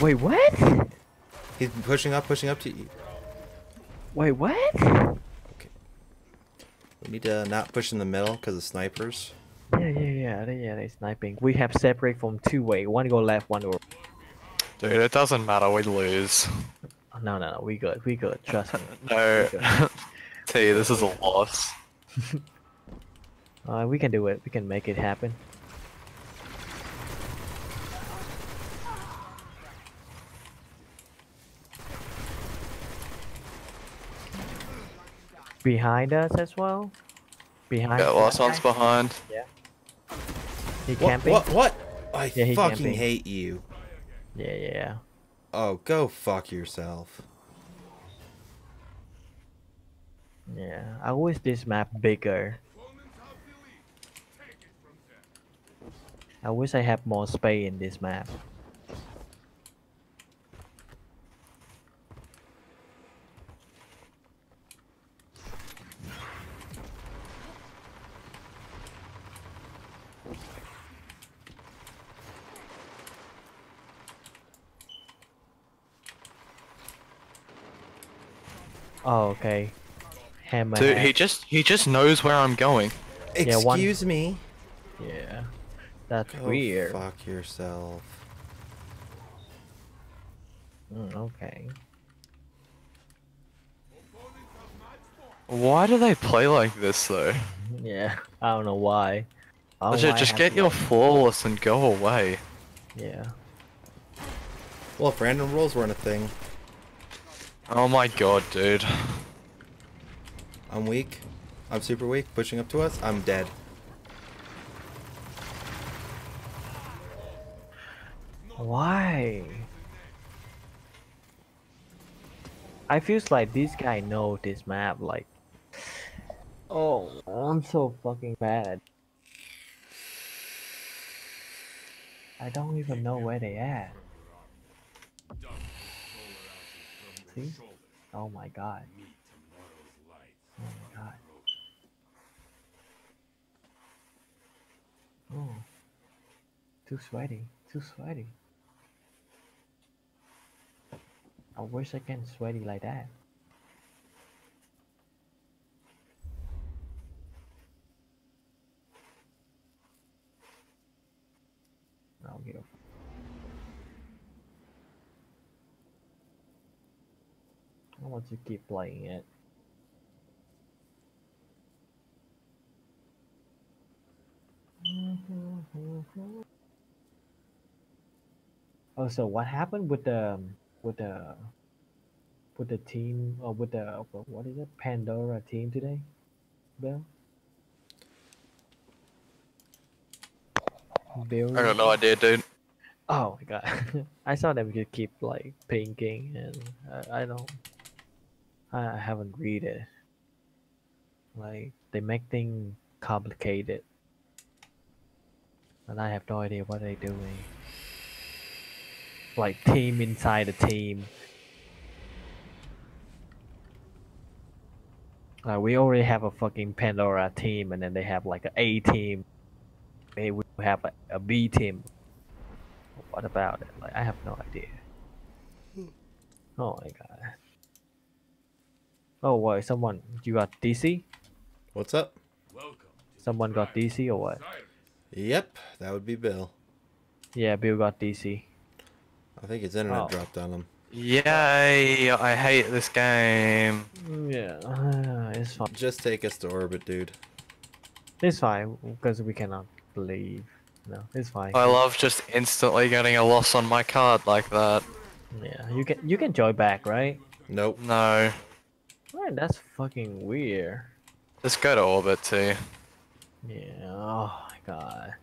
Wait, what? He's pushing up, pushing up to you. Wait, what? Okay. We need to not push in the middle because of snipers. Yeah, yeah, yeah, they, yeah. They sniping. We have separate from two way. One go left, one go. Dude, it doesn't matter. We lose. Oh, no, no, no. We good. We good. Trust me. No. We good. T, this is a loss. Uh, we can do it. We can make it happen. Behind us as well. Behind. Yeah, last that one's behind. Yeah. He What? camping. What? What? I Yeah, fucking camping. hate you. Yeah, yeah. Oh, go fuck yourself. Yeah. I wish this map bigger. I wish I have more space in this map. Oh, okay. Hammer. Dude, he just he just knows where I'm going. Yeah, one- Excuse me. Yeah. That's Go weird. Fuck yourself. Mm, okay. Why do they play like this though? Yeah. I don't know why. I don't know why just get to- your flawless and go away. Yeah. Well, if random rolls weren't a thing, Oh my god, dude. I'm weak. I'm super weak. Pushing up to us. I'm dead. Why? I feels like this guy know this map like Oh I'm so fucking bad. I don't even know where they at. See? Oh my god. Oh my god. Oh. Too sweaty. Too sweaty. I wish I can sweaty like that. I'll get a I want to keep playing it. Oh, so what happened with the um, with the with the team or with the what is it Pandora team today, Bill? Bill. I got no idea, dude. Oh my god, I saw them just keep like pinking, and I, I don't, I haven't read it. Like they make things complicated, and I have no idea what they're doing. Like team inside a team. Like we already have a fucking Pandora team, and then they have like a A team. Maybe we have a, a B team. What about it? Like I have no idea. Oh my god. Oh wait, someone you got DC? What's up? Someone got DC or what? Yep, that would be Bill. Yeah, Bill got DC. I think his internet Oh. dropped on him. Yay! I hate this game. Yeah, it's fine. Just take us to orbit, dude. It's fine because we cannot believe. No, it's fine. I love just instantly getting a loss on my card like that. Yeah, you can you can join back, right? Nope. No. Right, that's fucking weird. Just go to orbit too. Yeah. Oh god.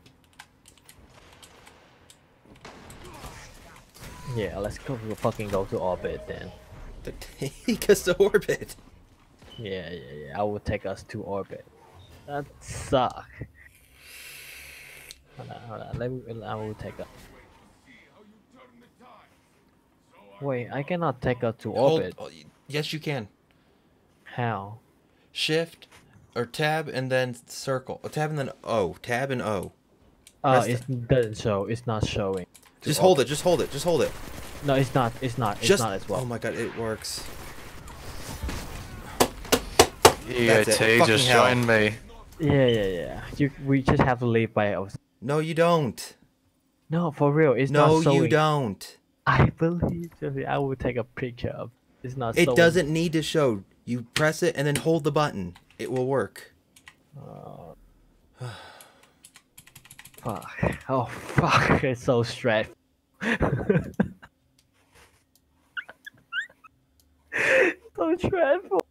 Yeah, let's go fucking go to orbit then. Take us to orbit. Yeah, yeah, yeah. I will take us to orbit. That suck. Hold on, hold on. Let me. I will take us. Wait, I cannot take us to Hold- orbit. oh, yes, you can. How? Shift or tab and then circle. Or tab and then O. Tab and O. Uh, oh, Press it doesn't show. It's not showing. Just hold it. Just hold it. Just hold it. No, it's not. It's not. It's just. not as well. Oh my god, it works. You That's it. T, Fucking just hell. join me. Yeah, yeah, yeah. You, we just have to leave by ourselves. No, you don't. No, for real. It's no, not showing. you don't. I believe you. I will take a picture of. It's not. It showing. doesn't need to show. You press it and then hold the button. It will work. Uh, fuck. Oh fuck! It's so stressful. so stressful.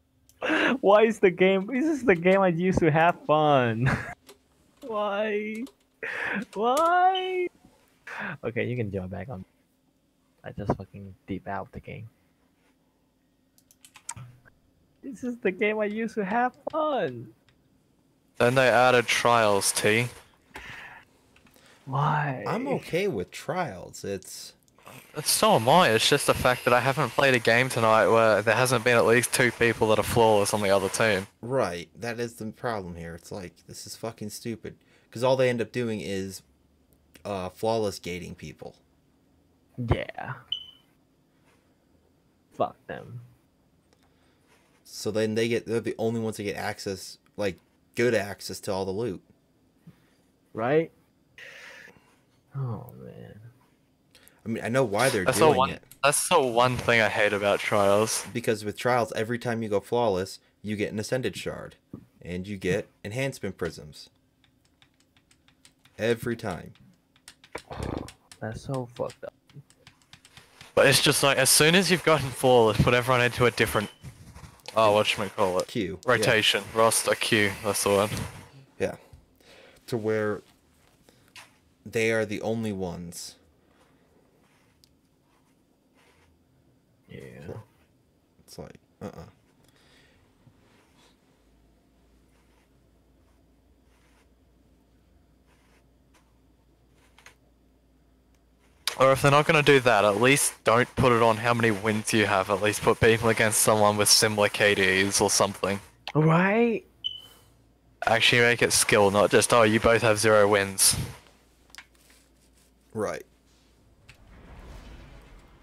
Why is the game? This is the game I used to have fun. Why? Why? Okay, you can join back on. I just fucking deep out the game. This is the game I used to have fun. Then they added trials, T. Why? I'm okay with trials. It's So am I. It's just the fact that I haven't played a game tonight where there hasn't been at least two people that are flawless on the other team. right. That is the problem here. It's like this is fucking stupid because all they end up doing is uh, flawless gating people. Yeah. Fuck them. So then they get they're the only ones that get access, like good access to all the loot. Right? Oh man. I mean, I know why they're That's the doing one. it That's the one thing I hate about trials. because with trials, every time you go flawless, you get an ascended shard, and you get enhancement prisms. Every time. That's so fucked up. But it's just like as soon as you've gotten flawless, put everyone into a different. Oh, what should we call it? Queue. yeah. Rotation, roster, Q. That's the one. Yeah. To where they are the only ones. Yeah. It's like, uh uh Or if they're not gonna do that, at least don't put it on how many wins you have. At least put people against someone with similar KDs or something. Right? Actually make it skill, not just oh you both have zero wins. Right.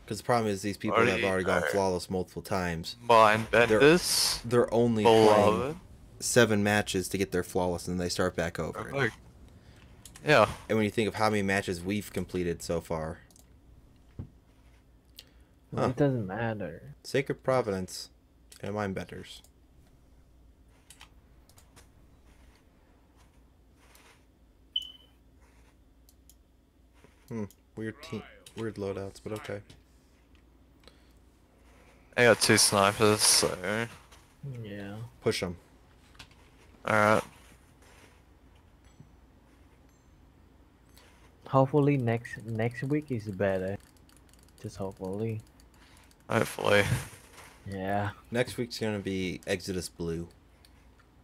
Because the problem is these people have Already- already gone alright. flawless multiple times. Mind They're, they're only playing Beloved. seven matches to get their flawless, and they start back over. it. Oh, Yeah. And when you think of how many matches we've completed so far, Huh. It doesn't matter. Sacred Provenance and Mind Benders. Hmm. Weird team, weird loadouts, but okay. I got two snipers, so Yeah. Push them. alright. Hopefully next next week is better. Just hopefully. Hopefully. Yeah. Next week's gonna be Exodus Blue.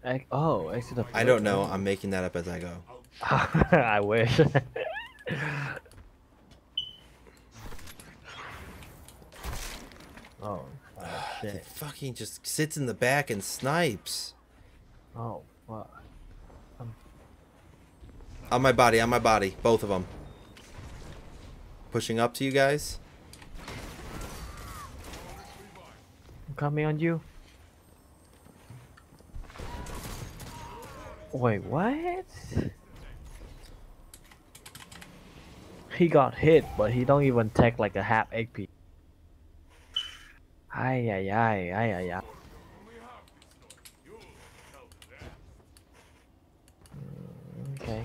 Ex- oh, Exodus. Blue. I don't know. I'm making that up as I go. I wish. oh, oh He shit. fucking just sits in the back and snipes. Oh fuck. Um. On my body, on my body, both of them. Pushing up to you guys. Coming on you. Wait, what? He got hit, but he don't even take like a half AP. Ay ay ay ay ay ay. Mm, Okay.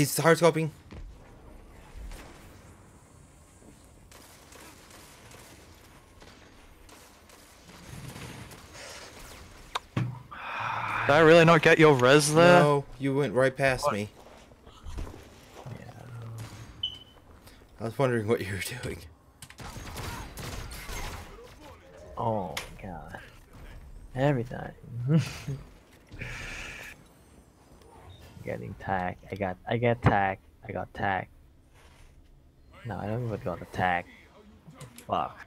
He's hard scoping. Did I really not get your res there? No, you went right past me. I was wondering what you were doing. Oh god. Every time. Getting tagged. I got I get tagged. I got tagged. No, I don't even got a tag. Fuck.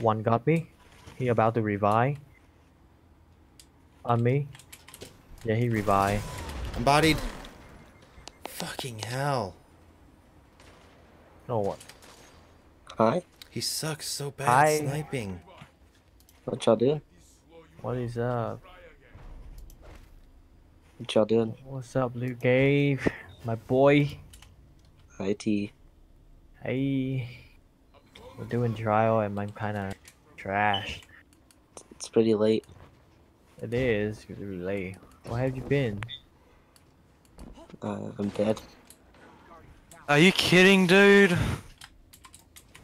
One got me. He about to revive. On me. Yeah, he revive. I'm bodied. Fucking hell. No what? Hi. He sucks so bad Hi. sniping. What y'all doing? What is up? What y'all doing? What's up, Luke Gave? My boy. Hi T. Hey. We're doing trial and I'm kinda trash. It's pretty late. It is, It is really late. Where have you been? Uh, I'm dead. Are you kidding, dude?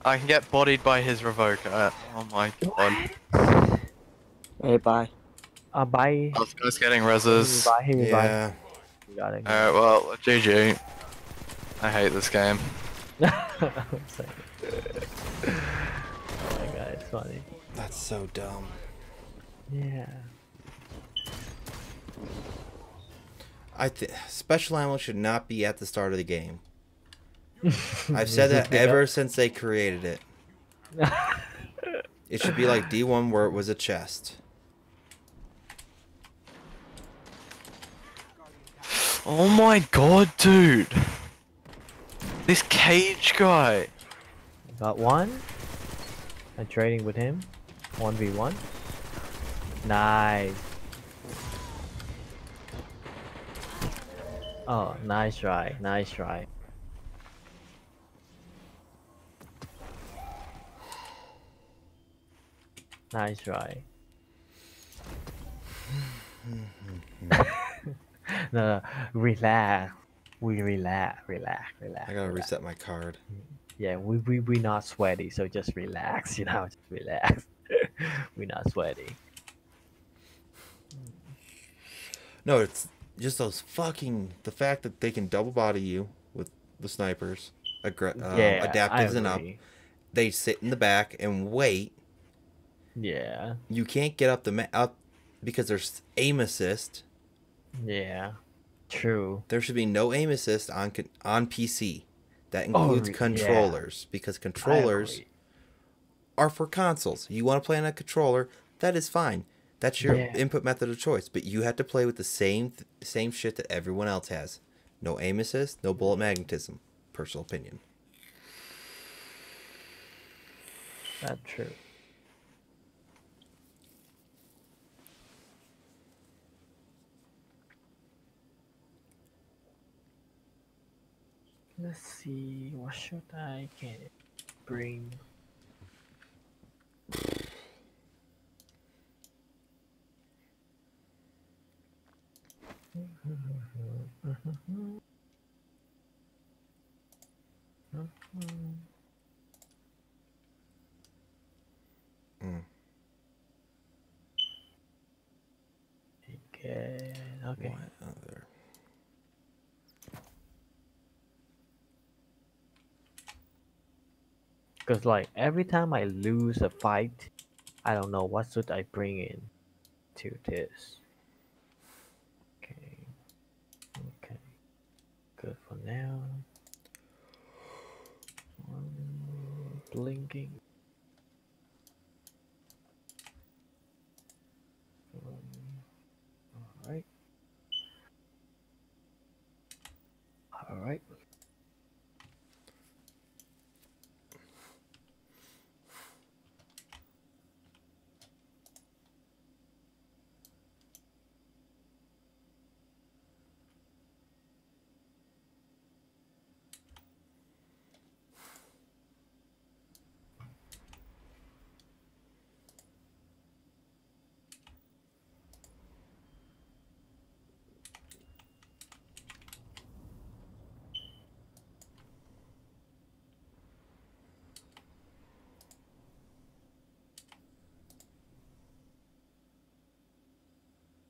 I can get bodied by his revoker. Oh my god. Hey, bye. Uh, bye. I was just getting reses. Bye, hey, bye. Yeah. You got it. Alright, well, GG. I hate this game. Oh my god, it's funny. That's so dumb. Yeah. I think special ammo should not be at the start of the game. I've said that ever since they created it. It should be like D1 where it was a chest. Oh my god, dude. This cage guy. Got one. I'm trading with him. 1v1. Nice. Oh, nice try. Nice try. Nice try. no, no, relax. We relax, relax, relax. I gotta relax. reset my card. Yeah, we we we not sweaty, so just relax, you know, just relax. we not sweaty. No, it's just those fucking the fact that they can double body you with the snipers, aggr- um, Yeah, adaptives and up. They sit in the back and wait. Yeah, You can't get up the ma- up because there's aim assist. yeah, true. There should be no aim assist on on PC. That Oh, includes yeah. controllers because controllers are for consoles. You want to play on a controller, that is fine. That's your Yeah. input method of choice. But you have to play with the same th- same shit that everyone else has. No aim assist, no bullet magnetism. Personal opinion. That's true. Let's see, what should I can bring? Mm. Okay, okay. What other? Cause like every time I lose a fight, I don't know what should I bring in to this. Okay. Okay. Good for now. Um, blinking. Um, Alright. Alright.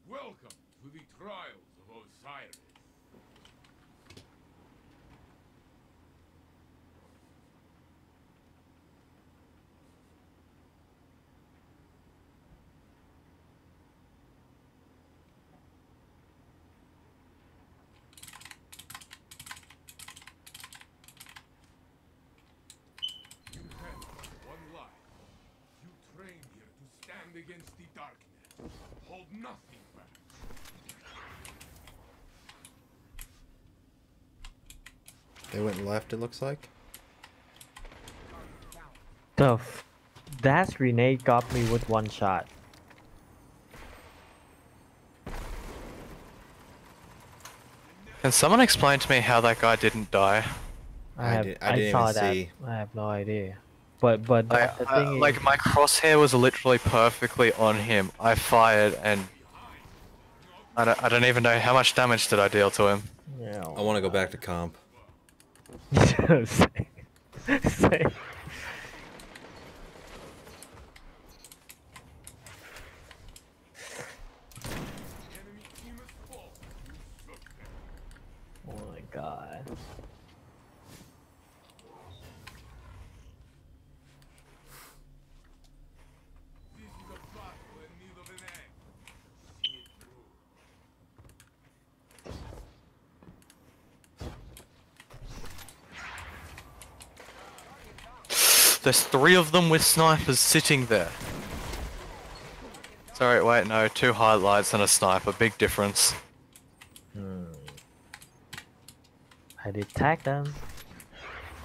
Welcome to the trials of Osiris. You have one life. You train here to stand against the darkness. Hold nothing back. They went left, it looks like. The f- that grenade got me with one shot. Can someone explain to me how that guy didn't die? I, I did- I I, didn't saw even that. see. I have no idea. But but I, the I- is, like my crosshair was literally perfectly on him. I fired and I don't, I don't even know how much damage did I deal to him. Yeah. I want to go back to comp. Same. Same. Oh my god. There's three of them with snipers sitting there. Sorry, wait, no, two highlights and a sniper, big difference. Hmm. I did tag them.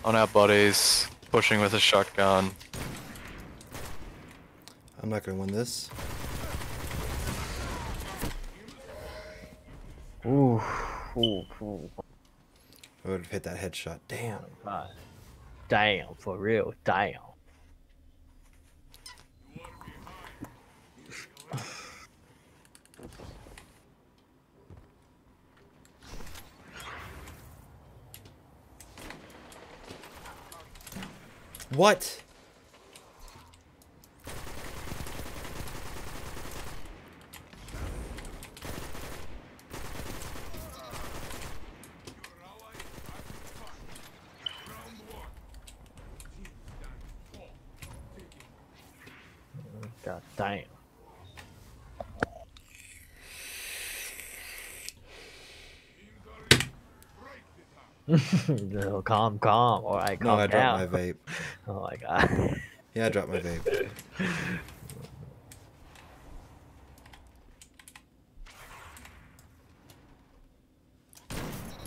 On our bodies, pushing with a shotgun. I'm not gonna win this. Ooh. Ooh. Ooh. I would have hit that headshot. Damn. God. Damn, for real. Damn. What? God damn. no, calm, calm. All right, calm No, I down. dropped my vape. Oh my god. Yeah, I dropped my vape.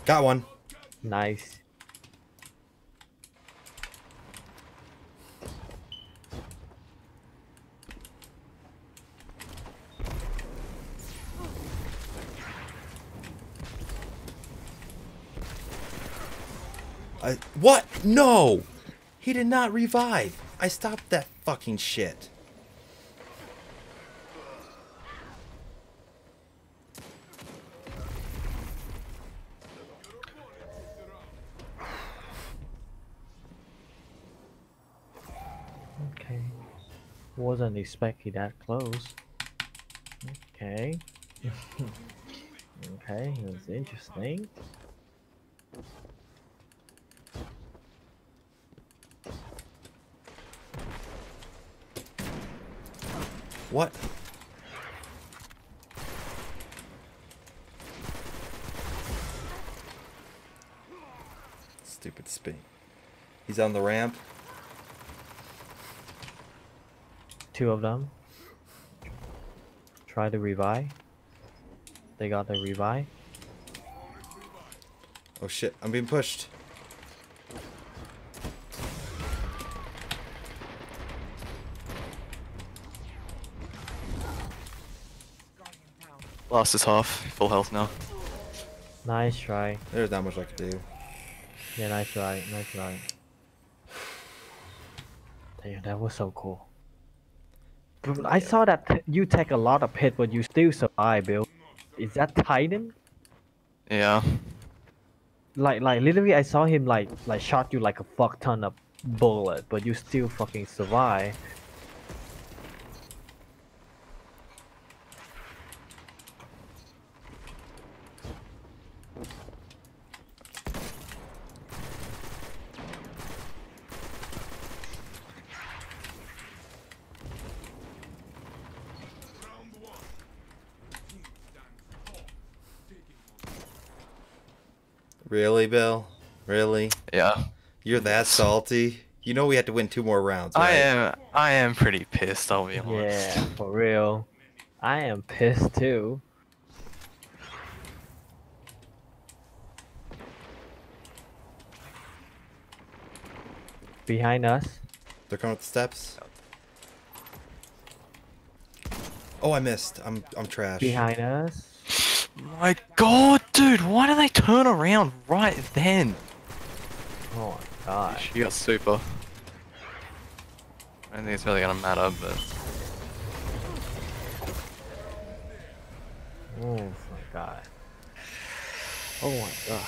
Got one. Nice. I what? No! He did not revive. I stopped that fucking shit. Okay. Wasn't expecting that close. Okay. okay, that's interesting. What? Stupid spin. He's on the ramp. Two of them. Try to revive. They got the revive. Oh shit, I'm being pushed. Last is half, full health now. Nice try. There's not much I can do. Yeah, nice try. Nice try. Damn, that was so cool. But I saw that you take a lot of hit, but you still survive, Bill. Is that Titan? Yeah. Like, like literally, I saw him like, like shot you like a fuck ton of bullet, but you still fucking survive. Really, Bill? Really? Yeah. You're that salty? You know we had to win two more rounds, right? I am I am pretty pissed, I'll be honest. Yeah, for real. I am pissed too. Behind us. They're coming up the steps. Oh, I missed. I'm I'm trash. Behind us. My god, dude, why do they turn around right then? Oh my god. She got super. I don't think it's really gonna matter, but Oh my god. Oh my god.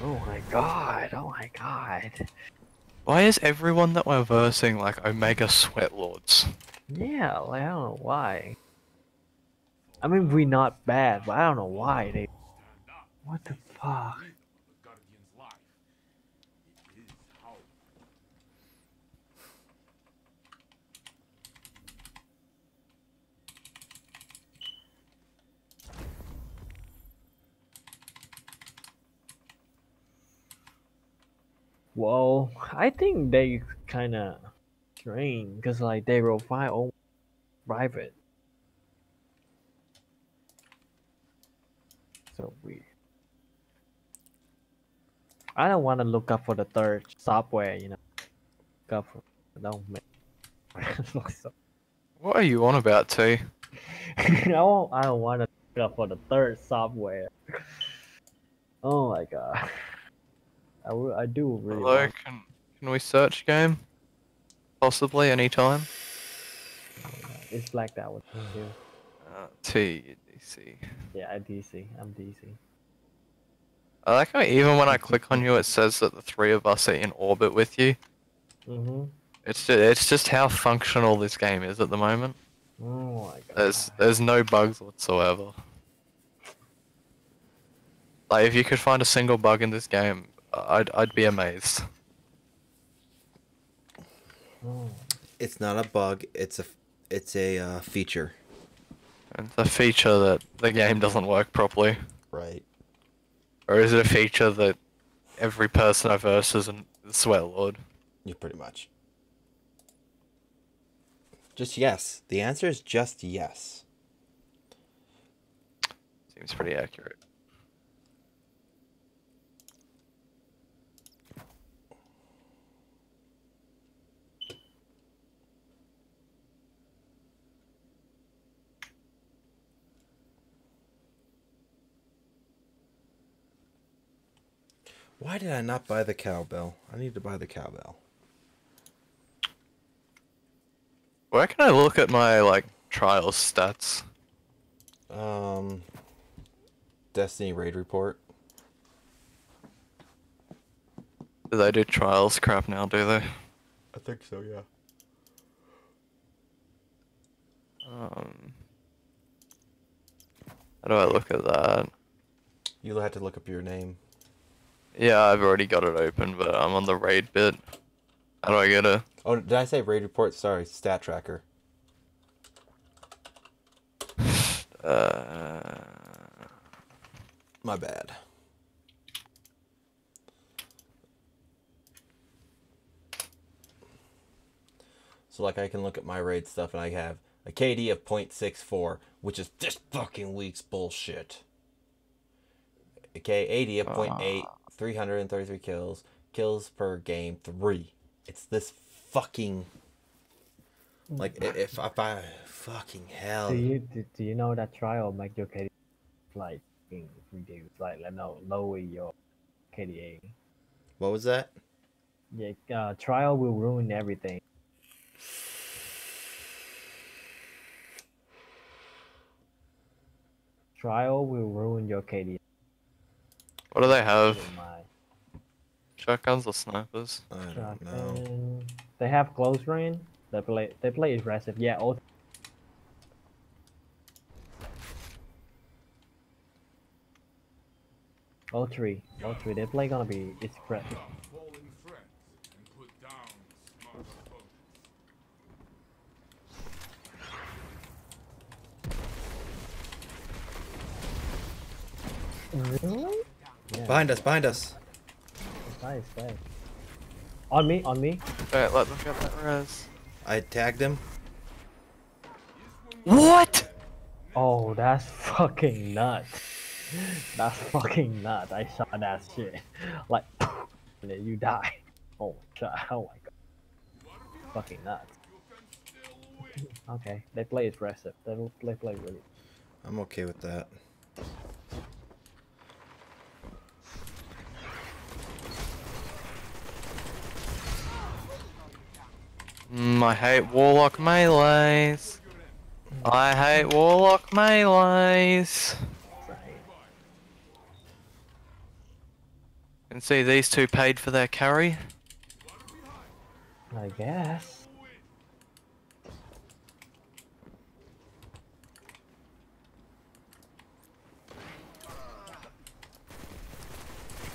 Oh my god. Oh my god. why is everyone that we're versing like Omega Sweat Lords? Yeah, like I don't know why. I mean, we're not bad, but I don't know why they. What the fuck? Well, I think they kind of strange because like they will find all private. So weird. I don't want to look up for the third software, you know. Look up for don't make. so- What are you on about, T? I don't, I don't want to look up for the third software. Oh my god. I, w- I do really Hello, want can can we search game? Possibly anytime. It's like that with me here. Uh, T DC. Yeah, I DC. I'm DC. I like how even when I click on you, it says that the three of us are in orbit with you. Mm-hmm. It's just, it's just how functional this game is at the moment. Oh my god. There's there's no bugs whatsoever. Like if you could find a single bug in this game, I'd I'd be amazed. It's not a bug. It's a it's a uh, feature. It's a feature that the game doesn't work properly. Right. Or is it a feature that every person I verse is a sweat lord? Yeah, pretty much. Just yes. The answer is just yes. Seems pretty accurate. Why did I not buy the cowbell? I need to buy the cowbell. Where can I look at my like trials stats? Um, Destiny raid report. Do they do trials crap now? Do they? I think so. Yeah. Um, how do I look at that? You'll have to look up your name. Yeah, I've already got it open, but I'm on the raid bit. How do I get it? Oh, did I say raid report? Sorry, stat tracker. Uh, My bad. So like I can look at my raid stuff and I have a KD of 0.64, which is this fucking week's bullshit. Okay, 80 of 0.8, 333 kills, kills per game 3. It's this fucking like if if I fucking hell. Do you do, do you know that trial make your KDA like being reduced? Like, like no, lower your KDA. What was that? Yeah, uh, trial will ruin everything. Trial will ruin your KDA. What do they have? Oh. Shotguns or snipers? I don't know. They have close range. They play. They play aggressive. Yeah. All. All three. All three. They play gonna be aggressive. Falling threats and put down smart opponents. Really? Yeah. Behind us, behind us. Nice, nice. On me, on me. Alright, let me get that res. I tagged him. What? Oh, that's fucking nuts. That's fucking nuts. I saw that shit. Like, and then you die. Oh my god! Oh my god! Fucking nuts. okay, they play aggressive. They they play really. I'm okay with that. Mm, I hate warlock melees. I hate warlock melees. Can see these two paid for their carry. I guess.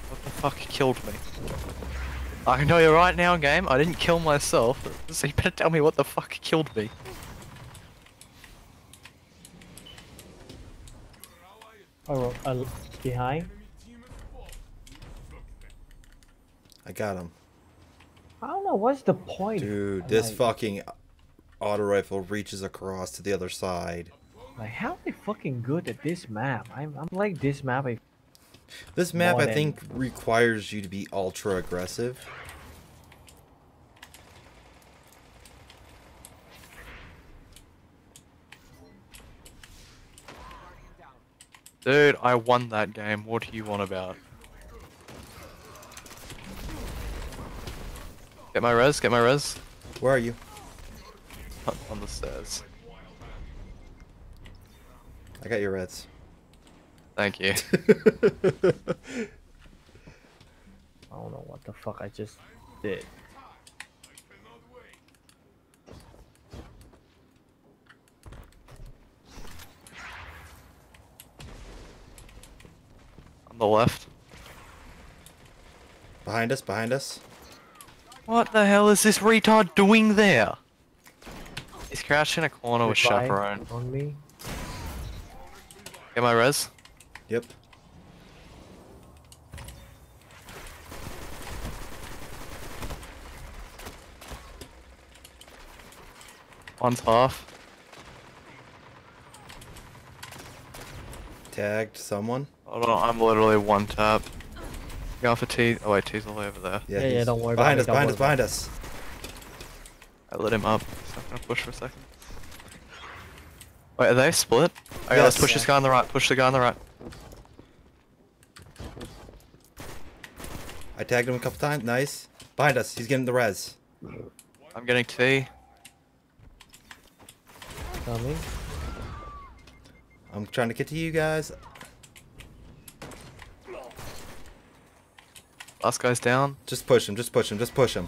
What the fuck killed me? I can tell you right now, game, I didn't kill myself, so you better tell me what the fuck killed me. Oh, uh, behind. I got him. I don't know what's the point. Dude, this like, fucking auto rifle reaches across to the other side. Like, how are they fucking good at this map? I'm, I'm like this map. I, This map, More I think, requires you to be ultra aggressive. Dude, I won that game. What do you want about? Get my res, get my res. Where are you? On- On the stairs. I got your reds. Thank you. I don't know what the fuck I just did. On the left. Behind us, behind us. What the hell is this retard doing there? He's crouched in a corner with chaperone. on me. Get my res. Yep. One's half. Tagged someone. Oh, Hold on, I'm literally one tap. Go for T. Oh wait, T's all the way over there. Yeah, Yeah, yeah, don't worry behind about us, behind us, behind us. I lit him up. So I'm gonna push for a second. Wait, are they split? Okay, let's Yes. push this guy on the right. Push the guy on the right. I tagged him a couple times. Nice. Behind us. He's getting the res. I'm getting T. Coming. I'm trying to get to you guys. Last guy's down. Just push him. Just push him. Just push him.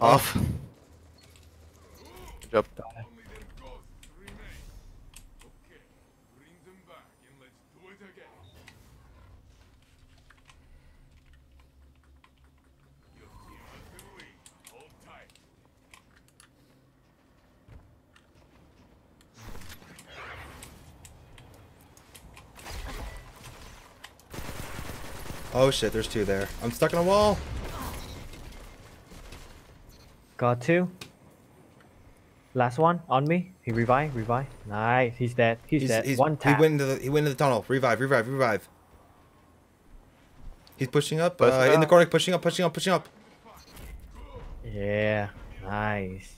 Off. Good job. Oh shit, there's two there. I'm stuck in a wall. Got two. Last one on me. He revive, revive. Nice. He's dead. He's, dead. one tap. He went into the he went into the tunnel. Revive, revive, revive. He's pushing up. Both Uh, are in the out. corner, pushing up, pushing up, pushing up. Yeah. Nice.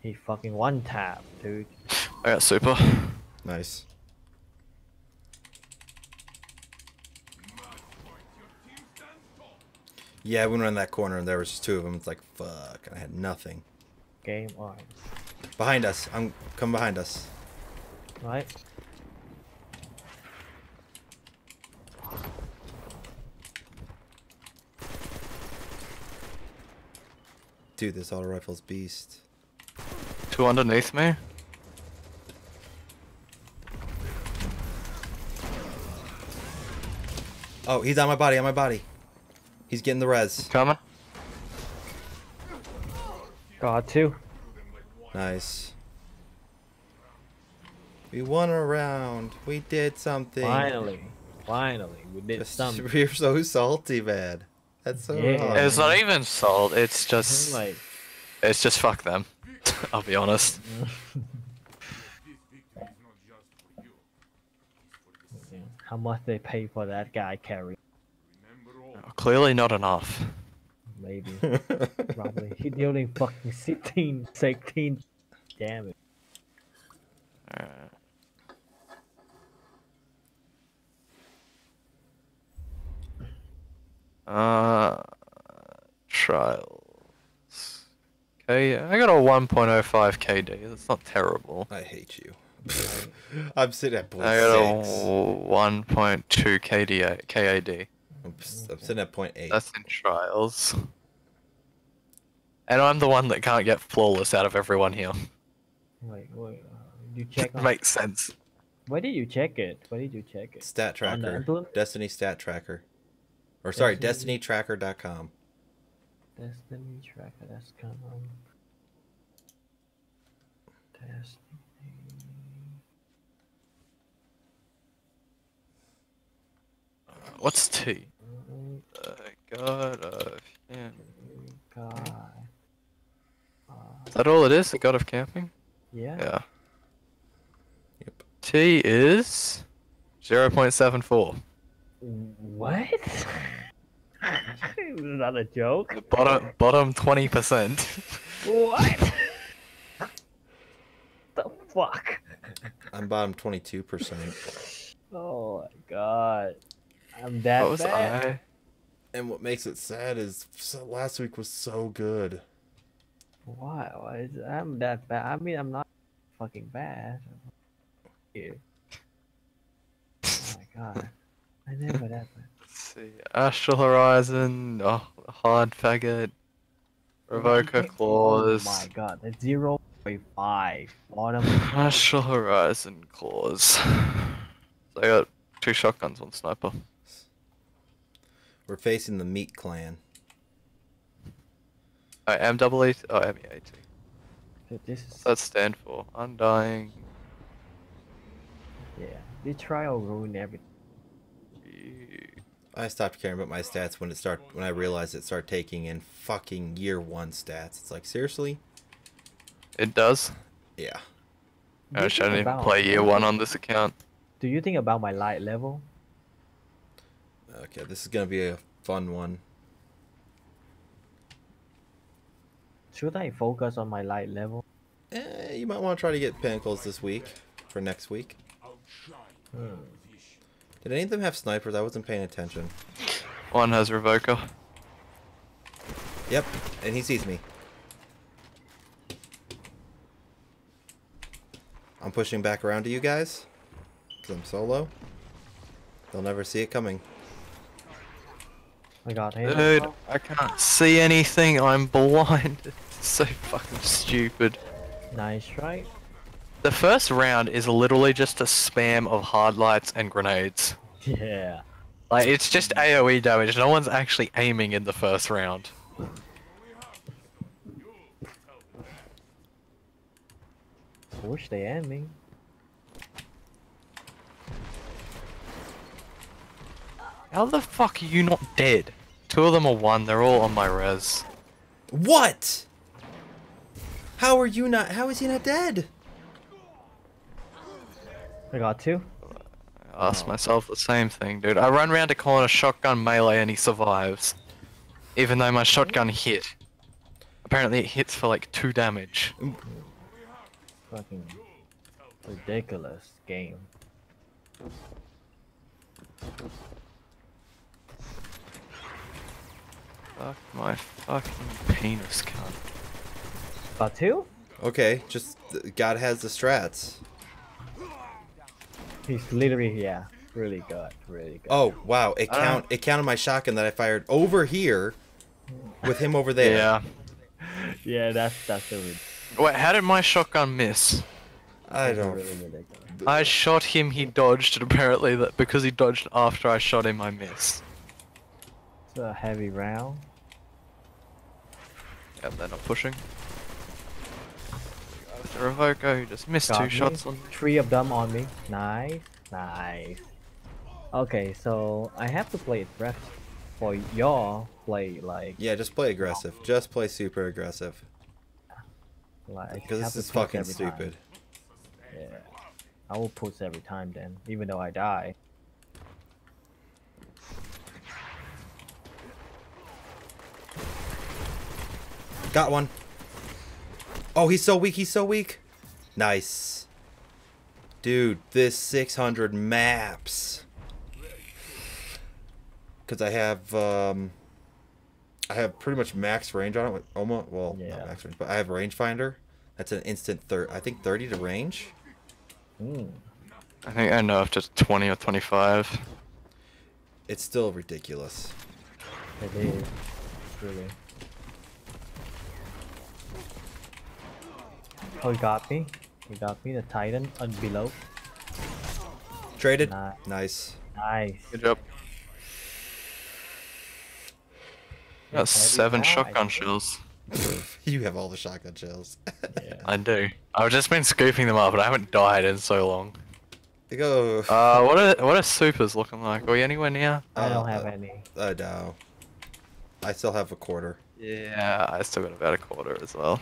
He fucking one tap, dude. I got super. Nice. Yeah, we went around that corner and there was just two of them. It's like fuck, I had nothing. Game on. Behind us. I'm come behind us. Right. Dude, this auto rifle's beast. Two underneath me. Oh, he's on my body, on my body. He's getting the res. Coming. Got two. Nice. We won a round. We did something. Finally. Finally. We did Just- something. You're so salty, man. That's so Yeah. wrong. It's not even salt. It's just like It's just fuck them. I'll be honest. How much they pay for that guy carry? Clearly not enough. Maybe. Probably. He dealing fucking 16, 16 damage. Uh, trials. Okay, I got a 1.05 KD. That's not terrible. I hate you. I'm sitting at point I got a 1.2 KD, KAD. I'm, sitting at point eight. That's in trials. And I'm the one that can't get flawless out of everyone here. Wait, wait. Uh, you check on... Makes sense. Where did you check it? Where did you check it? Stat tracker. Destiny stat tracker. Or sorry, Destiny- destinytracker.com. Destiny tracker, that's come on. Destiny. What's T? Uh, God of yeah. God. Is that all it is? The God of Camping? Yeah. Yeah. Yep. T is 0.74. What? is that a joke? Bottom bottom 20%. What? the fuck? I'm bottom 22%. Oh my god. I'm that What was bad. I? And what makes it sad is so last week was so good. Why? Why is I'm that bad? I mean, I'm not fucking bad. Yeah. Oh my god. I never that bad. Let's see. Astral Horizon, oh, Hard Faggot, Revoker Claws. Oh my god, that's zero point five. Bottom. Astral Horizon Claws. So I got two shotguns, one sniper. We're facing the Meat Clan. I am double eight. Oh, MEAT. This is What's that stand for? Undying. yeah. This trial ruined everything. I stopped caring about my stats when it start when I realized it started taking in fucking year one stats. It's like seriously? It does. Yeah. I wish I think didn't even play year one on this account. Do you think about my light level? Okay, this is gonna be a fun one. Should I focus on my light level? Eh, you might want to try to get pinnacles this week for next week. Hmm. Did any of them have snipers? I wasn't paying attention. One has Revoker. Yep, and he sees me. I'm pushing back around to you guys. Because I'm solo. They'll never see it coming. I got him. Dude, I can't see anything. I'm blind. It's so fucking stupid. Nice try. The first round is literally just a spam of hard lights and grenades. Yeah. Like, it's just AoE damage. No one's actually aiming in the first round. I Wish they had How the fuck are you not dead? Two of them are one. They're all on my res. What? How are you not? How is he not dead? I got two. I asked myself the same thing, dude. I run around a corner, shotgun melee, and he survives. Even though my shotgun hit. Apparently it hits for like two damage. Fucking ridiculous game. Fuck my fucking penis cunt. Got two? Okay, just God has the strats. He's literally yeah, really good, really good. Oh wow! It Uh. count it counted my shotgun that I fired over here, with him over there. Yeah. Yeah, that's that's really, Wait, how did my shotgun miss? I don't. really. I shot him, he dodged, and apparently that because he dodged after I shot him, I missed. It's a heavy round. And they're not pushing. The Revoker, who just missed Got two me. shots on Three of them on me. Nice, nice. Okay, so I have to play it ref for y'all play like Yeah, just play aggressive. Just play super aggressive. Like, Because have this is fucking every time. stupid. Yeah. I will push every time then, even though I die. Got one. Oh, he's so weak. He's so weak. Nice. Dude, this 600 maps. Because I have, um... I have pretty much max range on it with Oma. Well, not max range, but I have rangefinder. That's an instant third. I think 30 to range. I think I know if just 20 or 25. It's still ridiculous. It is. Really. Oh, he got me. He got me. The Titan on below. Traded. Nice. Nice. Nice. Good job. Got seven shotgun shells. you have all the shotgun shells. yeah. I do. I've just been scooping them up, but I haven't died in so long. They go. Uh, what are what are supers looking like? Are we anywhere near? I don't Uh, have any. I know. I still have a quarter. Yeah, I still got about a quarter as well.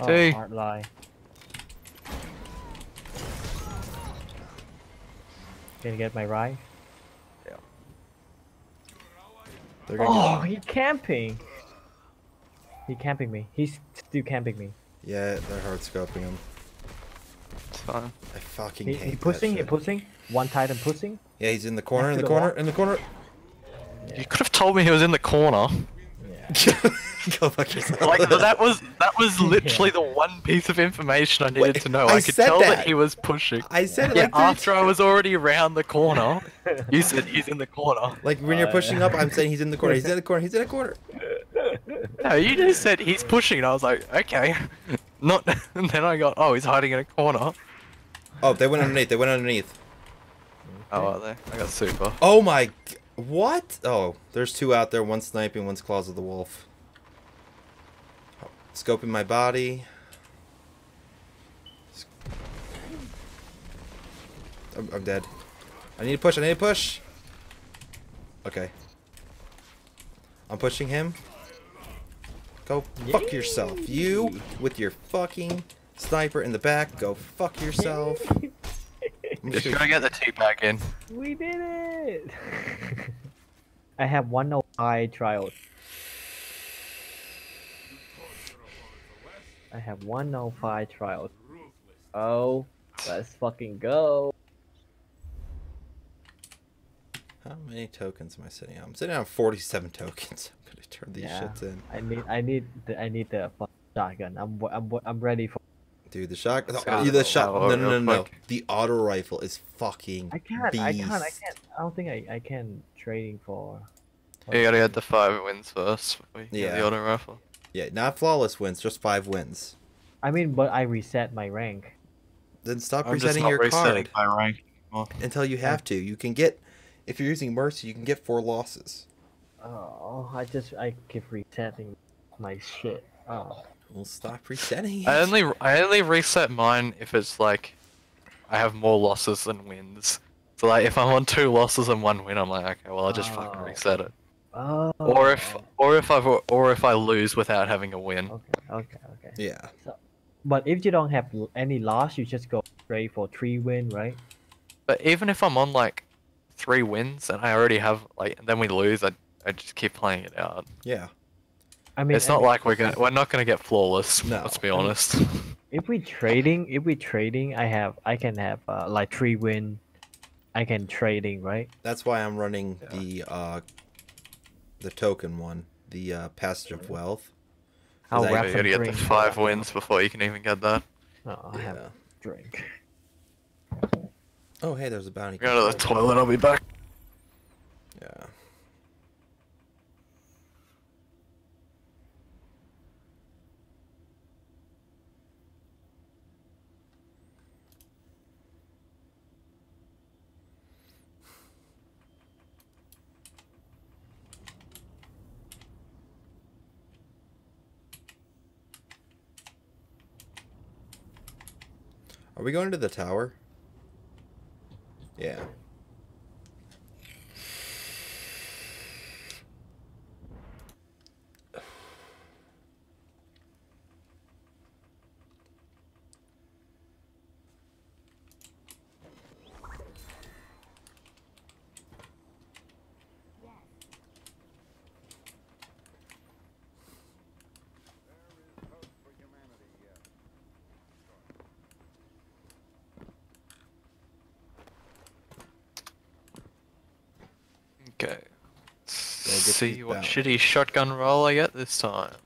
Oh, Two. hard lie. Can you get my ride? Yeah. They're Oh, he camping. He camping me. He's still camping me. Yeah, they're hard scoping him. It's fine. I fucking He, hate he that pushing. He shit. pushing. One Titan pushing. Yeah, he's in the corner, in Next the to the corner, wall. in the corner. You could have told me he was in the corner. Go fuck yourself. Like that was that was literally the one piece of information I needed Wait, to know. I I, could said tell that. that. he was pushing. I said it yeah, like after I was already around the corner. You said he's in the corner. Like when you're uh, pushing up, I'm saying he's in the corner. He's in the corner. He's in the corner. No, you just said he's pushing, and I was like, okay. Not. And then I got, oh, he's hiding in a corner. Oh, they went underneath. They went underneath. Oh, are they? I got super. Oh my. G- What? Oh, there's two out there. One sniping. One's claws of the wolf. Scoping my body. I'm, I'm dead. I need to push. I need to push. Okay. I'm pushing him. Go fuck yourself. You with your fucking sniper in the back. Go fuck yourself. I'm Just just gotta get the tea back in. We did it. I have one no eye trials. I have one no five trials. Oh, let's fucking go. How many tokens am I sitting on? I'm sitting on 47 tokens. I'm gonna turn these Yeah. shits in. I need, I need, the, I need the fucking shotgun. I'm, w- I'm, w- I'm ready for. Dude, the shot. The, go. the oh, shot. Oh, No, no, no, no. The auto rifle is fucking. I can't, I can't, I can't. I don't think I, I can trading for. You gotta get the five wins first get Yeah. the auto rifle. Yeah, not flawless wins, just five wins. I mean, but I reset my rank. Then stop I'm just resetting not your resetting card my rank anymore. until you have to. You can get, if you're using mercy, you can get four losses. Oh, I just, I keep resetting my shit. Oh. Well, stop resetting. I only I only reset mine if it's like I have more losses than wins. So like if I'm on two losses and one win, I'm like, okay, well I'll just oh. fucking Oh. reset it. Oh. Or if or if I or if I lose without having a win. Okay, okay, okay. Yeah. But if you don't have any loss, you just go straight for three win, right? But even if I'm on like three wins and I already have like and then we lose, I I just keep playing it out. Yeah. I mean, it's not and like we're gonna we're not gonna get flawless. No. Let's be honest. if we trading, if we trading, I have, I can have uh, like three win. I can trading, right? That's why I'm running the uh, the token one, the uh, passage of wealth. How 'Cause I- So rap you gotta get the five wins before you can even get that. Oh, I have Yeah. drink. Oh, hey, there's a bounty. Go to the toilet. I'll be back. Yeah. Are we going to the tower? Yeah. See what shitty shotgun roll I get this time.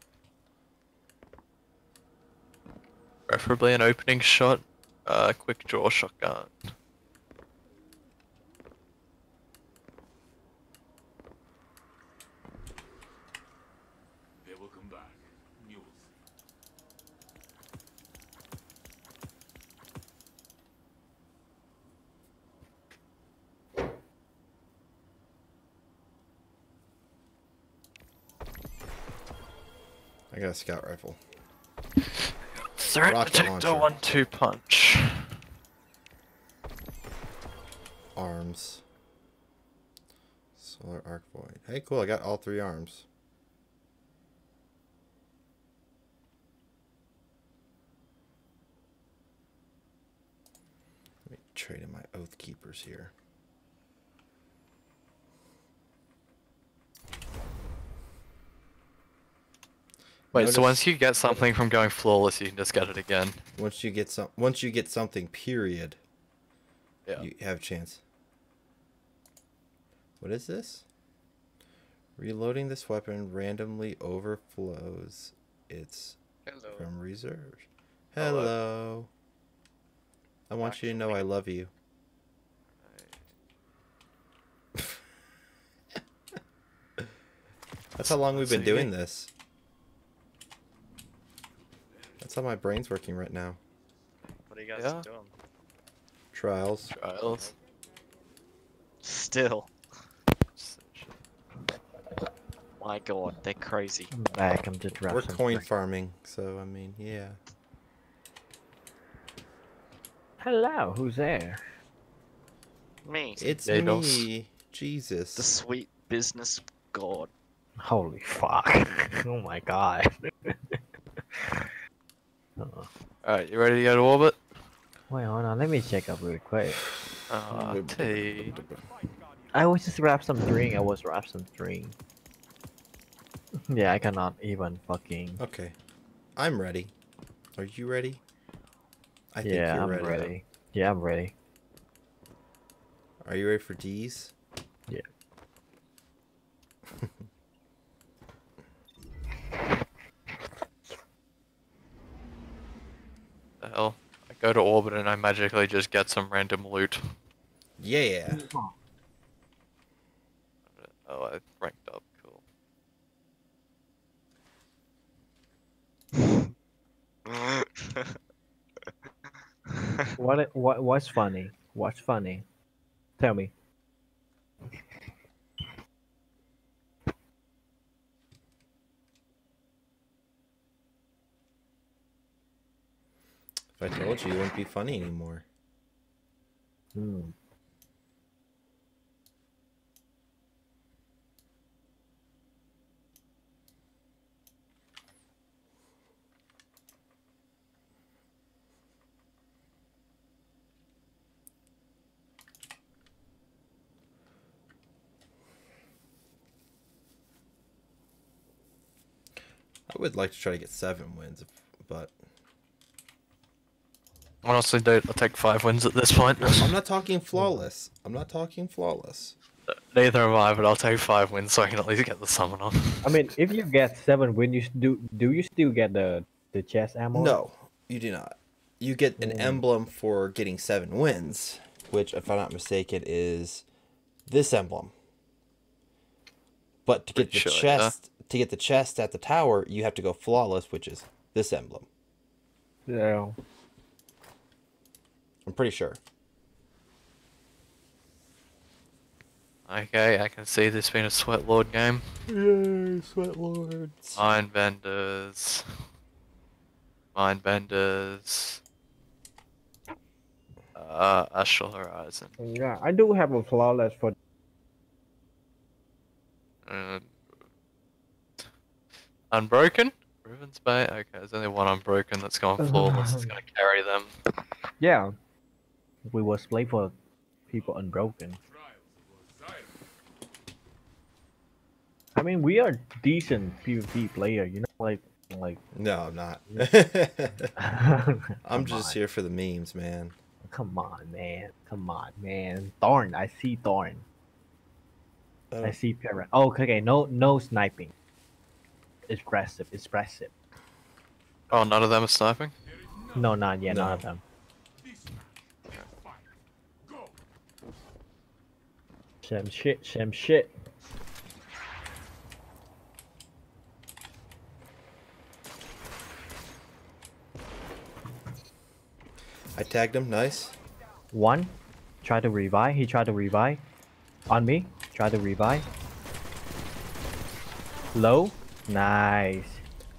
Preferably an opening shot, uh, quick draw shotgun. They will come back. Mules. I got a scout rifle. Threat Rocket detector launcher. one two punch. Arms. Solar arc void. Hey, cool. I got all three arms. Let me trade in my oath keepers here. Wait, so once you get something from going flawless, you can just get it again. Once you get some, once you get something, period. Yeah. You have a chance. What is this? Reloading this weapon randomly overflows its Hello. from reserves. Hello. Hello. I want you to know I love you. That's how long we've been So doing get- this. That's how my brain's working right now. What are you guys Yeah. doing? Trials. Trials. Still. My god, they're crazy. I'm back. I'm just We're wrapping coin drink. farming, so I mean, yeah. Hello, who's there? Me. It's Dados. me, Jesus. The sweet business god. Holy fuck! oh my god. Alright, you ready to go to orbit? Wait, hold on. Let me check up real quick. Uh, T. I was just wrap some drink. I was wrap some drink. Yeah, I cannot even fucking. Okay. I'm ready. Are you ready? I think yeah, you're I'm ready. ready. Yeah, I'm ready. Are you ready for D's? Yeah. The hell? I go to orbit and I magically just get some random loot. Yeah. Oh, I ranked up. Cool. What? What? What's funny? What's funny? Tell me. If I told you, it wouldn't be funny anymore. Hmm. I would like to try to get seven wins, but Honestly, dude, I'll take five wins at this point. I'm not talking flawless. I'm not talking flawless. Neither am I, but I'll take five wins so I can at least get the summon on. I mean, if you get seven wins, you do. Do you still get the the chest ammo? No, you do not. You get an Mm. emblem for getting seven wins, which, if I'm not mistaken, is this emblem. But to get the Pretty sure, yeah. chest, to get the chest at the tower, you have to go flawless, which is this emblem. Yeah. I'm pretty sure. Okay, I can see this being a Sweat Lord game. Yay, sweat lords. Mind benders. Mind benders. uh, Astral Horizon. Yeah, I do have a flawless for. Uh, Unbroken? Riven's Bay? Okay, there's only one Unbroken that's going flawless. It's gonna carry them. Yeah. We was play for people unbroken. I mean, we are decent PvP player, you know, like like. No, I'm not. I'm just on. here for the memes, man. Come on, man. Come on, man. Thorn, I see Thorn. Oh. I see Parrot. Oh, okay, okay, no, no sniping. Expressive, expressive. Oh, none of them are sniping? No, not yet, none of them. Some shit, some shit. I tagged him. Nice. One, try to revive. He tried to revive. On me, try to revive. Low, nice.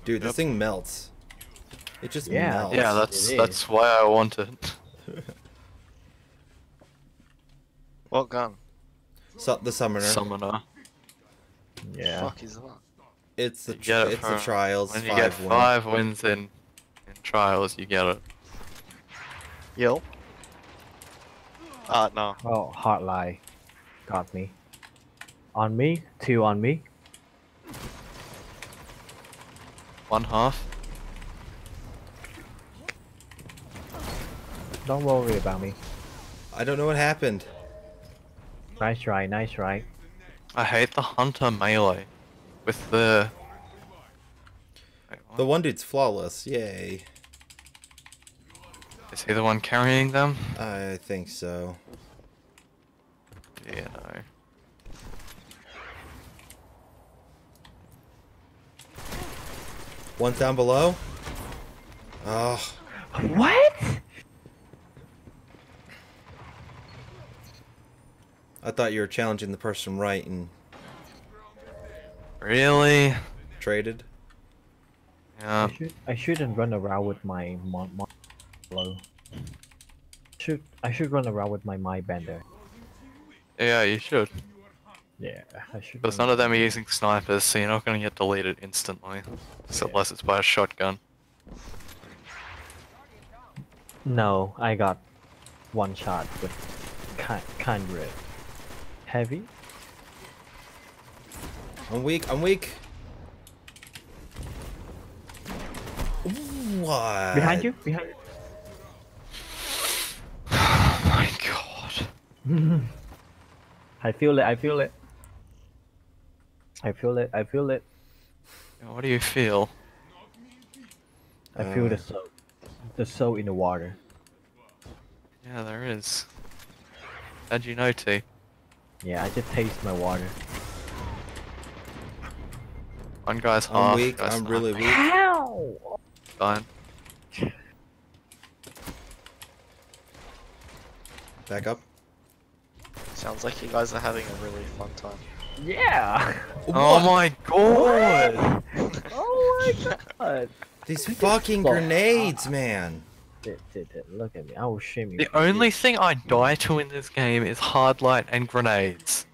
Dude, this thing melts. It just Yeah, melts. Yeah, that's that's why I want it. What gun? So, the summoner. Summoner. Yeah. Fuck is that? It's the tr- it it's the trials. When you five get win. five wins in, in trials, you get it. Yo. Ah, no. Oh, hard lie. Got me. On me, two on me. One half. Don't worry about me. I don't know what happened. Nice try, nice try. I hate the hunter melee with the. Wait. The one dude's flawless. Yay. Is he the one carrying them? I think so. Yeah, no. One down below. Oh, What? I thought you were challenging the person right and Really? traded. Yeah. I should I shouldn't run around with my mon, mon. Should I should run around with my my bender. Yeah, you should. Yeah, I should. But none of them are using snipers, so you're not gonna get deleted instantly. Yeah. unless it's by a shotgun. No, I got one shot with kind kind red. Heavy? I'm weak. I'm weak. What? Behind you? Behind you. Oh my god. I feel it, I feel it. I feel it, I feel it. What do you feel? I feel Uh. the soap. The soap in the water. Yeah, there is. How'd you know, T? Yeah, I just taste my water. One guy's half. I'm weak. guy's I'm not. really weak. How? Fine. Back up. Sounds like you guys are having a really fun time. Yeah! Oh my god! oh my god! These fucking grenades, man. Look at me, I will shame you. The only thing I die to in this game is hard light and grenades.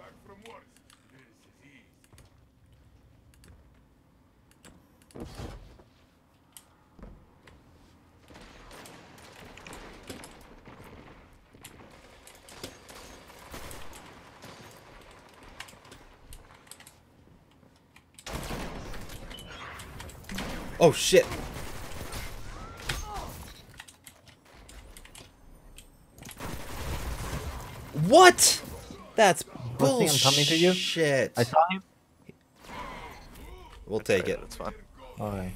Oh shit. What? That's First thing I'm coming to you. Shit. I saw him. We'll take it. That's fine. Alright.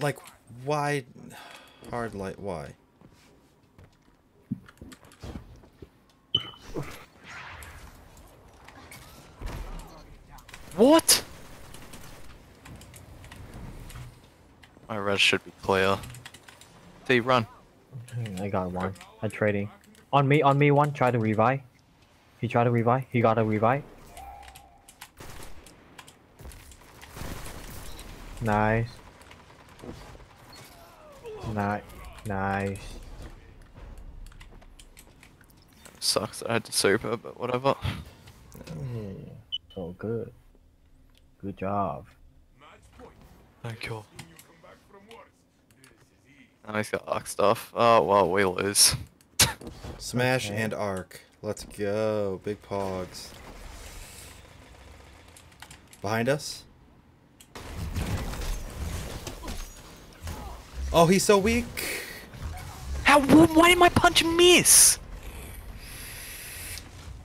Like, why? Hard light. Why? What? My red should be clear. T, run. I got one. I'm trading. On me, on me, one. Try to revive. He tried to revive. He got a revive. Nice. Nice. Nice. Sucks I had to super, but whatever. Yeah, so good. Good job. Thank you. Now he's got arc stuff. Oh well, we lose. Smash Okay. and arc. Let's go. Big pogs. Behind us? Oh, he's so weak. How? Why did my punch miss?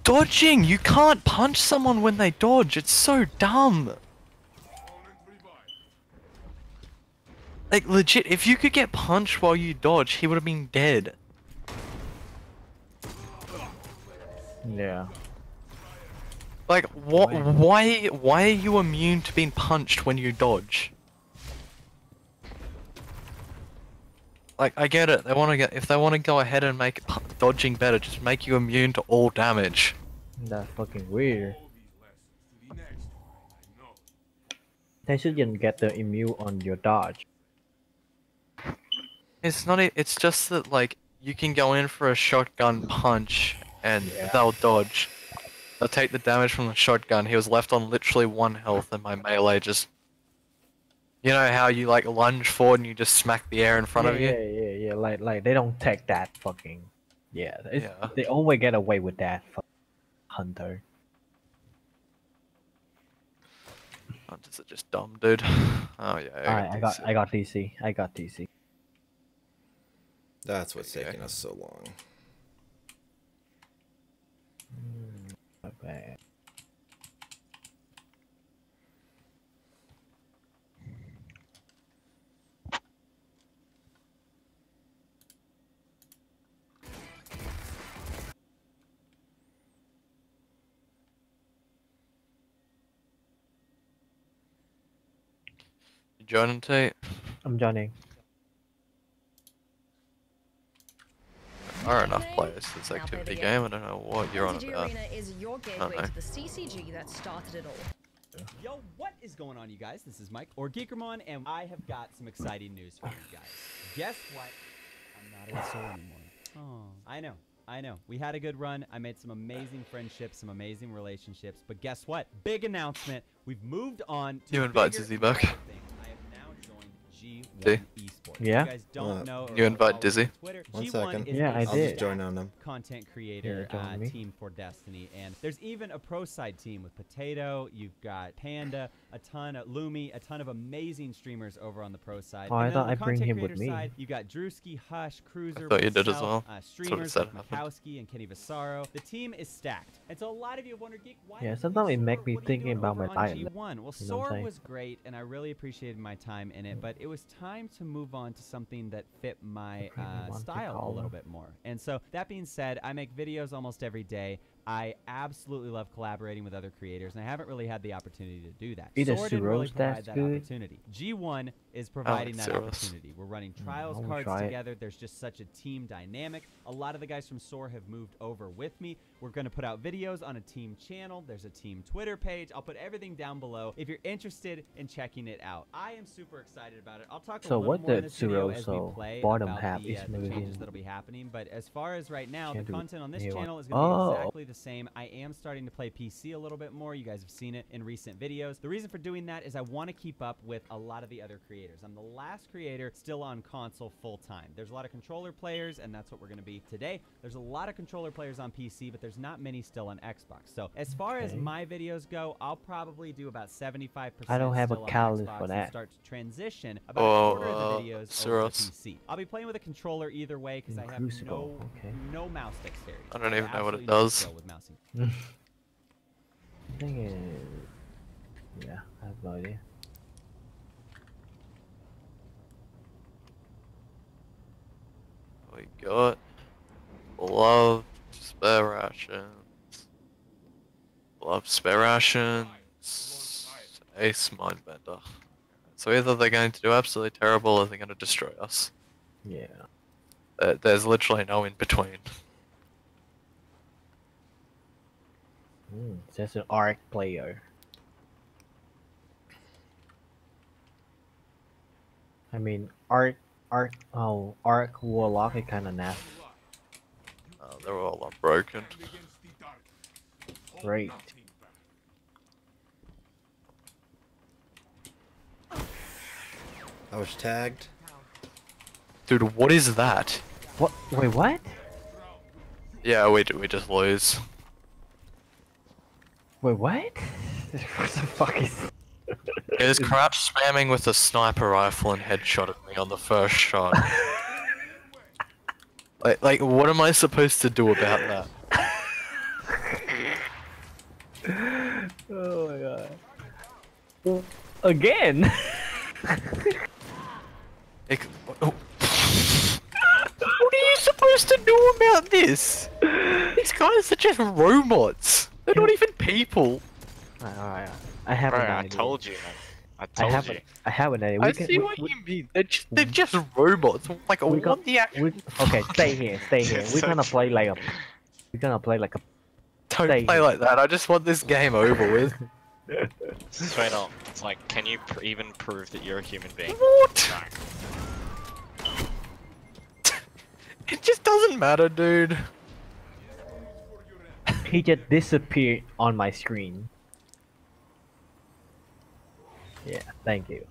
Dodging! You can't punch someone when they dodge. It's so dumb. Like legit, if you could get punched while you dodge, he would have been dead. Yeah. Like what? Why? Why are you immune to being punched when you dodge? Like I get it. They want to get if they want to go ahead and make dodging better, just make you immune to all damage. That's fucking weird. They shouldn't get the immune on your dodge. It's not. e- It's just that like you can go in for a shotgun punch and they'll dodge. They'll take the damage from the shotgun. He was left on literally one health, and my melee just. You know how you like lunge forward and you just smack the air in front yeah, of you? Yeah, yeah, yeah. Like, like they don't take that fucking. Yeah, Yeah. they always get away with that. Hunter. Hunters are just dumb, dude. Oh yeah. Alright, I got, I got DC. I got DC. That's what's taking us so long. Not bad. You joining Tate? I'm joining. Are enough players to this activity game. I don't know what you're on about. Arena is your I gateway don't know. to the CCG that started it all. Yo, what is going on, you guys? This is Mike or Geekermon, and I have got some exciting news for you guys. Guess what? I'm not in Soar anymore. Oh, I know, I know. We had a good run. I made some amazing friendships, some amazing relationships. But guess what? Big announcement. We've moved on to You invite bigger Zizzy back. and. I have now joined G1 See? Esports. Yeah? You guys don't Uh, know. You invite Dizzy? me on Twitter, One G1 second. is Yeah, a I I'll did. just join on them. content creator join uh, team for Destiny, and there's even a pro side team with Potato. You've got Panda, a ton of Lumi, a ton of amazing streamers over on the pro side. Oh, I and then thought on the I bring him with me. Side, you got Drewski, Hush, Cruiser, thought you did as well. Uh, That's what it streamers said like happened. Mikowski and Kenny Vasaro. The team is stacked, and so a lot of you have wondered, Geek, why Yeah, sometimes it makes me What are you thinking about my over on diet. G1? Well, You know what Soar was great, and I really appreciated my time in it, but it was time to move on to something that fit my uh, style a little bit more. And so, that being said, I make videos almost every day. I absolutely love collaborating with other creators, and I haven't really had the opportunity to do that. Eat a Soar didn't really Suros, provide that good. opportunity. G1 is providing that Suros. opportunity. We're running trials I wanna cards try it. together. There's just such a team dynamic. A lot of the guys from Soar have moved over with me. We're going to put out videos on a team channel. There's a team Twitter page. I'll put everything down below if you're interested in checking it out. I am super excited about it. I'll talk a So little what more in the this video as so we play bottom about half the, is uh, the moving. changes that'll be happening. But as far as right now, Can't the content on this channel is going to Oh. be exactly the same. I am starting to play PC a little bit more. You guys have seen it in recent videos. The reason for doing that is I want to keep up with a lot of the other creators. I'm the last creator still on console full time. There's a lot of controller players, and that's what we're going to be today. There's a lot of controller players on PC, but there's not many still on Xbox. So as far as my videos go, I'll probably do about 75%. I don't have a still on catalyst Xbox for that. start to transition about Oh, a quarter of uh, the videos over to PC. I'll be playing with a controller either way because I have no okay. no mouse dexterity. I don't have even know what it absolutely no does. with mouse and I think it... Yeah, I have no idea. We got love spare rations. Love spare rations. Ace Mindbender. So either they're going to do absolutely terrible or they're going to destroy us. Yeah. There- There's literally no in between. Mm, just an arc player. I mean, Arc, Arc, oh, Arc Warlock is kind of nasty. They're all unbroken. Great. I was tagged. Dude, what is that? What? Wait, what? Yeah, we we just lose. Wait, what? what the fuck is? It was crouch spamming with a sniper rifle and headshotted me on the first shot. like, like, what am I supposed to do about that? Oh my god. Again? Like, oh. what are you supposed to do about this? These guys are just robots. They're not even people. Alright, alright. I have Bro, an I told you, man. I I told have, you. a, I have an idea. I We can, see we, what we, you mean. They're just, they're mm-hmm. just robots. Like, we what got- the actual... we, okay, stay here, stay here. We're So gonna play like a. We're gonna play like a. Don't stay play here. like that. I just want this game over with. Straight up. It's like, can you pr- even prove that you're a human being? What? It just doesn't matter, dude. He just disappeared on my screen. Yeah, thank you.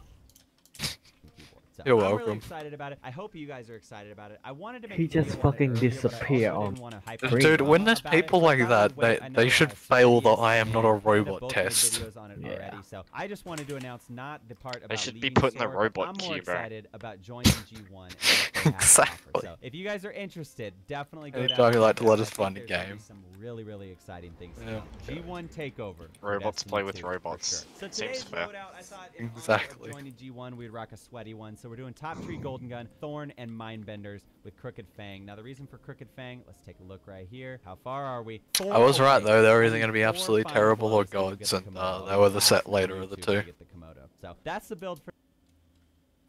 So You're I'm welcome. really excited about it. I hope you guys are excited about it. I wanted to make He just on fucking earlier, but I disappear on didn't wanna hype screen. it Dude, up when there's about it, people like that, they, they should fail the I am not a robot test. On it Yeah. already, so I just wanted to announce not the part about should be leaving put in the Soar, robot I'm more queue, bro. excited about joining G1 and what they have to offer. Exactly. So if you guys are interested, definitely go Anytime down you and like check to let us find a there's gonna be game. Some really, really exciting things. to Yeah. come. G1 takeover. Robots play with robots. Seems fair. loadout, I thought in honor of Exactly. joining G1, we'd rock a sweaty one. So we're doing top tree golden gun, thorn, and mindbenders with crooked fang. Now the reason for crooked fang, let's take a look right here. How far are we? I was right away. though, they were either going to be absolutely final terrible or blows and gods, the and uh, Komodo. they were the set later of the two. get the Komodo. So that's the build for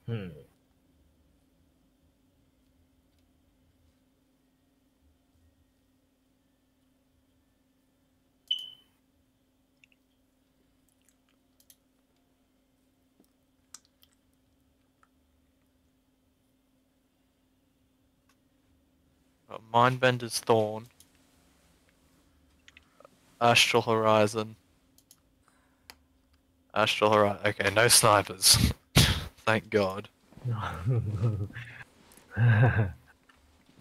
Hmm. Mindbender's Thorn. Astral Horizon. Astral Horizon. Okay, no snipers. Thank God.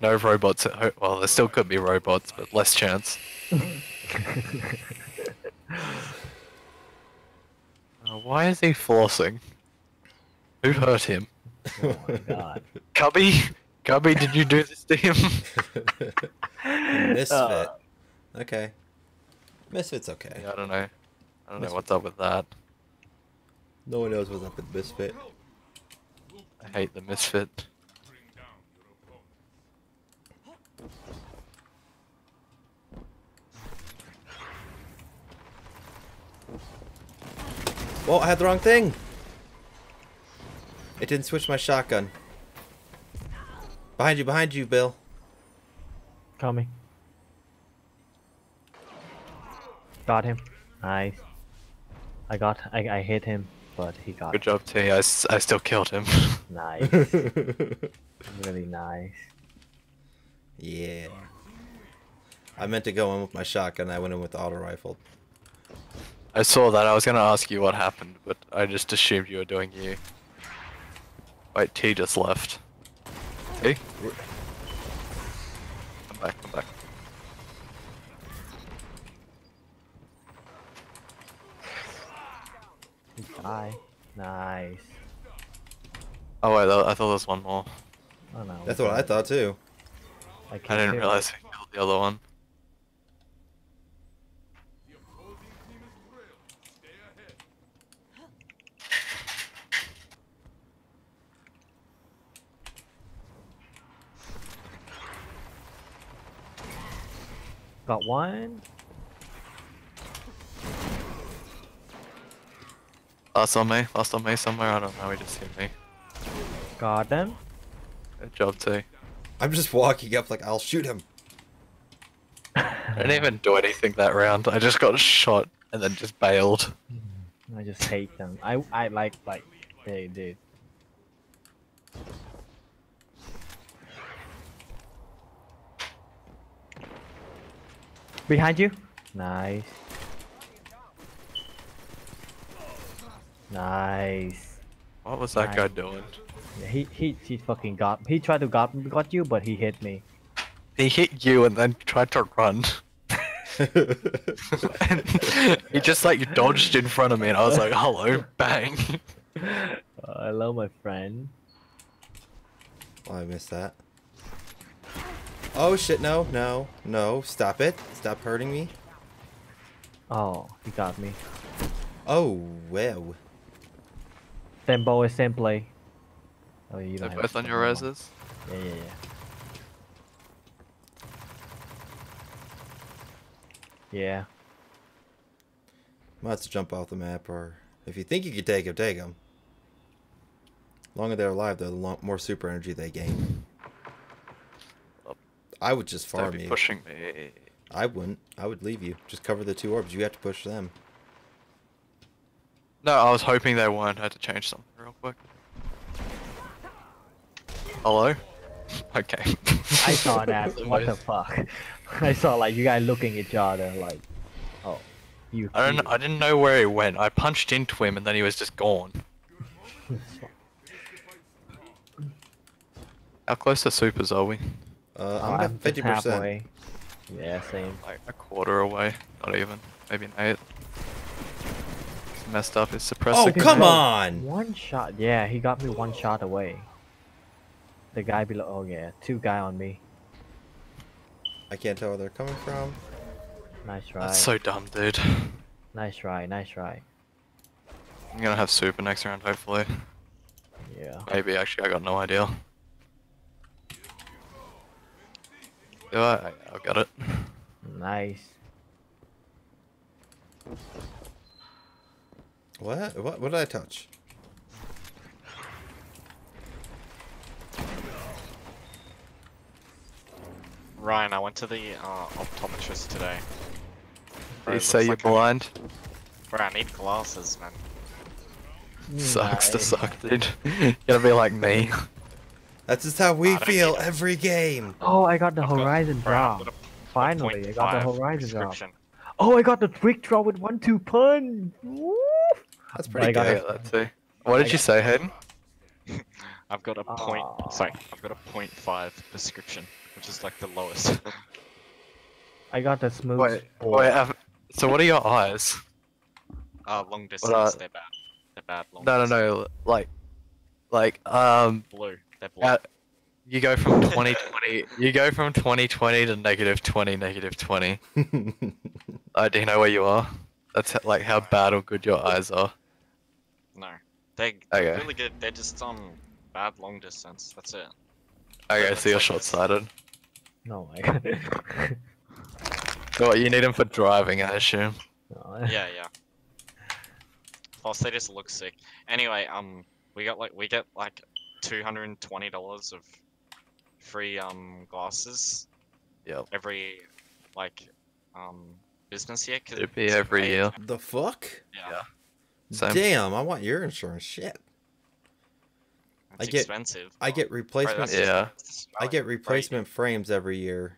No robots at home. Well, there still could be robots, but less chance. Uh, why is he flossing? Who hurt him? oh my god. Cubby? Cubby, did you do this to him? Misfit. Uh. okay. Misfit's okay. Yeah, I don't know. I don't know what's up with that. No one knows what's up with Misfit. I hate the misfit. Well, I had the wrong thing. It didn't switch my shotgun. Behind you, behind you, Bill. Coming. Got him. Nice. I got. I, I hit him, but he got. Good job, T. I, s- I still killed him. Nice. really nice. Yeah. I meant to go in with my shotgun. I went in with the auto rifle. I saw that. I was gonna ask you what happened, but I just assumed you were doing you. Wait, T just left. T? Come back, come back. Die. Nice. Oh wait, I thought there was one more. Oh no. That's what I thought too. I, I didn't him. realize I killed the other one. Got one. Last on me, last on me somewhere. I don't know. He just hit me. Got them. Good job, T. I'm just walking up like I'll shoot him. I didn't even do anything that round. I just got shot and then just bailed. I just hate them. I I like like they did. Behind you. Nice. Nice. What was that guy doing? Yeah, he he he fucking got. He tried to got got you, but he hit me. He hit you and then tried to run. He just like dodged in front of me and I was like, hello, bang. Uh, hello, my friend. Oh, I missed that. Oh shit, no, no, no, stop it. Stop hurting me. Oh, he got me. Oh, well. Same boy, same play. Oh, you They're don't have both the on your one. reses? Yeah, yeah, yeah. Yeah. Might have to jump off the map, or if you think you can take them, take them. longer they're alive, the more super energy they gain. I would just They'd farm be you. pushing me. I wouldn't. I would leave you. Just cover the two orbs. You have to push them. No, I was hoping they weren't. I had to change something real quick. Hello? Okay. I saw that. what the fuck? I saw like you guys looking at each other like, oh, you. I don't. I didn't know where he went. I punched into him and then he was just gone. How close to supers are we? Uh, Oh, I'm I'm about fifty percent. halfway. Yeah, same. Like a quarter away. Not even. Maybe an eighth. It's messed up. It's suppressed. Oh again. come on! One shot. Yeah, he got me one shot away. The guy below. Oh yeah, two guy on me. I can't tell where they're coming from. Nice try. That's so dumb, dude. Nice try. Nice try. I'm gonna have super next round, hopefully. Yeah. Maybe, actually, I got no idea. Do I? I I got it. Nice. What? What? What did I touch? Ryan, I went to the uh, optometrist today. Bro, you say you're like I'm- blind? Bro, I need glasses, man. Sucks to suck, dude. you gotta be like me. That's just how we don't feel need every game. Oh, I got the I've horizon bro, drop. got a Finally, I got the horizon drop. Oh, I got the quick draw with one two punch. Woo! That's pretty got good. it. Yeah, that too. What did you say, Hayden? I've got a point. Aw. Sorry, I've got a point five prescription, which is like the lowest. I got the smooth. Wait, four. wait. Have, so what are your eyes? uh, long distance, uh, they're bad. They're bad. Long No, no, no. Like, like, um, Blue. They're blue. uh, you go from 2020. you go from 2020 to negative 20, negative 20. Uh, do you know where you are? That's like how bad or good your eyes are. no, they they're Okay. really good. They're just um bad long distance. That's it. Okay, that's so you're like short sighted. No, my god. So what, you need them for driving, I assume. No, Yeah, yeah. Plus, they just look sick. Anyway, um, we got like we get like two hundred and twenty dollars of free um glasses Yep. every like um business year. 'cause It'd be every paid. year. The fuck? Yeah, Same. Damn! I want your insurance. Shit. I it's get- expensive. I get replacement. that's Yeah. I get Australia, bro, you replacement frames every year,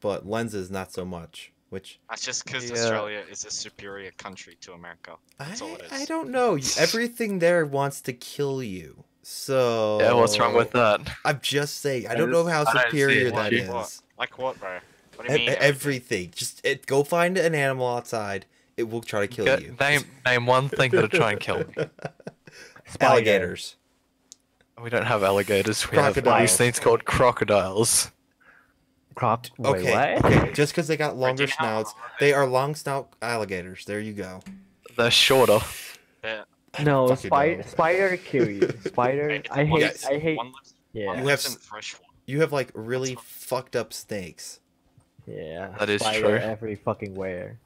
but lenses not so much. Which That's just because Yeah. Australia is a superior country to America. That's all I, it is. I don't know. Everything there wants to kill you. So Yeah, what's wrong with that? I'm just saying. I I don't know how just- I don't see superior that is. that Like what? Like what, bro? What do you mean? everything. Just it, go find an animal outside. It will try to kill Get- you. Name name one thing that'll try and kill me. Alligators. We don't have alligators. We have Crocodiles. these things called crocodiles. Croc. Wait, Okay, what? okay. Just because they got longer you know how snouts, they are long snout alligators. There you go. They're shorter. They're- No, Fucking spider. Spider kill you. Spider. Hey, I hate. lives- I hate. One lives, Yeah. one You have in s- freshwater. You have like really fucked up snakes. Yeah. That is spider true. Every fucking where.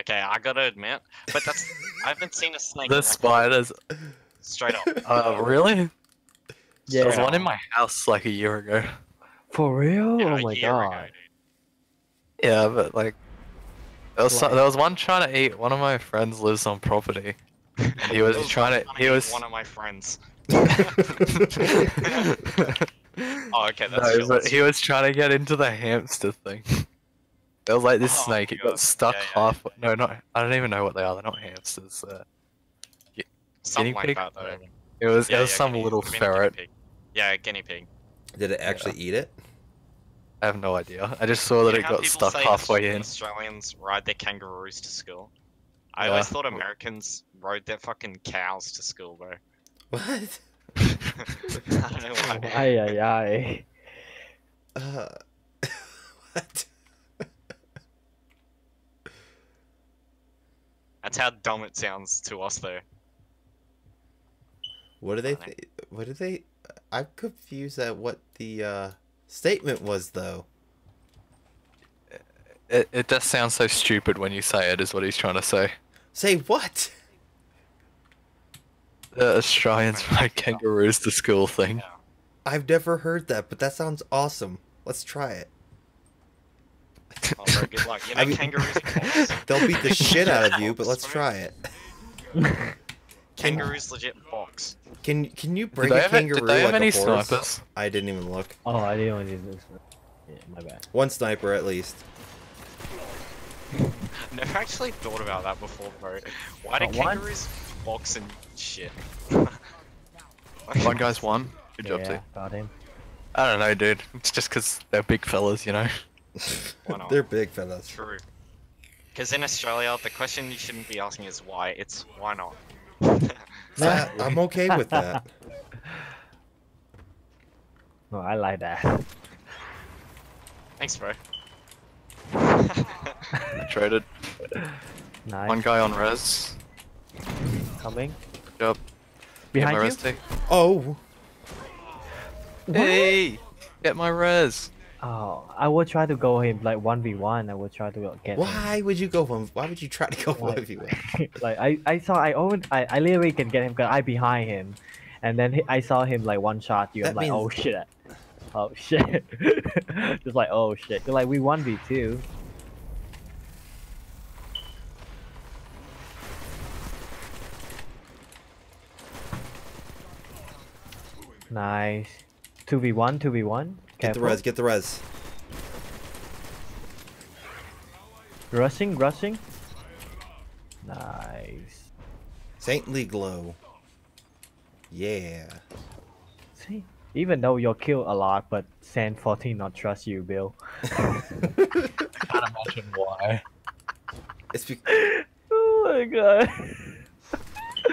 Okay, I gotta admit, but that's I haven't seen a snake. The like, spiders. straight up. Uh, really? Yeah. There was one in my house like a year ago. For real? Yeah, oh my year ago, god. Yeah, but like, there was, some, Like- there was one trying to eat. One of my friends lives on property. He was It trying to. He was. one of my friends. Oh, okay, that's no, chill, but he was trying to get into the hamster thing. There was like this Oh, snake. It got stuck Yeah, yeah. half. No, not. I don't even know what they are. They're not hamsters. Uh, Something guinea like pig? that, though. It was. Yeah, it was yeah, some guinea- little I guinea ferret. pig. Yeah, guinea pig. Did it actually eat it? I have no idea. I just saw that it got stuck say halfway in. Australians ride their kangaroos to school. I Yeah. always thought Americans rode their fucking cows to school, bro. What? I don't know why. Ay ay ay. Uh, what? That's how dumb it sounds to us, though. What do they? Th- what do they? I'm confused at what the uh, statement was, though. It, it just sounds so stupid when you say it. Is what he's trying to say. Say what? The Australians ride kangaroos to school thing. I've never heard that, but that sounds awesome. Let's try it. Oh, bro, good luck. You know, I mean, kangaroos they'll beat the shit out of you, but let's try it. Kangaroos legit box. Can can you bring they a have a- did kangaroo they have like any a horse? snipers? I didn't even look. Oh, I didn't even to do this. Yeah, my bad. One sniper at least. Never actually thought about that before, bro. Why do But one- kangaroos box and shit? One guy's one. Good job, yeah, T. got him. I don't know, dude. It's just because they're big fellas, you know. Why not? They're big fellas. True. Because in Australia, the question you shouldn't be asking is why. It's why not. I, I'm okay with that. No, I like that. Thanks, bro. I traded. Nice. One guy on res. Coming. Good job. Behind Get my you? res, T. Oh, Hey! Get my res. Oh, I will try to go him like one v one. I will try to get. him. why would you go one? Why would you try to go one Like- v one? like I, I saw I own I, I literally can get him because I behind him, and then he, I saw him like one shot you. I'm That like oh shit, oh shit, just like oh shit. They're like we one v two. Nice. Two v one, two v one. Get the res. Get the res. Rushing, rushing. Nice. Saintly glow. Yeah. See, even though you'll kill a lot, but Saint 14 not trust you, Bill. Can't imagine why. It's be- oh my god.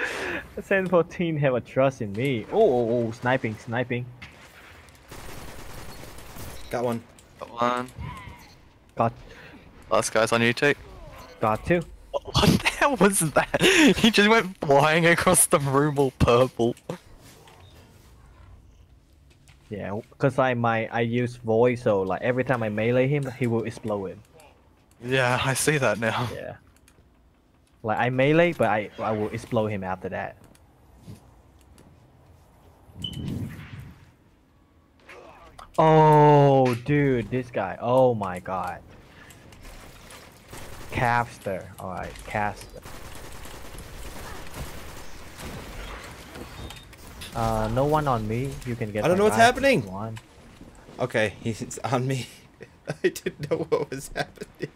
Saint 14 have a trust in me. Oh, oh, oh, sniping, sniping. got one. Got one. Got, Last guy's on you, T. got two. What the hell was that? He just went flying across the room all purple. Yeah, because I my I use voice, so like every time I melee him, he will explode. Yeah, I see that now. Yeah. Like I melee, but I I will explode him after that. Oh, dude, this guy. Oh my god. Caster. Alright, caster. Uh, no one on me. You can get. I don't know what's guy if you happening. want. Okay, he's on me. I didn't know what was happening.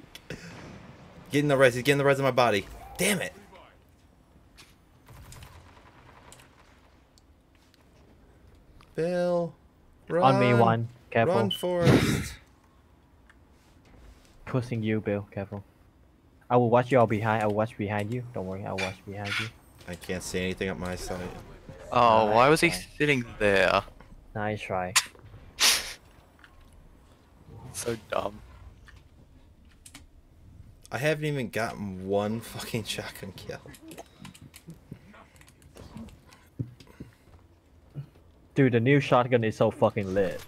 Getting the res. He's getting the res of my body. Damn it. Bill. Run. On me one. Careful. Run, Forrest. Pushing you, Bill. Careful. I will watch you all behind. I will watch behind you. Don't worry. I'll watch behind you. I can't see anything up my side. Oh, why was he Nice. sitting there? Nice try. So dumb. I haven't even gotten one fucking shotgun kill. Dude, the new shotgun is so fucking lit.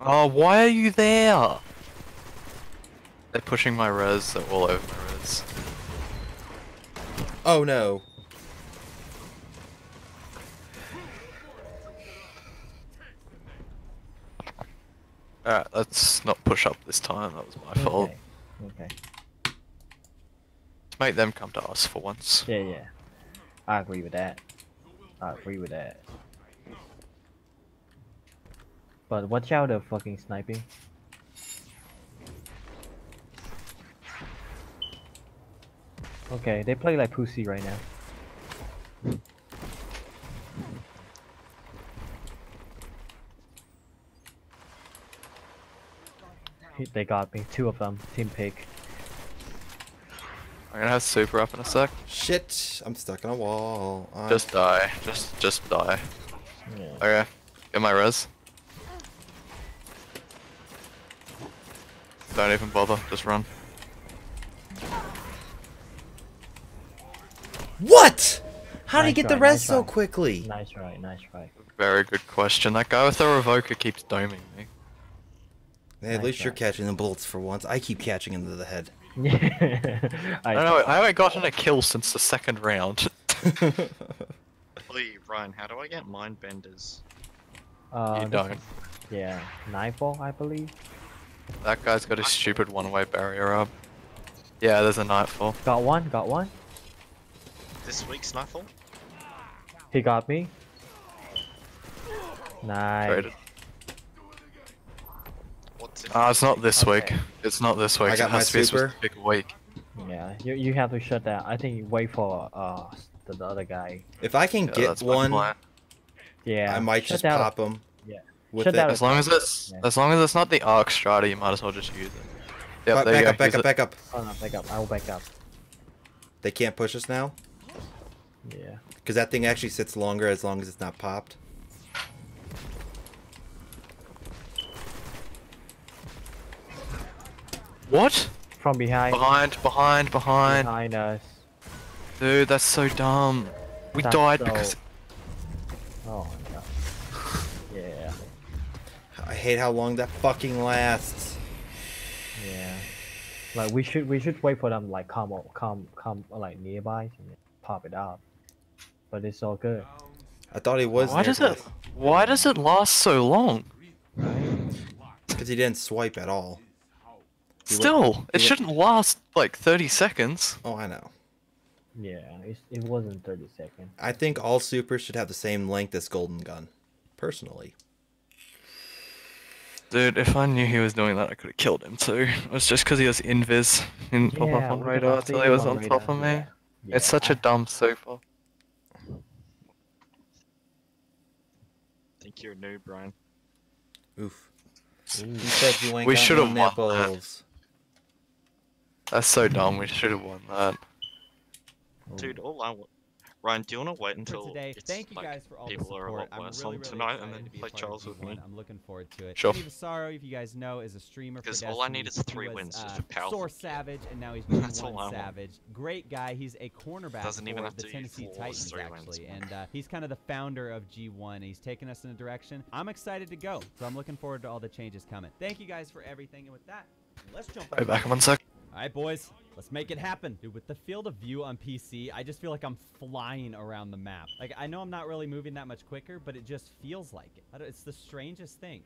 Oh, why are you there? They're pushing my res. They're all over my res. Oh no. Alright, let's not push up this time. That was my fault. Okay. Okay. Let's make them come to us for once. Yeah, yeah. I agree with that. I agree with that. But watch out the fucking sniping. Okay, they play like pussy right now. They got me. Two of them. Team pick. I'm gonna have super up in a sec. Shit, I'm stuck on a wall. I'm- Just die. Just just die. Yeah. Okay. Get my res. Don't even bother. Just run. What? How did he Nice get the try, res nice so try. quickly? Nice try, nice try. Very good question. That guy with the revoker keeps doming me. Hey, at Nice least you're catching the bullets for once. I keep catching into the head. I don't know. I haven't gotten a kill since the second round. Lee, Ryan, how do I get mind benders? Uh, You this- don't. Yeah, nightfall, I believe. That guy's got a stupid one-way barrier up. Yeah, there's a nightfall. Got one, got one. This week's Nightfall? He got me. Nice. Traded. What's it? Ah, it's not this week. It's not this week. I got it my has to be a specific week. Yeah, you you have to shut down. I think you wait for uh the, the other guy. If I can Yeah, get one. Yeah. I might shut just down- pop him. Yeah. With Shut it. down As long as it's Yeah. as long as it's not the arc strata, you might as well just use it. Yep, Ba- there you back go. up, back use up, back up. Oh no, back up. I will back up. They can't push us now Yeah. because that thing actually sits longer as long as it's not popped. What? From behind. Behind, behind, behind. Behind us. Dude, that's so dumb. We That's died so- because Oh my god. Yeah. I hate how long that fucking lasts. Yeah. Like we should we should wait for them like come come come like nearby and pop it up. But it's all good. I thought he was. why does it why does it last so long? Because he didn't swipe at all. He Still, he it went- shouldn't last like 30 seconds. Oh, I know. Yeah, it wasn't 30 seconds. I think all supers should have the same length as Golden Gun. Personally. Dude, if I knew he was doing that, I could have killed him too. It was just because he was invis. He didn't pop up on radar could've till seen he was on on top of me. radar, yeah. It's such a dumb super. think you're new, Brian. Oof. You said you ain't We got should no have won that. nipples. That's so dumb. We should have won that. Dude, all I want. Ryan, do you want to wait until today. it's, Thank you like, guys for all the people are a support. lot I'm worse really, on tonight and to then be play Charles with me? I'm looking forward to it. Sure. Steve Asaro, if you guys know, is a streamer for Because all I need is three was, wins just uh, for powerful. Source Savage, and now he's Moon That's all One I want. Savage. Great guy. He's a cornerback Doesn't even for have the to Tennessee flawless Titans, three wins. actually, and uh, he's kind of the founder of G1. He's taken us in a direction. I'm excited to go, so I'm looking forward to all the changes coming. Thank you guys for everything, and with that, let's jump. Wait back in one sec. All right, boys, let's make it happen. Dude, with the field of view on PC, I just feel like I'm flying around the map. Like, I know I'm not really moving that much quicker, but it just feels like it. It's the strangest thing.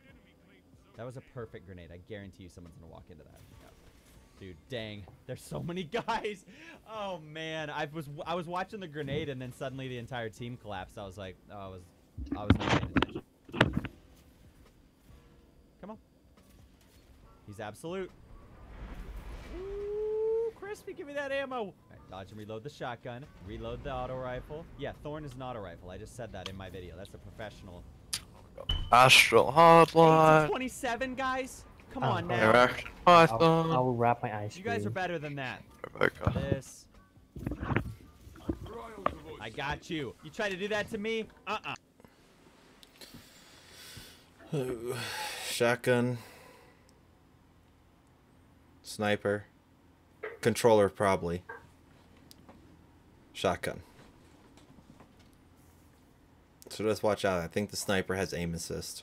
That was a perfect grenade. I guarantee you someone's to walk into that. Dude, dang. There's so many guys. Oh, man. I was I was watching the grenade, and then suddenly the entire team collapsed. I was like, oh, I was, I was not paying attention. Come on. He's absolute. Ooh, crispy, give me that ammo. All right, dodge and reload the shotgun. Reload the auto rifle. Yeah, Thorn is an auto rifle. I just said that in my video. That's a professional. Astral 8 Hardline. 27, guys. Come Oh, on okay. now. Interaction I'll, Python. I'll wrap my eyes. You guys are better than that. Revoker. This. I got you. You try to do that to me? Uh-uh. Shotgun. Sniper. Controller, probably. Shotgun. So just watch out. I think the sniper has aim assist.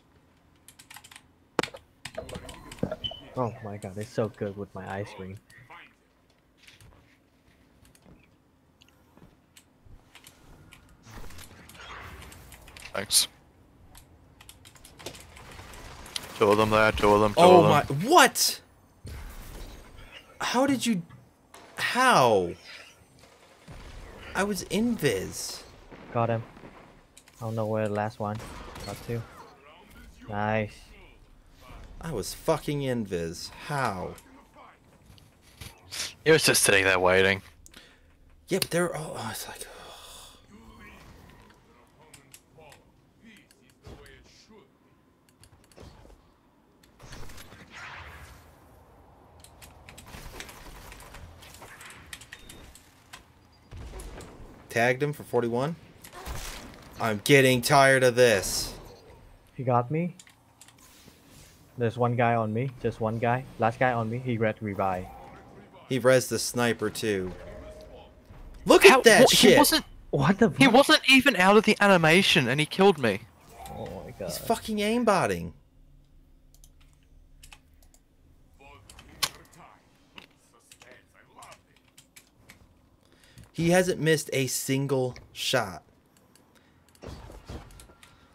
Oh my god, it's so good with my ice cream. Thanks. Two of them there, two of them, two Oh of my. them. What? How did you. How? I was invis. Got him. I don't know where the last one. Got two. Nice. I was fucking invis. How? It was just sitting there waiting. Yeah, but they're all. Oh, it's like. Tagged him for 41. I'm getting tired of this. He got me. There's one guy on me. Just one guy. Last guy on me. He read revive. He res the sniper too. Look How- at that what- shit. He wasn't. What the? He wasn't even out of the animation, and he killed me. Oh my god. He's fucking aimbotting. He hasn't missed a single shot.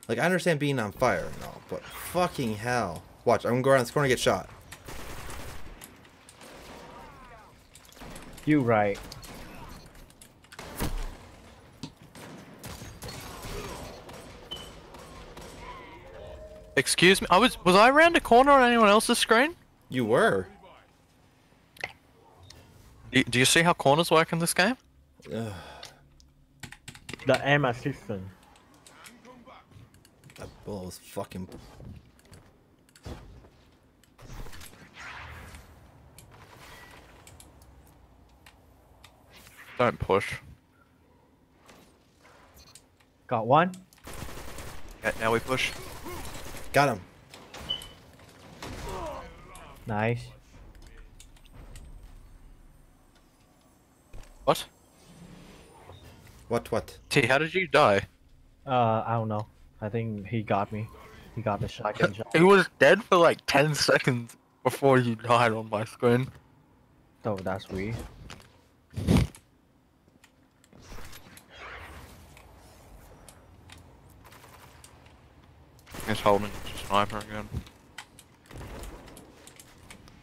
Like, I understand being on fire and all, but fucking hell. Watch, I'm gonna go around this corner and get shot. You right. Excuse me. I was. Was I around a corner on anyone else's screen? You were. Do, do you see how corners work in this game? Ugh, The aim assistant. that blows fucking. Don't push. Got one. Yeah, now we push. Got him. Nice. What? What, what? T, how did you die? Uh, I don't know. I think he got me. He got the shotgun shot. He was dead for like 10 seconds before you died on my screen. Oh, that's weird. He's holding his sniper again.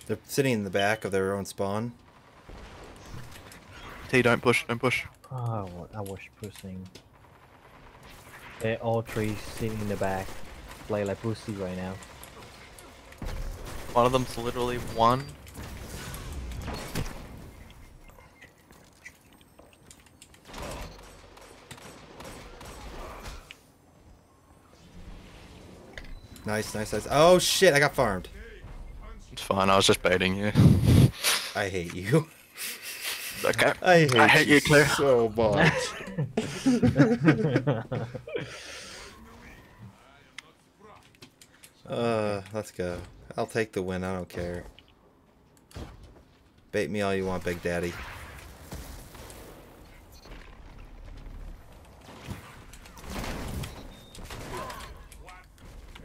They're sitting in the back of their own spawn. T, don't push, don't push. Oh, what- I was pushing. They're all three sitting in the back. Play like pussy right now. One of them's literally one. Nice, nice, nice. Oh shit, I got farmed. It's fine, I was just baiting you. I hate you. Okay. I hate, I hate you, Claire. so much. uh, let's go. I'll take the win. I don't care. Bait me all you want, Big Daddy.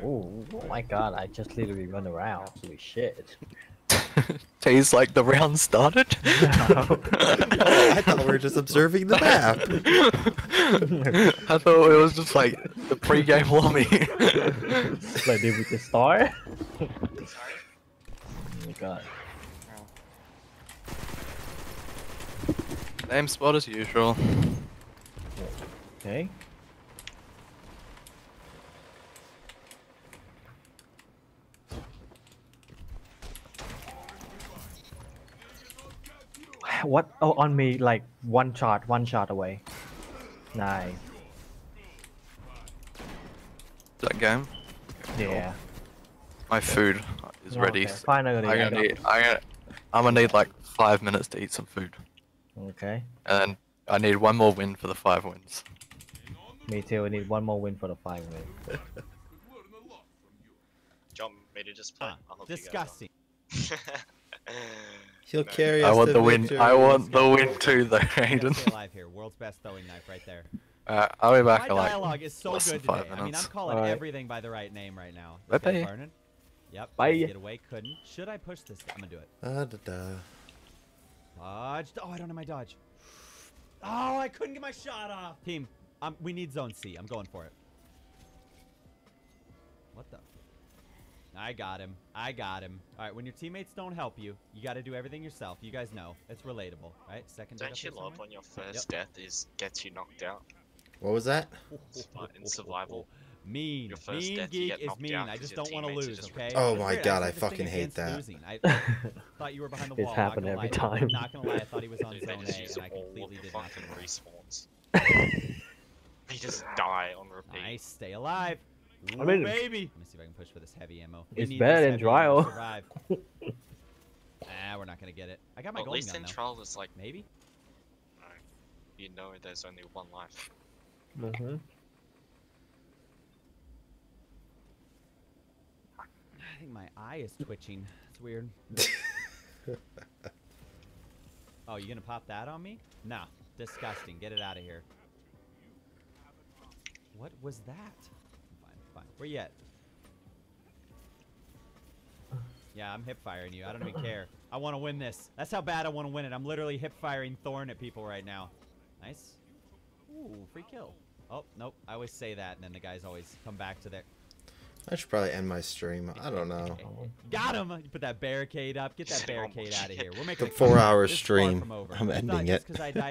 Oh, oh my god, I just literally run around. Holy shit. T's like the round started. I thought we were just observing the map. I thought it was just like the pre-game lobby. like, did we just start? oh my god. Same spot as usual. Okay. What? Oh, on me, like one shot, one shot away. Nice. That game. Yeah. My food is ready. Okay, finally, I I'm gonna need. I'm gonna, I'm gonna need like five minutes to eat some food, Okay. and I need one more win for the five wins. Me too. We need one more win for the five wins. Do you want me to just play? Ah, I'll help you guys out. Disgusting. He'll carry I us want the win. victory. I want the win too, though, Gotta Aiden. stay alive here. World's best throwing knife right there. Uh, I'll be back My in like dialogue is so good than five today. I mean, I'm calling Alright. everything by the right name right now. Bye Okay, bye. Vernon? Yep. Bye. Get away. Couldn't. Should I push this? I'm gonna do it. Ah, da, da. Dodge. Oh, I don't have my dodge. Oh, I couldn't get my shot off. Team, um, we need zone C. I'm going for it. What the? I got him. I got him. All right, when your teammates don't help you, you got to do everything yourself. You guys know. It's relatable, right? Second data Don't you love when your first Yep. death is gets you knocked out? What was that? In survival, Mean. Your first mean death, geek is mean. I just don't want to lose, okay? Oh my weird, God, have I fucking hate that. losing. I thought you were behind the It's wall. not happened every lie. time. Not gonna lie, I thought he was on they, they zone just A, and I completely of the did not. fucking respawns. they just die on repeat. Nice, stay alive. I mean- baby. Let me see if I can push for this heavy ammo. We It's need better this than heavy trial. survive. Ah, we're not gonna get it. I got my Well, at least gun in though. trial, it's like Maybe. you know there's only one life. Mm-hmm. I think my eye is twitching. It's weird. oh, you gonna pop that on me? Nah, Disgusting. Get it out of here. What was that? Fine, fine. Where you at? Yeah, I'm hip firing you. I don't even care. I want to win this. That's how bad I want to win it. I'm literally hip firing Thorn at people right now. Nice. Ooh, free kill. Oh, nope. I always say that, and then the guys always come back to their. I should probably end my stream. I don't know. Got him! You put that barricade up. Get that barricade out of here. We're The making four hour this is far stream. I'm ending just it. 'cause I died